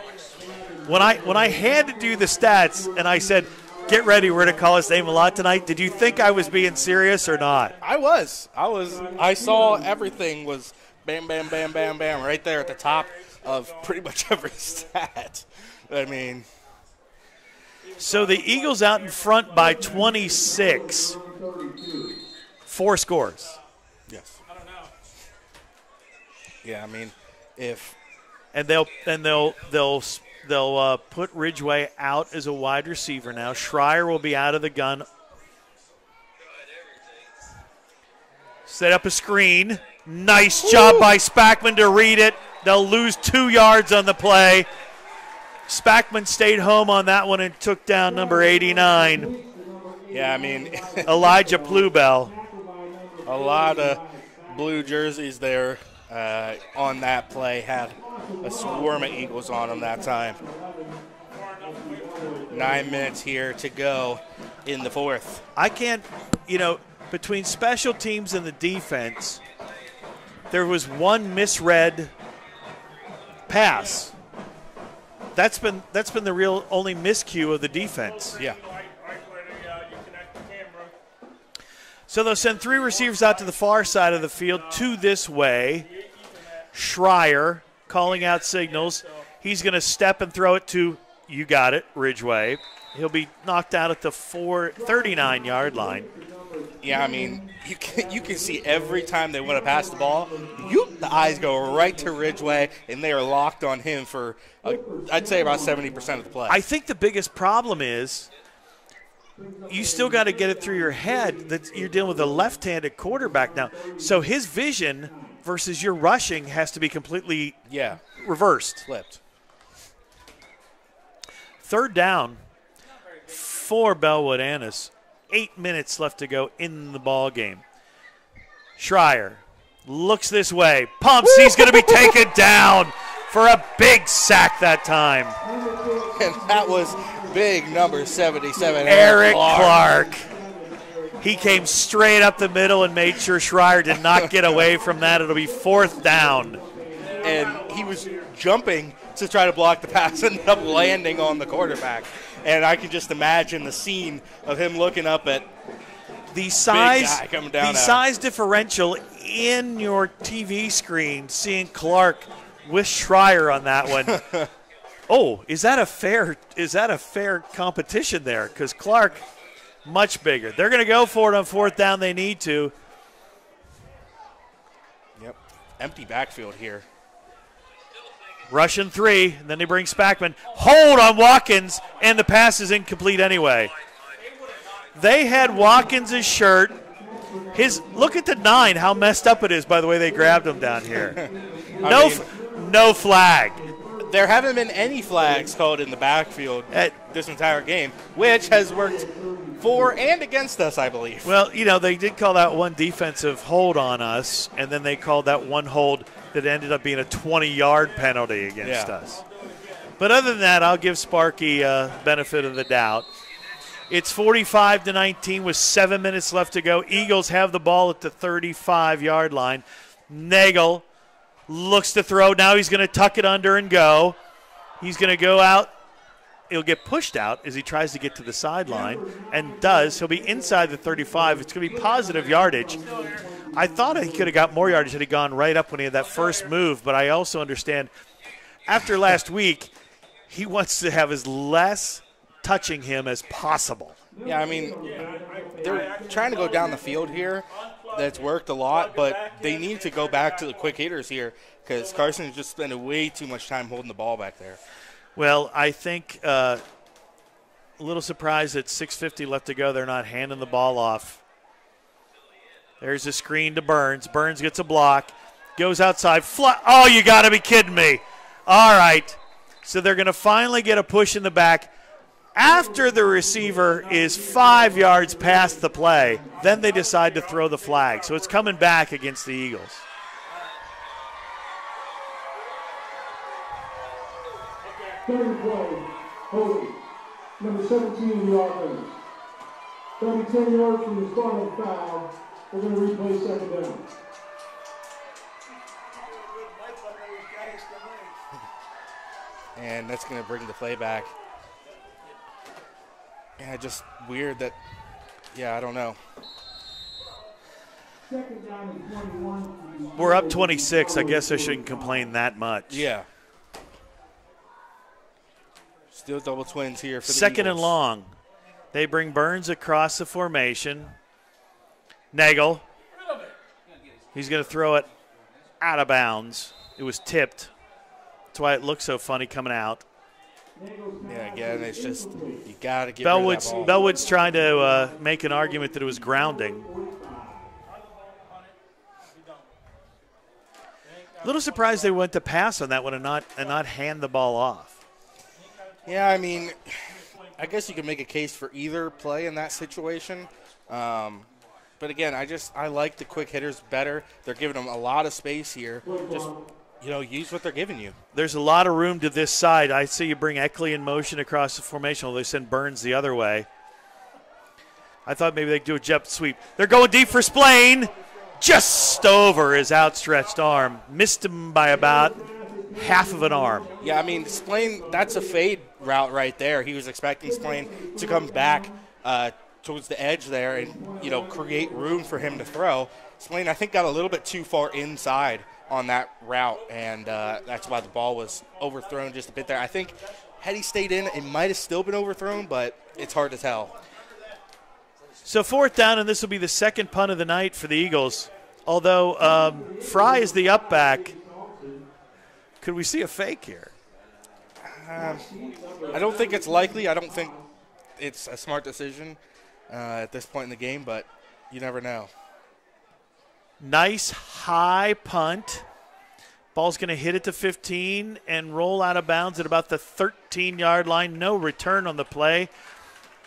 When I when I had to do the stats and I said, "Get ready, we're going to call his name a lot tonight." Did you think I was being serious or not? I was. I was. I saw everything was bam, bam, bam, bam, bam, right there at the top of pretty much every stat. I mean, So the Eagles out in front by 26. Four scores. yes. Yeah, I mean, if and they'll and they'll they'll they'll uh, put Ridgeway out as a wide receiver now. Schreier will be out of the gun. Set up a screen. Nice job by Spackman to read it. They'll lose two yards on the play. Spackman stayed home on that one and took down number 89, Yeah, I mean, Elijah Plubel. a lot of blue jerseys there uh, on that play had a swarm of Eagles on them that time. Nine minutes here to go in the fourth. I can't, you know, between special teams and the defense, there was one misread pass. That's been that's been the real only miscue of the defense. Yeah. Right, right where the, you connect the camera. So they'll send three receivers out to the far side of the field, two this way. Schreier calling out signals. He's going to step and throw it to, you got it, Ridgeway. He'll be knocked out at the 4, 39 yard line. Yeah, I mean, you can, you can see every time they want to pass the ball, you, the eyes go right to Ridgeway, and they are locked on him for, uh, I'd say, about 70% of the play. I think the biggest problem is you still got to get it through your head that you're dealing with a left-handed quarterback now. So his vision versus your rushing has to be completely yeah, reversed. flipped. Third down for Bellwood Antis. Eight minutes left to go in the ball game. Schreier looks this way, pumps. He's going to be taken down for a big sack that time. And that was big number 77, Eric Clark. He came straight up the middle and made sure Schreier did not get away from that. It'll be fourth down. and he was jumping to try to block the pass, ended up landing on the quarterback. And I can just imagine the scene of him looking up at The size, guy coming down the size differential in your TV screen, seeing Clark with Schreier on that one. oh, is that a fair? Is that a fair competition there? Because Clark, much bigger. They're going to go for it on fourth down. They need to. yep, empty backfield here. Russian three, and then they bring Spackman. Hold on Watkins, and the pass is incomplete anyway. They had Watkins' shirt. His look at the nine, how messed up it is. By the way, they grabbed him down here. No, mean- f- no flag. There haven't been any flags called in the backfield At- this entire game, which has worked for and against us, I believe. Well, you know they did call that one defensive hold on us, and then they called that one hold that ended up being a 20-yard penalty against Yeah. us. But other than that, I'll give Sparky uh, benefit of the doubt. It's 45 to 19 with seven minutes left to go. Eagles have the ball at the 35 yard line. Nagel looks to throw. Now he's going to tuck it under and go. He's going to go out. He'll get pushed out as he tries to get to the sideline and does. He'll be inside the 35. It's going to be positive yardage. I thought he could have got more yardage had he gone right up when he had that first move, but I also understand after last week, he wants to have as less touching him as possible. Yeah, I mean, they're trying to go down the field here. That's worked a lot, but they need to go back to the quick hitters here because Carson's just spending way too much time holding the ball back there. Well, I think uh, a little surprised at 6:50 left to go. They're not handing the ball off. There's a screen to Burns. Burns gets a block, goes outside. Fly- oh, you got to be kidding me! All right, so they're going to finally get a push in the back after the receiver is five yards past the play. Then they decide to throw the flag. So it's coming back against the Eagles. Third play, holding. Number 17 in the offense. That'll be 10 yards from the start of the foul. We're going to replay second down. and that's going to bring the play back. Yeah, just weird that. Yeah, I don't know. Second down 21. We're up 26. I guess I shouldn't complain that much. Yeah. Still double twins here for the Second and long. They bring Burns across the formation. Nagel. He's going to throw it out of bounds. It was tipped. That's why it looks so funny coming out. Yeah, again, it's just you got to get Bellwood's, rid of that ball. Bellwood's trying to uh, make an argument that it was grounding. A little surprised they went to pass on that one and not and not hand the ball off. Yeah, I mean, I guess you could make a case for either play in that situation. Um, but again, I just I like the quick hitters better. They're giving them a lot of space here. Just you know, use what they're giving you. There's a lot of room to this side. I see you bring Eckley in motion across the formation. They send Burns the other way. I thought maybe they'd do a jet sweep. They're going deep for Splain. Just over his outstretched arm. Missed him by about half of an arm. Yeah, I mean, Splain, that's a fade route right there. He was expecting Splain to come back uh, towards the edge there and, you know, create room for him to throw. Splain, I think, got a little bit too far inside on that route, and uh, that's why the ball was overthrown just a bit there. I think had he stayed in, it might have still been overthrown, but it's hard to tell. So fourth down, and this will be the second punt of the night for the Eagles. Although um, Fry is the up back, could we see a fake here? I don't think it's likely. I don't think it's a smart decision uh, at this point in the game, but you never know. Nice high punt. Ball's going to hit it to 15 and roll out of bounds at about the 13 yard line. No return on the play.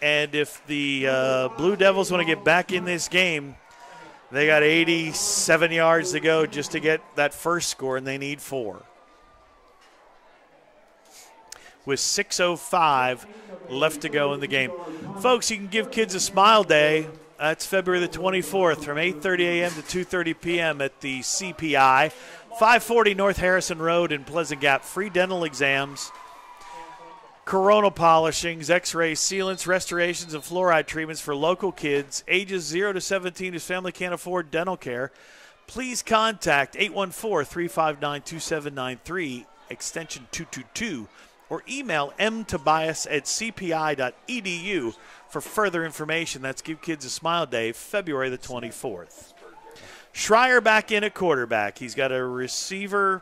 And if the uh, Blue Devils want to get back in this game, they got 87 yards to go just to get that first score, and they need four. With 6.05 left to go in the game. Folks, you can give kids a smile day. That's February the 24th from 8:30 a.m. to 2:30 p.m. at the CPI, 540 North Harrison Road in Pleasant Gap. Free dental exams, coronal polishings, X-rays, sealants, restorations, and fluoride treatments for local kids ages 0 to 17 whose family can't afford dental care. Please contact 814-359-2793 extension 222 or email mtobias at cpi.edu for further information. That's Give Kids a Smile Day, February the 24th. Schreier back in at quarterback. He's got a receiver.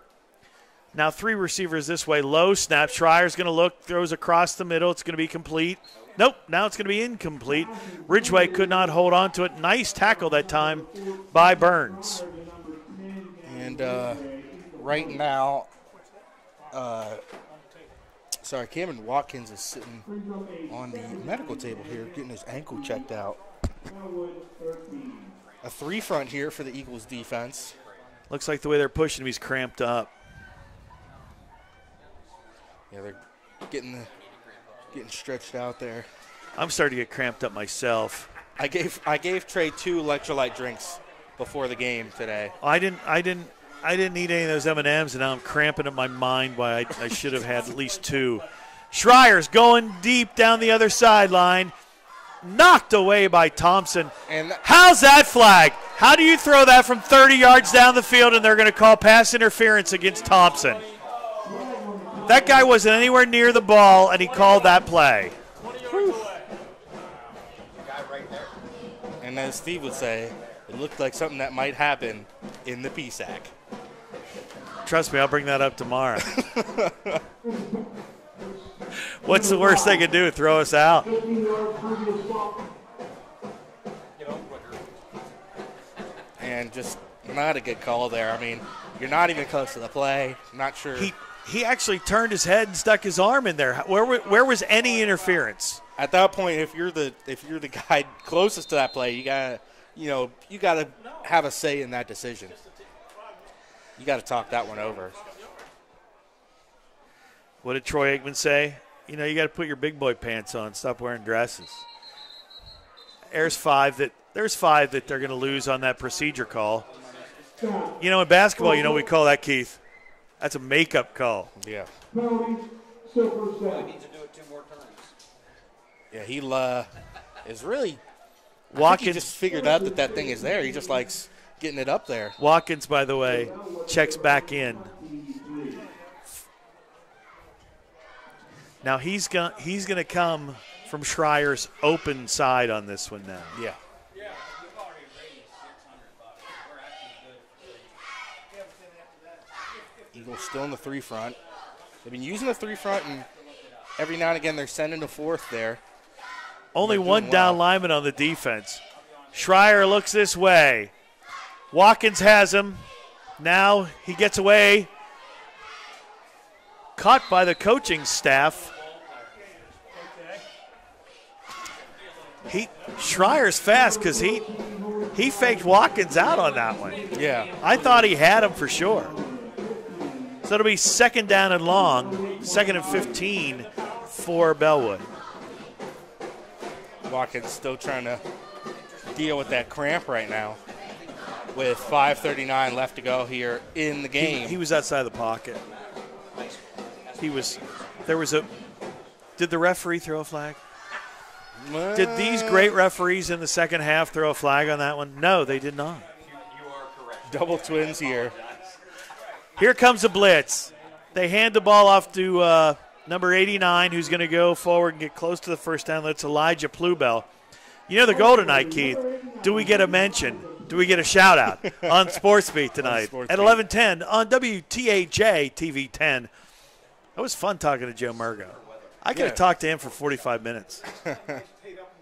Now three receivers this way. Low snap. Schreier's going to look, throws across the middle. It's going to be complete. Nope, now it's going to be incomplete. Ridgeway could not hold on to it. Nice tackle that time by Burns. And uh, right now, uh, sorry, Cameron Watkins is sitting on the medical table here getting his ankle checked out. A three front here for the Eagles defense. Looks like the way they're pushing him, he's cramped up. Yeah, they're getting the getting stretched out there. I'm starting to get cramped up myself. I gave I gave Trey two electrolyte drinks before the game today. I didn't I didn't I didn't eat any of those M&Ms, and now I'm cramping in my mind why I, I should have had at least two. Schreier's going deep down the other sideline, knocked away by Thompson. And How's that flag? How do you throw that from 30 yards down the field and they're going to call pass interference against Thompson? That guy wasn't anywhere near the ball, and he called that play. and as Steve would say, it looked like something that might happen in the PSAC. Trust me, I'll bring that up tomorrow. What's the worst they could do? Throw us out. And just not a good call there. I mean, you're not even close to the play. Not sure. He he actually turned his head and stuck his arm in there. Where where was any interference? At that point, if you're the if you're the guy closest to that play, you gotta you know you gotta have a say in that decision. You gotta talk that one over. What did Troy Aikman say? You know, you got to put your big boy pants on. Stop wearing dresses. There's five that there's five that they're going to lose on that procedure call. You know, in basketball, you know we call that Keith. That's a makeup call. Yeah. Penalty, still first down. Needs to do it two more times. Yeah, he uh, is really. Think he just figured out that that thing is there. He just likes getting it up there. Watkins, by the way, checks back in. Now he's going he's going to come from Schreier's open side on this one now. Yeah. Eagles still in the three front. They've been using the three front, and every now and again they're sending a fourth there. Only one doing down well. lineman on the defense. Schreier looks this way. Watkins has him. Now he gets away. Caught by the coaching staff. He Schreier's fast because he he faked Watkins out on that one. Yeah. I thought he had him for sure. So it'll be second down and long, second and 15 for Bellwood. Watkins still trying to deal with that cramp right now. With 5:39 left to go here in the game. he was outside the pocket. He was. There was a. Did the referee throw a flag? Did these great referees in the second half throw a flag on that one? No, they did not. double twins here? Here comes a blitz. They hand the ball off to uh, number 89, who's going to go forward and get close to the first down. That's Elijah Plubel. You know the goal tonight, Keith. Do we get a mention? Do we get a shout out on Sports Beat tonight Sports at 11:10 on WTAJ TV 10? That was fun talking to Joe Murgo. I could have Yeah. talked to him for 45 minutes. Stayed up and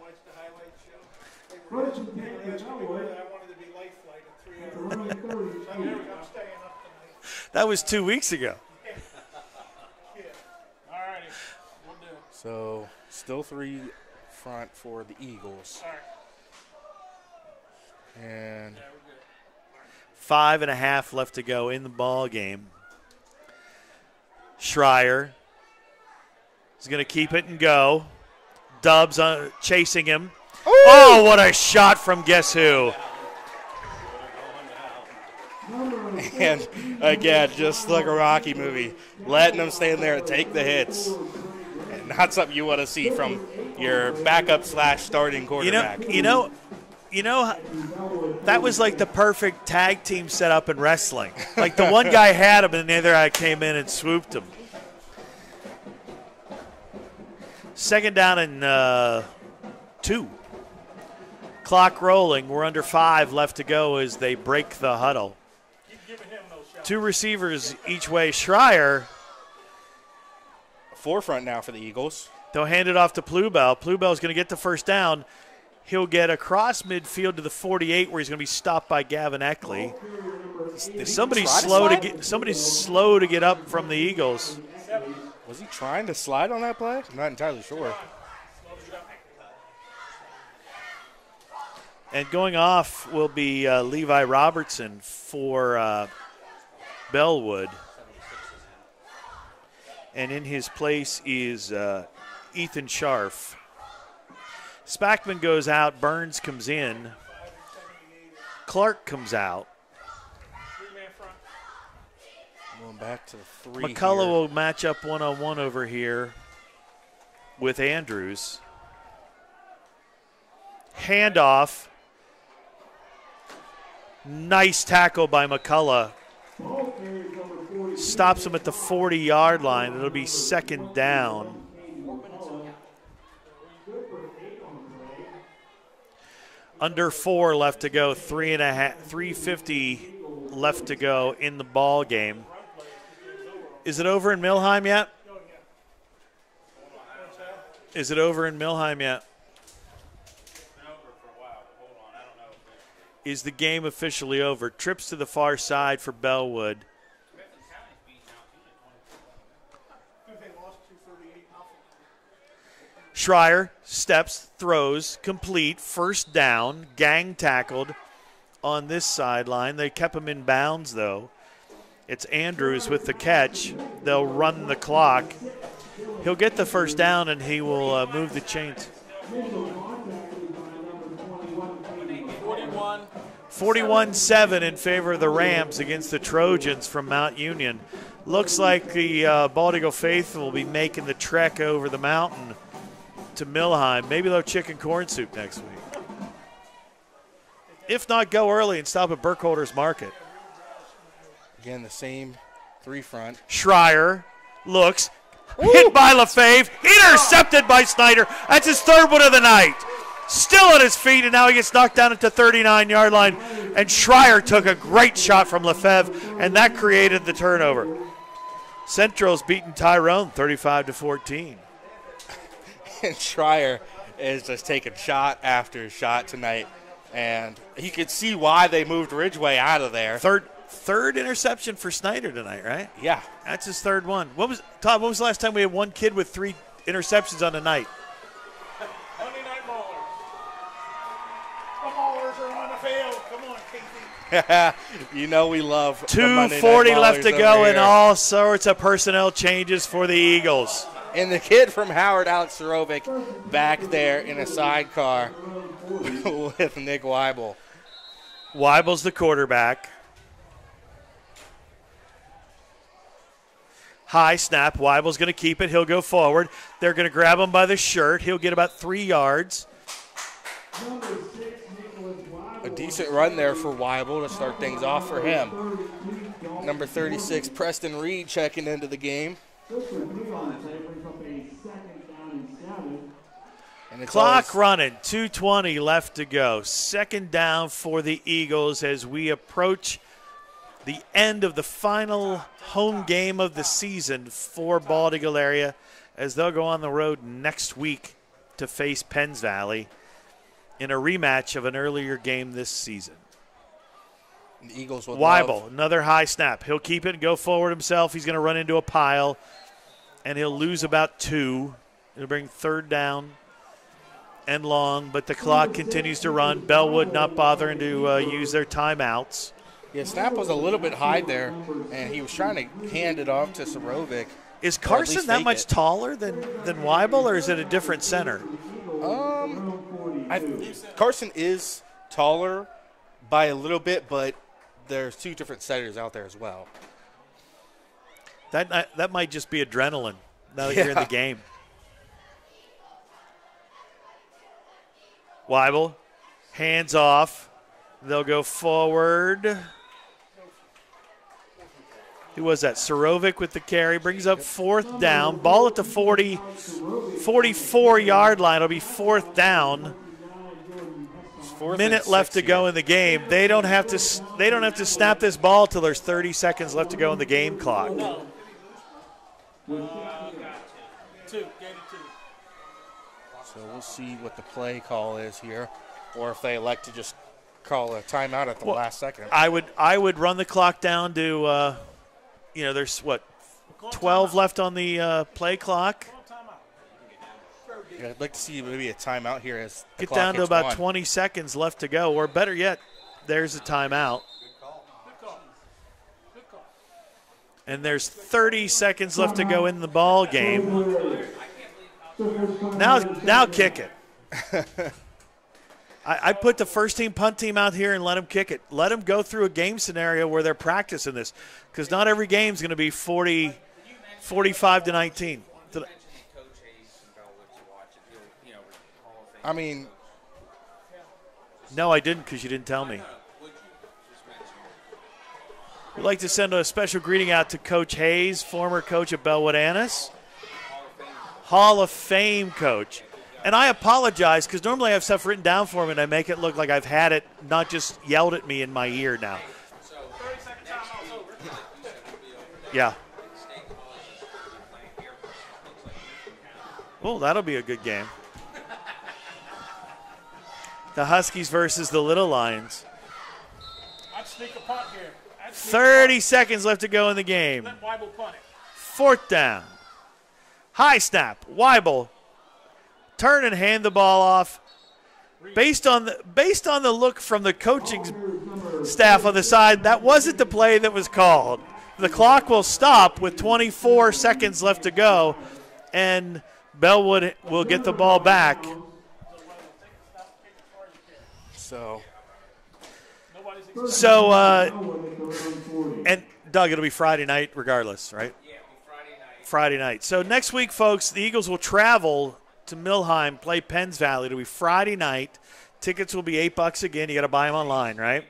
watched the highlight show. Last week I wanted to be life flight at three hours. So I'm staying up tonight. That was two weeks ago. All righty, we'll do it. So still three front for the Eagles. And Five and a half left to go in the ball game. Schreier is going to keep it and go. Dubs uh, chasing him. Oh, what a shot from guess who? and again, just like a Rocky movie, letting them stand there and take the hits. And not something you want to see from your backup slash starting You know, quarterback. you know, you know, that was like the perfect tag team setup in wrestling. Like the one guy had him, and the other guy came in and swooped him. Second down and uh, two. Clock rolling. We're under five left to go as they break the huddle. Two receivers each way. Schreier, Forefront now for the Eagles. they'll hand it off to Plubel. Plubel's going to get the first down. He'll get across midfield to the 48 where he's going to be stopped by Gavin Eckley. Somebody's try to slow to get somebody's slow to get up from the Eagles. Was he trying to slide on that play? I'm not entirely sure. And going off will be uh, Levi Robertson for uh, Bellwood. And in his place is uh, Ethan Scharf. Spackman goes out. Burns comes in. Clark comes out. Going back to three. McCullough here. will match up one on one over here with Andrews. Handoff. Nice tackle by McCullough. Stops him at the 40 yard line. It'll be second down. Under four left to go. Three and a half. Three fifty left to go in the ball game. Is it over in Millheim yet? Is it over in Millheim yet? Is the game officially over? Trips to the far side for Bellwood. I think they lost 238 nothing. Schreier steps, throws, complete, first down, gang tackled on this sideline. They kept him in bounds, though. It's Andrews with the catch. They'll run the clock. He'll get the first down and he will uh, move the chains. 41. 41 7 in favor of the Rams against the Trojans from Mount Union. Looks like the uh, Bald Eagle Faithful will be making the trek over the mountain to Millheim. Maybe they'll have chicken corn soup next week. If not, go early and stop at Burkholder's Market. Again, the same three front. Schreier looks hit by LaFave, intercepted by Snyder. That's his third one of the night. Still on his feet, and now he gets knocked down at the 39 yard line. And Schreier took a great shot from LaFave, and that created the turnover. Central's beaten Tyrone 35 to 14. And Schreier is just taking shot after shot tonight. And you could see why they moved Ridgeway out of there. Third third interception for Snyder tonight, right? Yeah. That's his third one. What was Todd? When was the last time we had one kid with three interceptions on a night? Monday Night Mauler. The Maulers are on the field. Come on, Casey. you know we love the Monday Night 240 left to go, over and all sorts of personnel changes for the Eagles. And the kid from Howard, Alex Sorovic, back there in a sidecar with Nick Weibel. Weibel's the quarterback. High snap. Weibel's going to keep it. He'll go forward. They're going to grab him by the shirt. He'll get about three yards. A decent run there for Weibel to start things off for him. Number 36, Preston Reed, checking into the game. And it's Clock always- running. 220 left to go. Second down for the Eagles as we approach the end of the final home game of the season for Bald Eagle area as they'll go on the road next week to face Penns Valley in a rematch of an earlier game this season. the Eagles would Weibel, love- another high snap. He'll keep it and go forward himself. He's going to run into a pile, and he'll lose about two. It'll bring third down and long, but the clock continues to run. Bellwood not bothering to uh, use their timeouts. Yeah, snap was a little bit high there, and he was trying to hand it off to Sorovic. Is Carson that much it. taller than, than Weibel, or is it a different center? I, Carson is taller by a little bit, but there's two different setters out there as well. That that might just be adrenaline now that you're in the game. Weibel, hands off. They'll go forward. Who was that? Sorovic with the carry. Brings up fourth down. Ball at the 40, 44 yard line. It'll be fourth down. Fourth Minute left to go here. in the game. They don't have to. They don't have to snap this ball till there's 30 seconds left to go in the game clock. Two. Get it two. So we'll see what the play call is here, or if they elect to just call a timeout at the Well, last second. I would I would run the clock down to, uh, you know, there's what, 12 left on the uh, play clock. Yeah, I'd like to see maybe a timeout here as Get down to about one. 20 seconds left to go, or better yet, there's a timeout. And there's 30 seconds left to go in the ball game. Now, now kick it. I, I put the first team punt team out here and let them kick it. Let them go through a game scenario where they're practicing this, because not every game is going to be 40, 45 to 19. I- Coach Hayes and Bellwood to watch it. You'll, you know, Hall of Fame. I mean, No, I didn't because you didn't tell me. We'd like to send a special greeting out to Coach Hayes, former coach of Bellwood Antis, Hall of Fame coach. And I apologize because normally I have stuff written down for him and I make it look like I've had it, not just yelled at me in my ear now. Yeah. Well, that'll be a good game. The Huskies versus the Little Lions. I'd sneak a punt here. 30 seconds left to go in the game. Let Weibel punt it. Fourth down. High snap. Weibel. Turn and hand the ball off. Based on the based on the look from the coaching staff on the side, that wasn't the play that was called. The clock will stop with 24 seconds left to go, and Bellwood will get the ball back. so So, uh, and Doug, it'll be Friday night regardless, right? Friday night. So next week, folks, the Eagles will travel to Millheim, play Penns Valley. It'll be Friday night. Tickets will be eight bucks again. You got to buy them online, right?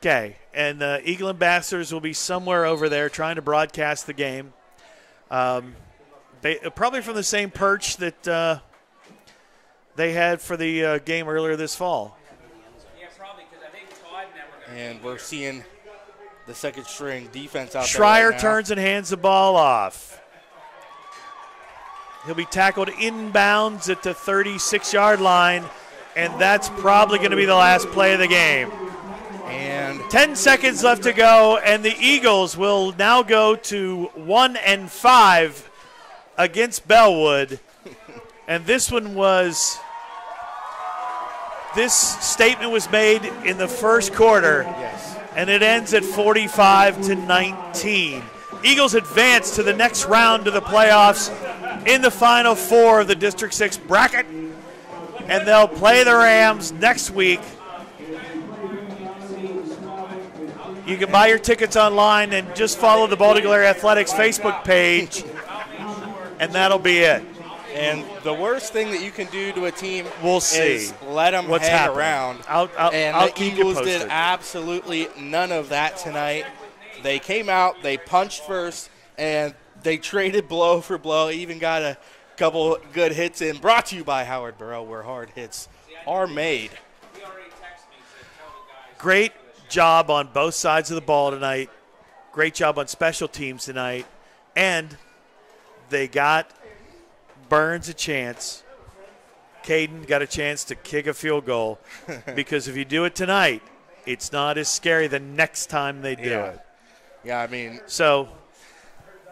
Okay. And the Eagle ambassadors will be somewhere over there trying to broadcast the game. Um, they probably from the same perch that uh, they had for the uh, game earlier this fall. Yeah, probably because I think Todd never got and we're seeing the second string defense out Schreier there. right turns and hands the ball off. He'll be tackled inbounds at the 36 yard line, and that's probably going to be the last play of the game. and 10 seconds left to go, and the Eagles will now go to 1 and 5 against Bellwood. And this one was this statement was made in the first quarter, Yes. And it ends at 45 to 19. Eagles advance to the next round of the playoffs in the final four of the District 6 bracket, and they'll play the Rams next week. You can buy your tickets online and just follow the Bald Eagle Athletics Facebook page, and that'll be it. And the worst thing that you can do to a team We'll see is let them what's hang happening. around. I'll- I'll- and I'll the keep Eagles did absolutely none of that tonight. They came out, they punched first, and they traded blow for blow. Even got a couple good hits in. Brought to you by Howard Borough, where hard hits are made. He already texted me, said, tell the guys. Great job on both sides of the ball tonight. Great job on special teams tonight. And they got Burns a chance. Caden got a chance to kick a field goal because if you do it tonight, it's not as scary the next time they do Yeah. it. Yeah, I mean, So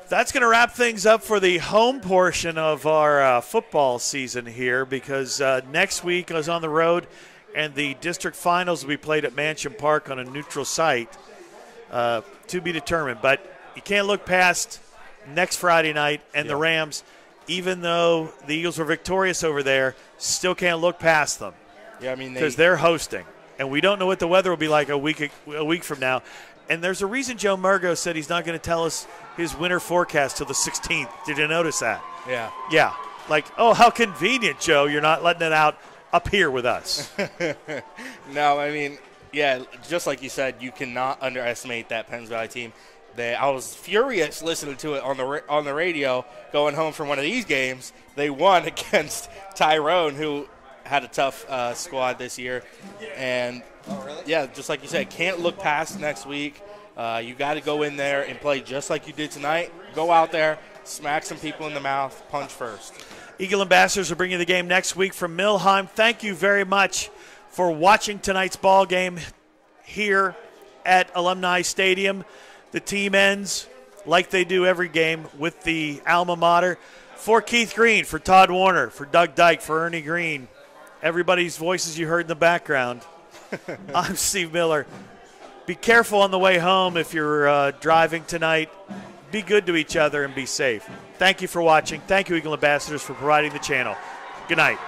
that's going to wrap things up for the home portion of our uh, football season here because uh, next week is on the road and the district finals will be played at Mansion Park on a neutral site uh, to be determined. But you can't look past next Friday night and the Rams, even though the Eagles were victorious over there, still can't look past them yeah, I mean, they, because they're hosting, and we don't know what the weather will be like a week a week from now. And there's a reason Joe Murgo said he's not going to tell us his winter forecast till the 16th. Did you notice that? yeah. Yeah. Like, oh, how convenient, Joe. You're not letting it out up here with us. No, I mean, yeah, just like you said, you cannot underestimate that Penns Valley team. They, I was furious listening to it on the ra- on the radio going home from one of these games. They won against Tyrone, who had a tough uh, squad this year, and yeah, just like you said, can't look past next week. Uh, you got to go in there and play just like you did tonight. Go out there, smack some people in the mouth, punch first. Eagle Ambassadors will bring you the game next week from Millheim. Thank you very much for watching tonight's ball game here at Alumni Stadium. The team ends like they do every game with the alma mater. For Keith Green, for Todd Warner, for Doug Dyke, for Ernie Green, everybody's voices you heard in the background. I'm Steve Miller. Be careful on the way home if you're uh, driving tonight. Be good to each other and be safe. Thank you for watching. Thank you, Eagle Ambassadors, for providing the channel. Good night.